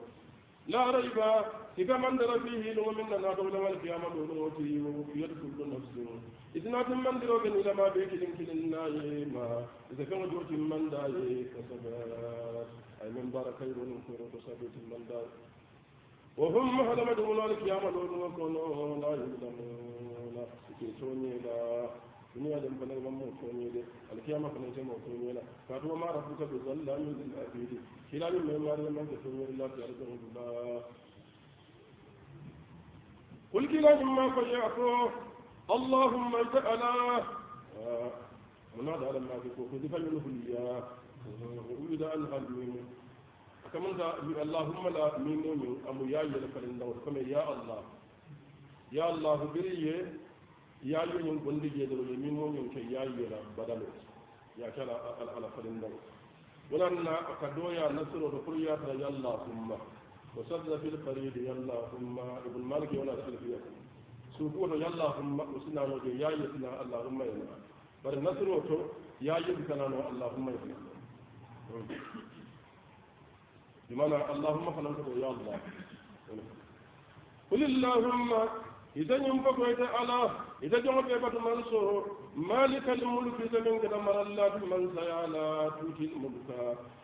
[SPEAKER 1] la raiba iga man dara fihi lumu min na do la wal qiyamah do no ti wo fiyat kullu nafsin idna tum man diro gen ila ma be kilin kilin na ye ma iza kan do tim man da ye kasaba ay min barakai ron ko to sabu tim man da wa hum do wal qiyamah do no kono la yulamuna ke tonye la duniya da mfanar man mu tonye de alkiyama kana sai mu tonye la ka to ma rabbuka bi zallamin lil abidi خلال المعمار من تسوي الله في أرض الله قل كلا مما فجعته اللهم تعالى منادى لما في كوكو منه الياء ويريد أن هدوين كما اللهم لا ميمو من أمو يا يلفلن دور كما يا الله يا الله بريه يا يوم بندي يدرو ميمو من كي يا يلا بدلو يا كلا على فلن دور ولنا أكدويا نصر وقريا يا اللهم وصدر في القريب يا اللهم ابن مالك ولا سلفيا سوقوا يا اللهم وسنا وجه يا يسنا اللهم ينا بل نصر وتو يا يسنا اللهم ينا بمعنى اللهم فلنك يا الله قل اللهم إذا ينفق على إذا جمع بيبة منصور مالك الملك إذا من قد مر الله من سيالا توتي الملك.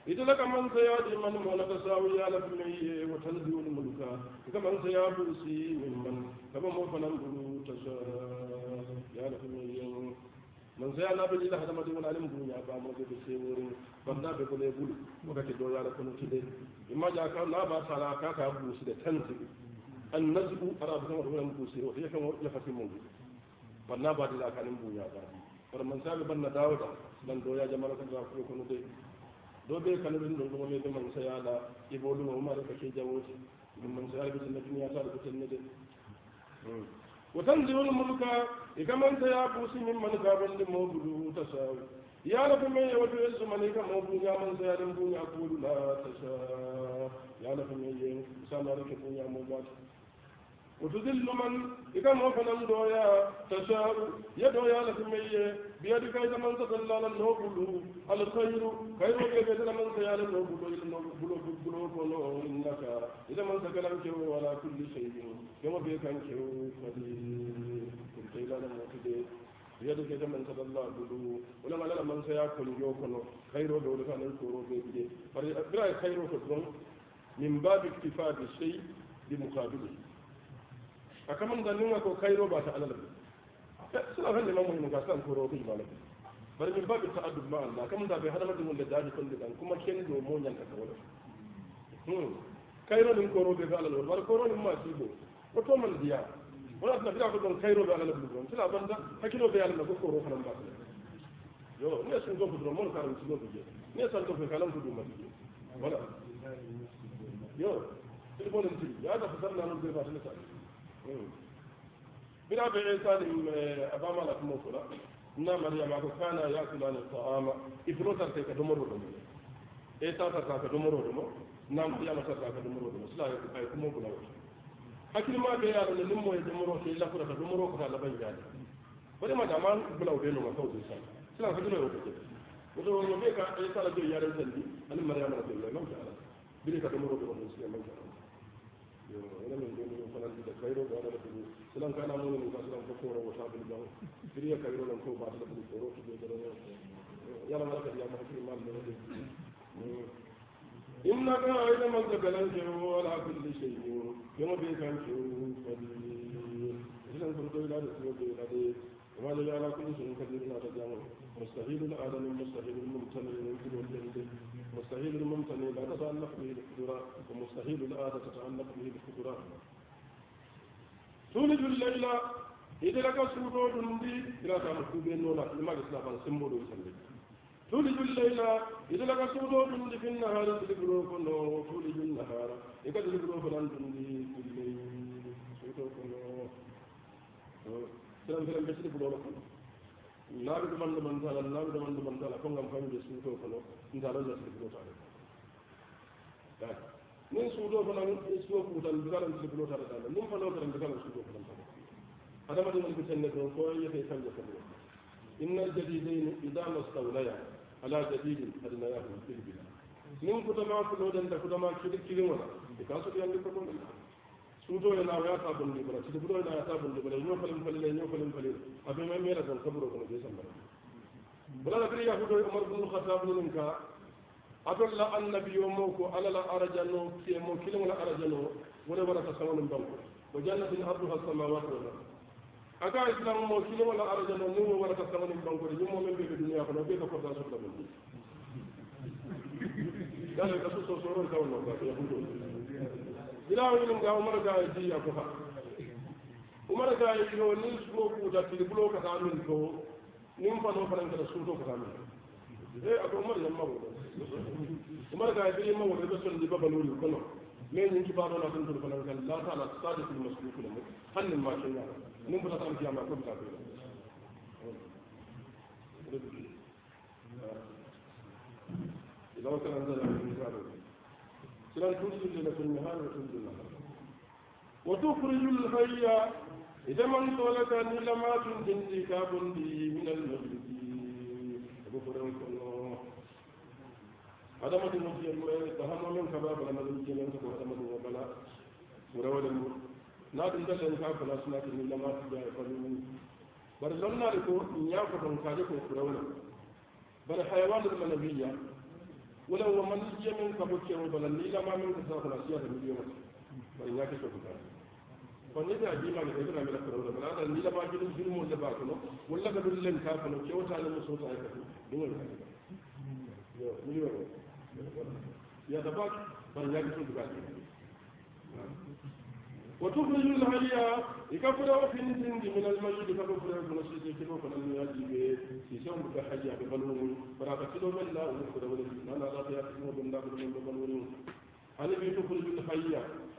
[SPEAKER 1] إذا لك من سيادي من مولك ساوي على فمي وتنزل الملك. إذا من سيابوسي من من كما موفنا نقول تشاء يا لفمي من سيالا بجي لها دم دون علم دنيا بامو بسيور بندا بقول يقول وقت دو يا لكم كده إما جاء لا بأس على كاكا بوسي تنزل. النزب أرى بكم ولا مكوسي وهي كم يفتي موجود بننا بادی لاکھا نہیں بویا بادی پر منسا بھی بننا دا ہوتا بن دویا جمع رکھن راکھ رو کنو دے دو دے کنو دن دو دو دے منسا یا دا یہ بولو ہم ہمارے کشی جاؤں سے جو منسا ہے بھی سنے کنی آسا رکھ سنے دے وطن زیون ملکا اکا منسا یا پوسی من من کابل دے مو بلو تساو یا رب میں یو جو اسو منی کا مو بلو یا منسا یا دن بلو یا کولو لا تساو یا رب میں یہ سانا رکھ بلو یا مو بلو وتذل من إذا ما فنم دويا تشاء يدويا لكم بيدك إذا من تدلى للنوبل الخير خير بيد من سيال النوبل النوبل بلو إنك إذا من تكلم كيو ولا كل شيء كما بيك أنك قدير كنت إلى الموت بيدك إذا من تدلى بلو ولما لا من سيأكل يوكل خير دولك أن الكورو بيد فرأي خير فترون من باب اكتفاء بالشيء بمقابله akaman da nuna ko kairo ba ta alal. Suna kan liman mun ga san koro ko jama'a bari min babu ta'addud ma Allah kaman da bai hada wanda daji kun da kuma ken do mo nyan ka wala hmm. Din koro be ga bar koro din ma sibo ko to man diya wala na fira ko don alal bu sila banda alal ko koro kana ba. Yo ne sun go budro mon karam sun go buje ne san fe kalam ma wala. Yo ya da be ba بلا بعيسى أباما لكم وصلا إنا مريم أكو كان يأكلان الطعام إفروتا تلك دمر دمو إيسا تلك دمر دمو نام قيامة تلك دمر دمو سلا يكون مبلا وش hakili ma be yaro ne limmo e demoro ke la fura demoro ko la ban jaade bari ma daman bula o beno ma ko do sa sila ko do ko ko do no be ka e sala do yare zandi ani maryama rabbi allah non ta ala biri ka ɗumoro ɗo ɗum siya manka yo ene min ɗum ɗum fanan ɗiɗa kayro ko aɗa ɗum silan kana moni ɗum ka silan ko koro wo sabili ɓan biri ya kayro ɗon ko batala ɗum koro tuɗe ɗo yala mala kadi yama hakkille mal ɗo إنك أيضا من تكلمت على كل شيء يوم بك قدير إذا كنت إلى رسول الله وما جل على كل شيء قدير لا تجامل مستحيل الآدم مستحيل الممتنع يمكن الجلد مستحيل الممتنع لا تتعلق به القدرة ومستحيل الآدة تتعلق به القدرة تولد الليل إذا لك سورة دي إلى تعمل كوبين نونا لما الإسلام سمبول وسلم تولج الليل إذا لك سودو تندي في النهار تلقلو كنو تولج النهار إذا تلقلو فلان تندي في الليل سودو كنو سلام سلام بسري بلو لكم نابد من من تعالى نابد من من تعالى كم كم كم بسودو كنو نتعالى نسري بلو تعالى من سودو فلان سودو كوتان بكارن سري بلو تعالى من فلو كرن بكارن سودو فلان هذا ما دون بسنة كون يتيسان يسنة إن الجديدين إذا ما استوليا على جديد أدنياه في البلاد من كتما كنودن كتما كده كده ولا بكاسو دي عندك كتما سوتو ينا ويا تابن دي بلا سيدو بلا ينا تابن دي بلا ينو فلم فلم ينو فلم فلم أبي ما ميرا كان كبرو كنا جيسا بلا بلا نبي يهود عمر بن الخطاب لنكا أدل النبي موكو على لا أرجانو كي مو كلم لا أرجانو ولا ولا تسمون بانكو وجنة أرضها السماوات والأرض aka islam mo kilo wala arjana ni mo wala tasama ni banko ni mo men be dunya ko be ko ko so ko men dale ka so so ro ka wala ka ya hudo ila wani ga umar ga ji ya ko ha umar ga yi no ni so ku da ti bulo ka ta min ko ni mo no faran ka so to ka ta min eh ako umar yamma ko umar ga yi ma wala be son di babalu ko no mais ñin kibaɗo na ɗum toɗo fanan kan la taala sadiqul masluku le mum hannin ma ke ñaama nin fota tan kiyama ko bita ko إذا وكان أنزل الإنسان سلال كنزل لك النهار وكنزل لك وتخرج الحي إذا ما طولت أن لما تنزل كتاب لي من المغرب أبو فرن الله. هذا ما تنزل يا مولاي تهم من كباب لما تنزل يا من تهم من وبلاء وروى المر لا تنزل من مولاي فلا سنات من لما تنزل يا مولاي بل لنا لكم إن يأخذ من كاجك وفرونا بل حيوان المنبيه wala wa man liya ka bu kero wala ni la ma min ka sa bala siya da mi yo ba ina ke ko ta ko ni da bi ma ne da mi la ko da bala ni la ba ji dun jurmo da ba ko wala ka dun len ka ko no wata la le muso ta ka dun wala yo mi yo ya da ba ba ina ke ko ta وتخرج الحي يكفر في نسند من الميت كفر من الشيء كيلو فلن يجيب في سوم بحاجة ببلون فلا تكيلو من لا ونفر ولا أنا لا تأكل من لا من بلون أنا بيت تخرج الحي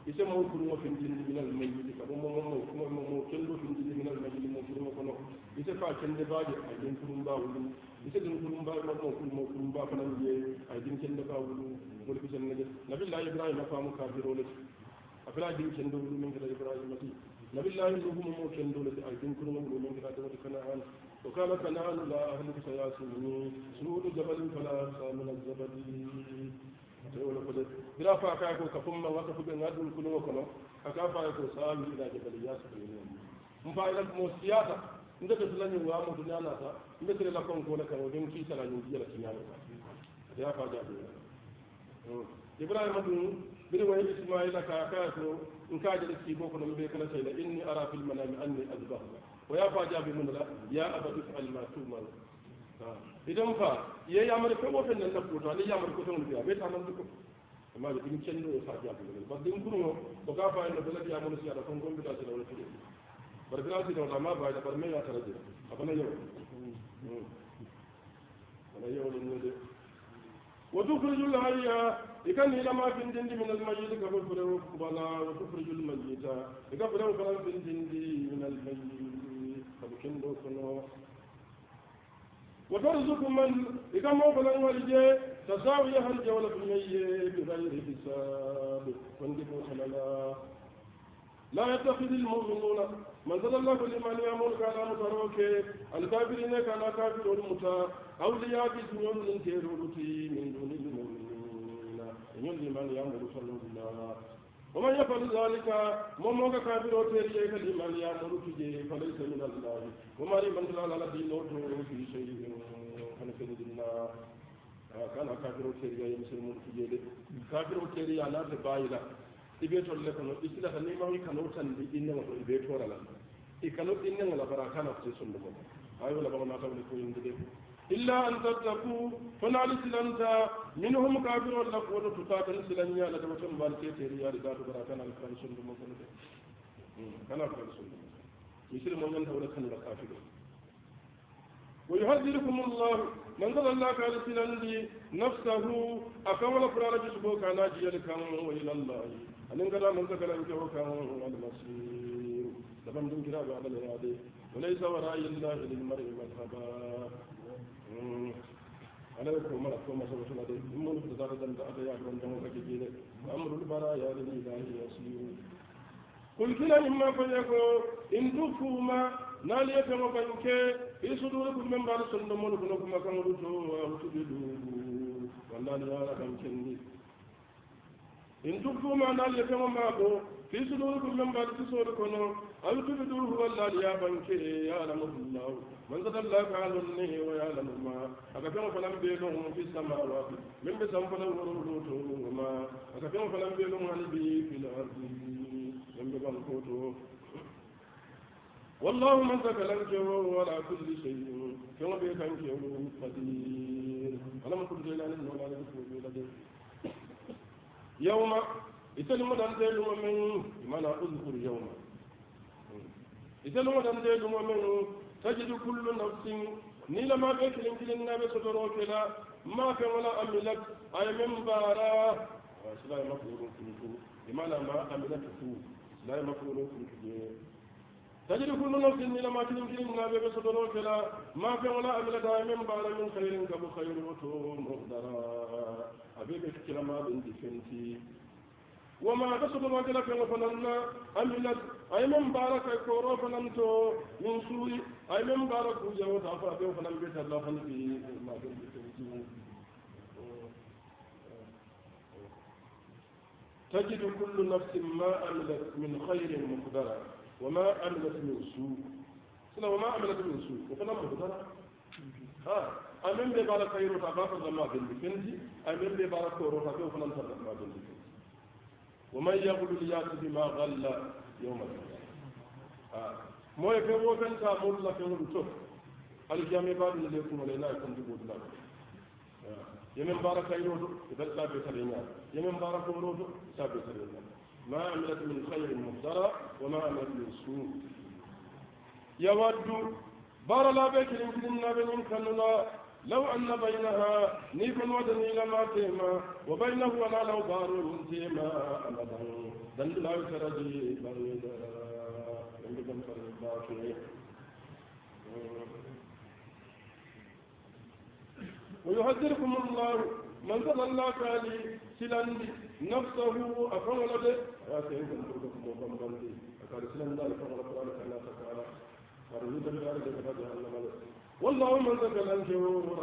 [SPEAKER 1] يسمى كل في الجن من مو مو مو كل في الجن من الميت مو كل مو كنا يسمى كل بعد أجن كل بعد ite din kulum ba ma mo kulum kulum ba fana ye ay din ken da wulu wol ko ahlu sayasuni suudu jabal fala sa min al-jabal wala ko de bira fa ka ko ka fumma wa ka fu be ngadul kulum ko no aka fa ko sa mi ila jabal yasu mu fa ila mo siyasa ndeke sila ñiŋ waa mutu ñaa naata mbe sele la konko le kaŋ o deŋ kii sala ñiŋ jiya la siñaalo ka ate ye faa jaabi ibrahima dun biri wa ismaila ka kaya to in ka jira ki boko nan bai kana sayna inni ara fil manami anni azbahu wa ya fa jabi min la ya abati fa'al ma tumar idan fa ya ya mar ko wofen nan ko to ya mar ko to biya bai ta man duko amma da din cendo ya sa jabi min ba din kurmo to ka fa inda bulati ya mun siya da kon gombi da shi da wani kudi bar gira shi da wala ma ba da bar mai ya taraje abana yau abana yau ne de wa tukhrij al hayya wa tukhrijul mayyita ikan fur bala fin dindi min al mayyit ka bukin do kono wa tarzuqu man ikan mo bala walije tasawiya hal jawla fi mayyi bi ghayri hisab wandi ko salala لا يتخذ المؤمنون من صلى الله لمن يامون كان متروك الكافرين كان كافر المتا أولياء بسنون انتيرولتي من دون المؤمنين ñol liman yamuru sallallahu ومن يفعل ذلك ممو كافر تيري كلمة يامر تجي فليس من الله وما لمن لا على دين في شيء فنفذ الله كان كافر تيري يمسلم تجي كافر تيري على تبايلا ibe to le kono isila tan ni ma wi kanu tan di inne ko ibe to rala i kanu inne ngala barakana ko sunno mo ayo la ba ma tawni ko inde إلا أن تتقوا فنال سلنتا منهم كافر ولا قوة تقاتل سلنيا لدوتم بالكيتير يا رجال براكنا الكل سند مكان كان سند مثل من ينتهي كان الكافر ويحذركم الله. من قال الله قال سلندي نفسه أكمل فرارج سبوك أنا جيل كان وإلى الله. أن قال من قال أنك وكان المصير. لمن دون كتاب على الهادي وليس وراء الله للمرء مذهبا. على كما لكم مثل سنة من تدار دم بعد يعلم دم فجدين أمر البرايا لله يسير قل كلا مما فيكو إن تخفوا ما نالي كما فيك في صدوركم من بعد سنة ملكنكم كما رجوا وتبدوا والله لا رحم كني إن تخفوا ما نالي كما ما fi sudurikum min bar sunna أو تبدوه ولا يا بنكي يعلمه الله. من ذا الله كالني ويعلم ما. أكفر فلم بينهم في السماوات. من بسم فلم ورودوت وما أكفر فلم بينهم عن في الأرض. من فوتو والله من كلنجه ولا كل شيء. كما بيكنجه قدير. ألم كل شيء لا نسمع ولا نسمع يوم يسلم دان من ما أذكر يوم idan wadan de dum men tajidu kullu nafsin ni la ma be kilin kilin na be sotoro kela ma fe wala amilat ay min bara sila ma furun kuntu imana ma amilat tu la ma furun kuntu تجد كل نفس إلى ما كلم كلم نابي بسطرون كلا ما في ولا أمل دائم بعد من خير كبو خير وتو مقدرا أبي بكلا ما بنتي فنتي وما قصد ما جل في فننا أملت أي من بارك كورو فننتو من سوء. أي من بارك وجه وتعفى بيو فنن بيت الله فنبي ما بنتي تجد كل نفس ما عملت من خير مقدرا وما عملت من سوء. سنة وما عملت من سوء. وفنا مقدرا ها. أمن ببارك خير وتعفى ما بنتي أمن ببارك كورو فنن ما بنتي ومن يقول ليات بما غل يوم القيامة آه. موي في مو كان تامل لا كان تو الجامع بعد اللي يكون لنا يكون دبود لا يمن بارك يرود إذا لا بيترينا يمن بارك يرود لا بيترينا ما عملت من خير مقدرة وما عملت من سوء يود بار لا بيت يمكن النبي كنلا لو أن بينها نيكون ودني لما تيما وبينه ولا لو بار تيما أبدا دل لا يترجي بعيدا. عندكم فرقاتي ويحذركم الله من ذل الله كالي سلان نفسه له. يا سيدنا ترككم وبنبندي أكاد سلان ذلك فقال القرآن تعالى فرزودا ذلك فجعل الله والله من ذكر الجوره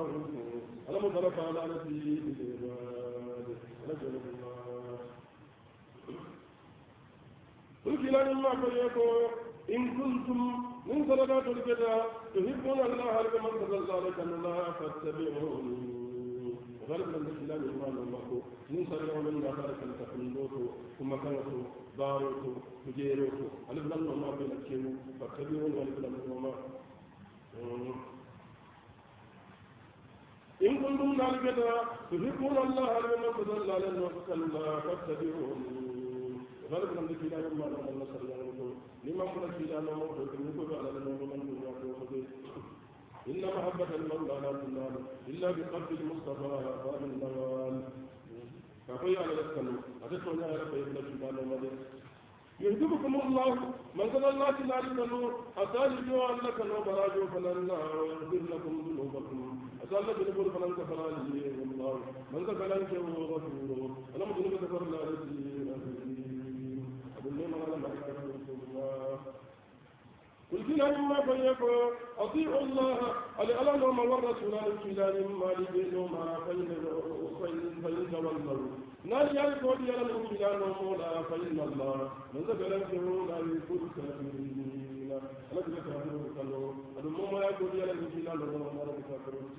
[SPEAKER 1] ألم ترك على نفسه بالعباد رجل الله. قل كلا مما إن كنتم من صدقات الكتاب تحبون الله لمن تزل ذلك الله فاتبعوني. وغلب من الإسلام إيمان الله. من صدق من ذلك ألف ما بين الكيو فاتبعوني. ألف ما إن كنتم ذلك تحبون الله لمن تزل على النفس كلا فاتبعوني غلب من ذكر الله ما لم صلى الله لما ذكر الله ما لم يكن على النبي من دنيا وخذ إن محبة المولى لا تنال إلا بقلب المصطفى قال النوال. فقي على الاسكن أتسمع يا رب ابن الشيطان ومدين يهدبكم الله من قال الله تنال النور أتالي جو أنك نو براجو فلنا ويغفر لكم ذنوبكم. أتال ذنوب فلن كفر الله من قال أنك هو غفور ألم ذنوب كفر الله رسول أبو الله ما لم قل كلا مما فيكو أطيعوا الله. على ألا نوم والرسول على كلا مما لبينهما فإن تولوا. نال يالكو دي على كلا نوم لا فإن الله من ذكر لا يكون كافرين ألا كلا كافرون كانوا أدو موما يالكو دي على كلا نوم لا كافرون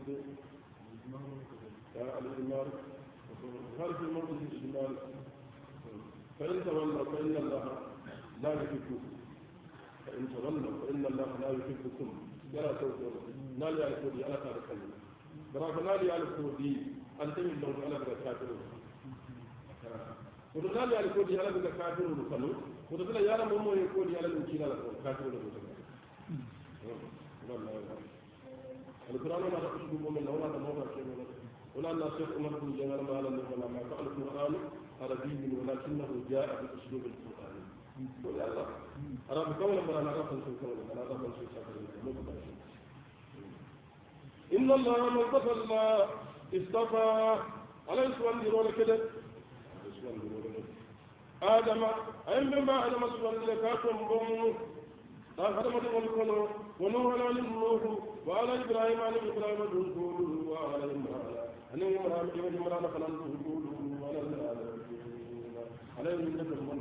[SPEAKER 1] يا الإمام خارج الموت الشمال فإن تولوا فإن الله لا يحبكم. فإن تولوا فإن الله لا يحبكم. يلا توكل نالي على كودي أنا الله براك نالي على كودي أنت من على بلا كافرون kudu nali ali kodi ala daga kafiru du kanu kudu tala yara mo moy kodi ala dum kina la ko kafiru du wallahi alquran ma da usbu mo men wala da mo ka kene ولا أن الشيخ عمر بن جمال ما لم يقل ما قال القرآن عربي ولكنه جاء بأسلوب القرآن ولا الله أرى بقول من أنا أرى الله الله آدم أين بما آدم سؤال لكاتم بوم هذا ما تقول كنو ونوح على نوح وعلى إبراهيم على إبراهيم دون وعلى إبراهيم أنا إمران إمران إمران فلان دون وعلى العالمين على من نفس من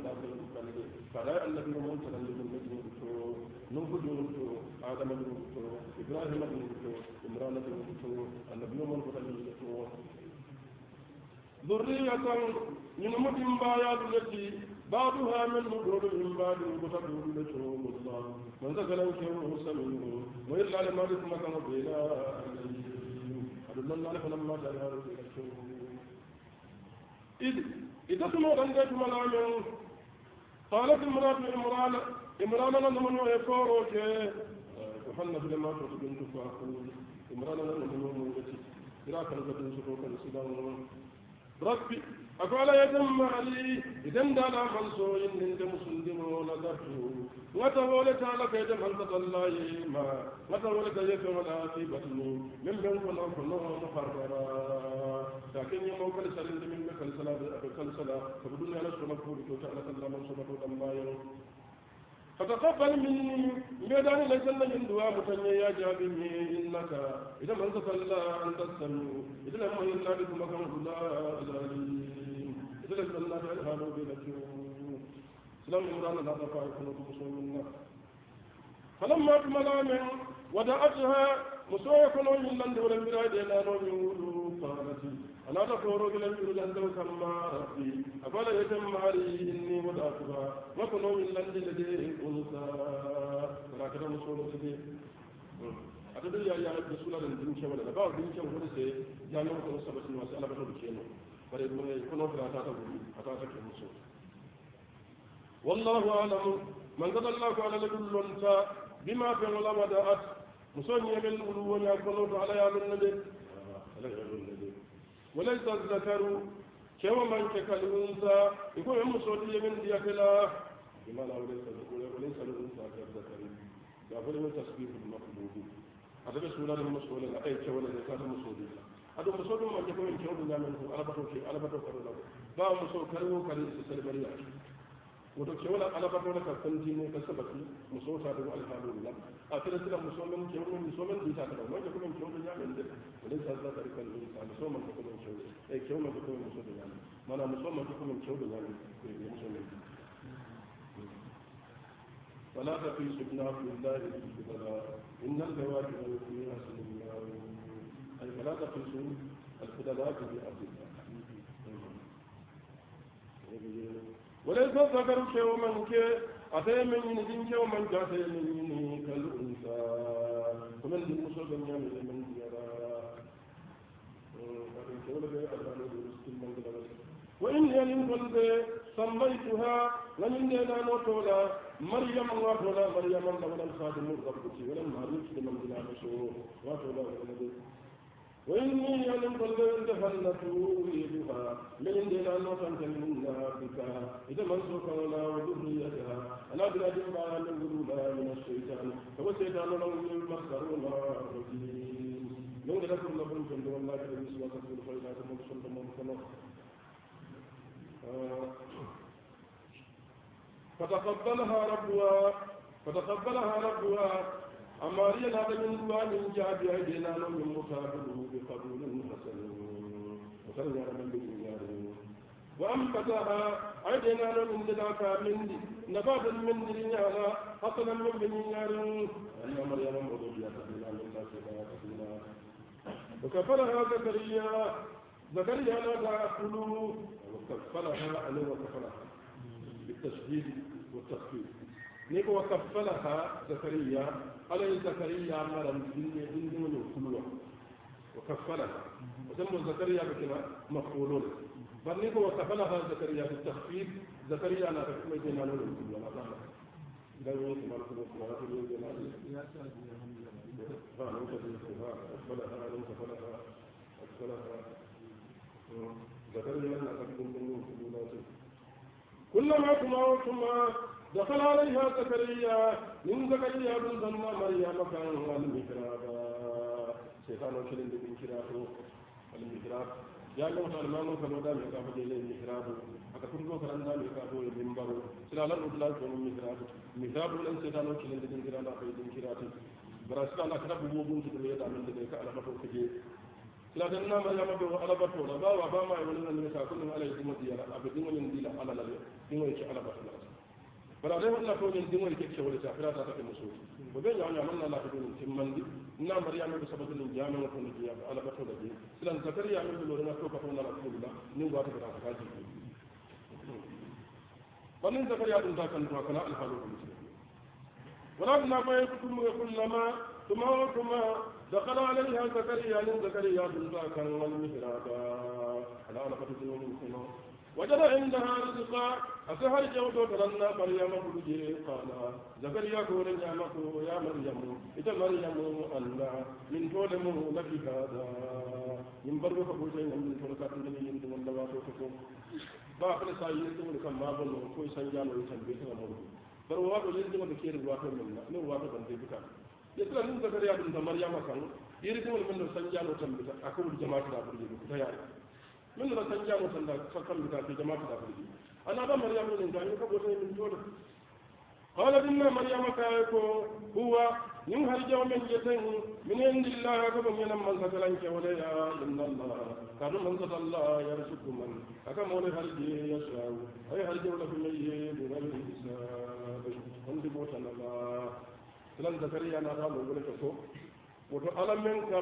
[SPEAKER 1] فلا الذي من من نجم نوح دون آدم دون إبراهيم دون إمران دون النبي من تلل ذرية من مدن بايات التي بعضها من مدود من بعد وتدور لشوم الله. من ذكر شيء سمين وإلا لما رسم كما بلا أدل الله فلما جاء إذ إذا سمعت أن ملامين قالت امرأة عمران عمران لمن يفوروك وحنت لما تقول فاقول عمران لمن يفوروك إراك لقد سفوك السلام ربي أقول يتم علي إذن دانا منسو إن إنت مسلم نذرته وتولى تعالى كيد من تطلع ما وتولى كيد ولا في بطني من بين كنا كنا مفررا لكن يوم كل سلام من كل سلام كل سلام فبدون أن سنة فوق تعالى كلا من سنة الله فتقبل مني ميدان ليس من دعاء متنيا يا جابني إنك إذا من تصلى أنت السميع إذا لم يلا بكم مكان لا العليم إذا لم فعلها لو بلجو سلام عمران لا تفع كنوت منا. فلما أكمل من ودعتها مسوية كنو من لند ولم يراد إلى نوم قالت ألا تقولوا إلى الجنة وسمى ربي أفلا يتم علي إني مدافع وكل من لدي لديه أنسى ولكن أنا أقول لك أنا أقول لك أنا أقول لك أنا أقول لك أنا أقول أتدري أنا أقول لك رسول الله الدين شمال الأربعة الدين شمال هو الذي أنا أقول لك سنوا سألا بشر بكينه فريد من يكون في أتاتا أنا أقول لك والله أعلم من قد الله قال له الأنثى بما أنا أقول لك مسوني من الغلو ونعم الله على يا من الذي وليس الذكر كما من كالأنثى يكون هم صوتية من ديكلا بمعنى وليس وليس الأنثى كالذكر يقول من تسبيح المخلوق هذا بس ولا لهم مسؤولا أي كولا ذكر مسؤولا هذا مسؤول ما يكون كولا منه أنا بتوكل أنا بتوكل له ما مسؤول كلمه كلمه سلمانية woto cewla alabatole ka continue ka sabati muso ta ɗum alhamdulillah a fira sila muso men cewɗo muso men ɗitata ɗo moƴƴe komin cewɗo ñamen de oɗen sa zakari kan insa muso man ko komin cewɗo e cewman ko komin musoɗo ñamen mana muso man ko komin cewɗo ñamen muso men ولا تقيس ابناء الله بالبلاء إن الكواكب فيها سلمياء أي فلا تقيسوا الخدلات بأرض الله وليس ذكر شيء من كي أتي من ينزين شيء من كاتي من يني كالأنثى ومن دي مصر من يمن من ديارا. وإن يلين قلت سميتها لمن دينا نوتولا. مريم واتولا مريم لولا الخادم الرب ولا المعروف لمن بلا مشهور واتولا ولد وإني يلم قلت دفنت أريدها من دينا نوتن منا بك إذا من سكرنا وذريتها. أنا بلاد ما من قلوبا من الشيطان. فهو الشيطان له المسرون الرجيم من قد كل من جند والله كريم سواك كل خيرات من صلى الله عليه وسلم. فتقبلها ربها. فتقبلها ربها. أما هي لا من دوان جاب أيدينا من مقابله بقبول حسن. وسلم من بالنيار وأنبتها أيدينا من ذاك من نبات من دنيانا حسنا من بالنيار أن مريم مضيئة من الناس لا وكفلها زكريا. زكريا لا تأكل وكفلها أن وكفلها. بالتشديد والتخفيف. نيكو وكفلها زكريا على زكريا مرم دنيا دنيا من كلها وكفلها وسمى زكريا بكنا مفعولون بل نيكو وكفلها زكريا بالتخفيف زكريا لا تكفل جنا نور كلها لا لا لا يوجد ما نقول ما نقول لا ها نقول ها كفلها كفلها كفلها زكريا لا تكفل جنا كلها كلما تموتما دخل عليها زكريا من زكريا بن ثم مريم كان المحراب شيطان وكلم بالانحراف المحراب يا الله تعالى ما كانوا دام يكافو جيل المحراب أكثر من كلام دام يكافو المنبر سلا لا نقول لك من المحراب محراب لن شيطان وكلم بالانحراف في الانحراف براسنا لا كتب بوبون تدري دام من ذلك على ما تقول la dan na ma ya ma do ala bato la ba wa ba ma wala nan ka kullu ala yi mo diya abu dingo nyen dila ala la dingo ci ala bato la bara dai wannan ko nyen dingo ke ce wala ta fira ta ta musu ko be ya ya man la ko din timmandi na mariya ma sabatu ni jama ko ni diya ala bato la di silan zakariya min do na ko ko na rasulullah ni wa ta ta ji wannan zakariya din ta kan to kana alhalu na fa yakutum kullama ثم ثم دخل عليها زكريا من زكريا بالباكا والمهراب على لقد من وجد عندها رزقا أسهر جود ترنا مريم بلجي قال زكريا كون نعمك يا مريم إذا مريم أن من تولم لك هذا من برد فبوجين من فرقات من ينتم الله وتكون باقل سايين من كما بنو كوي سنجان ويسنبيت ومرد بروا بلجي وكير الواتو منا نو واتو بندي بكام yetla nin zakariya ɗum ta mariama kan yeri tewol min ɗo sanjano tambita min ra tan jamo tan da kam da ke jama'a da fulki ana ba maryam ne da ni ka goto min to da qala inna maryama ka ko huwa nin har jaw men jeten min indillah ka ban yana man sakalan ke wala ya illallah kanu man sadallah ya rasuku man aka mole har je ya shawo. Ai har jaw la fulki ye bu gal hisab on di bota na ba. Lan zakariya na da mun ko so wato alamin ka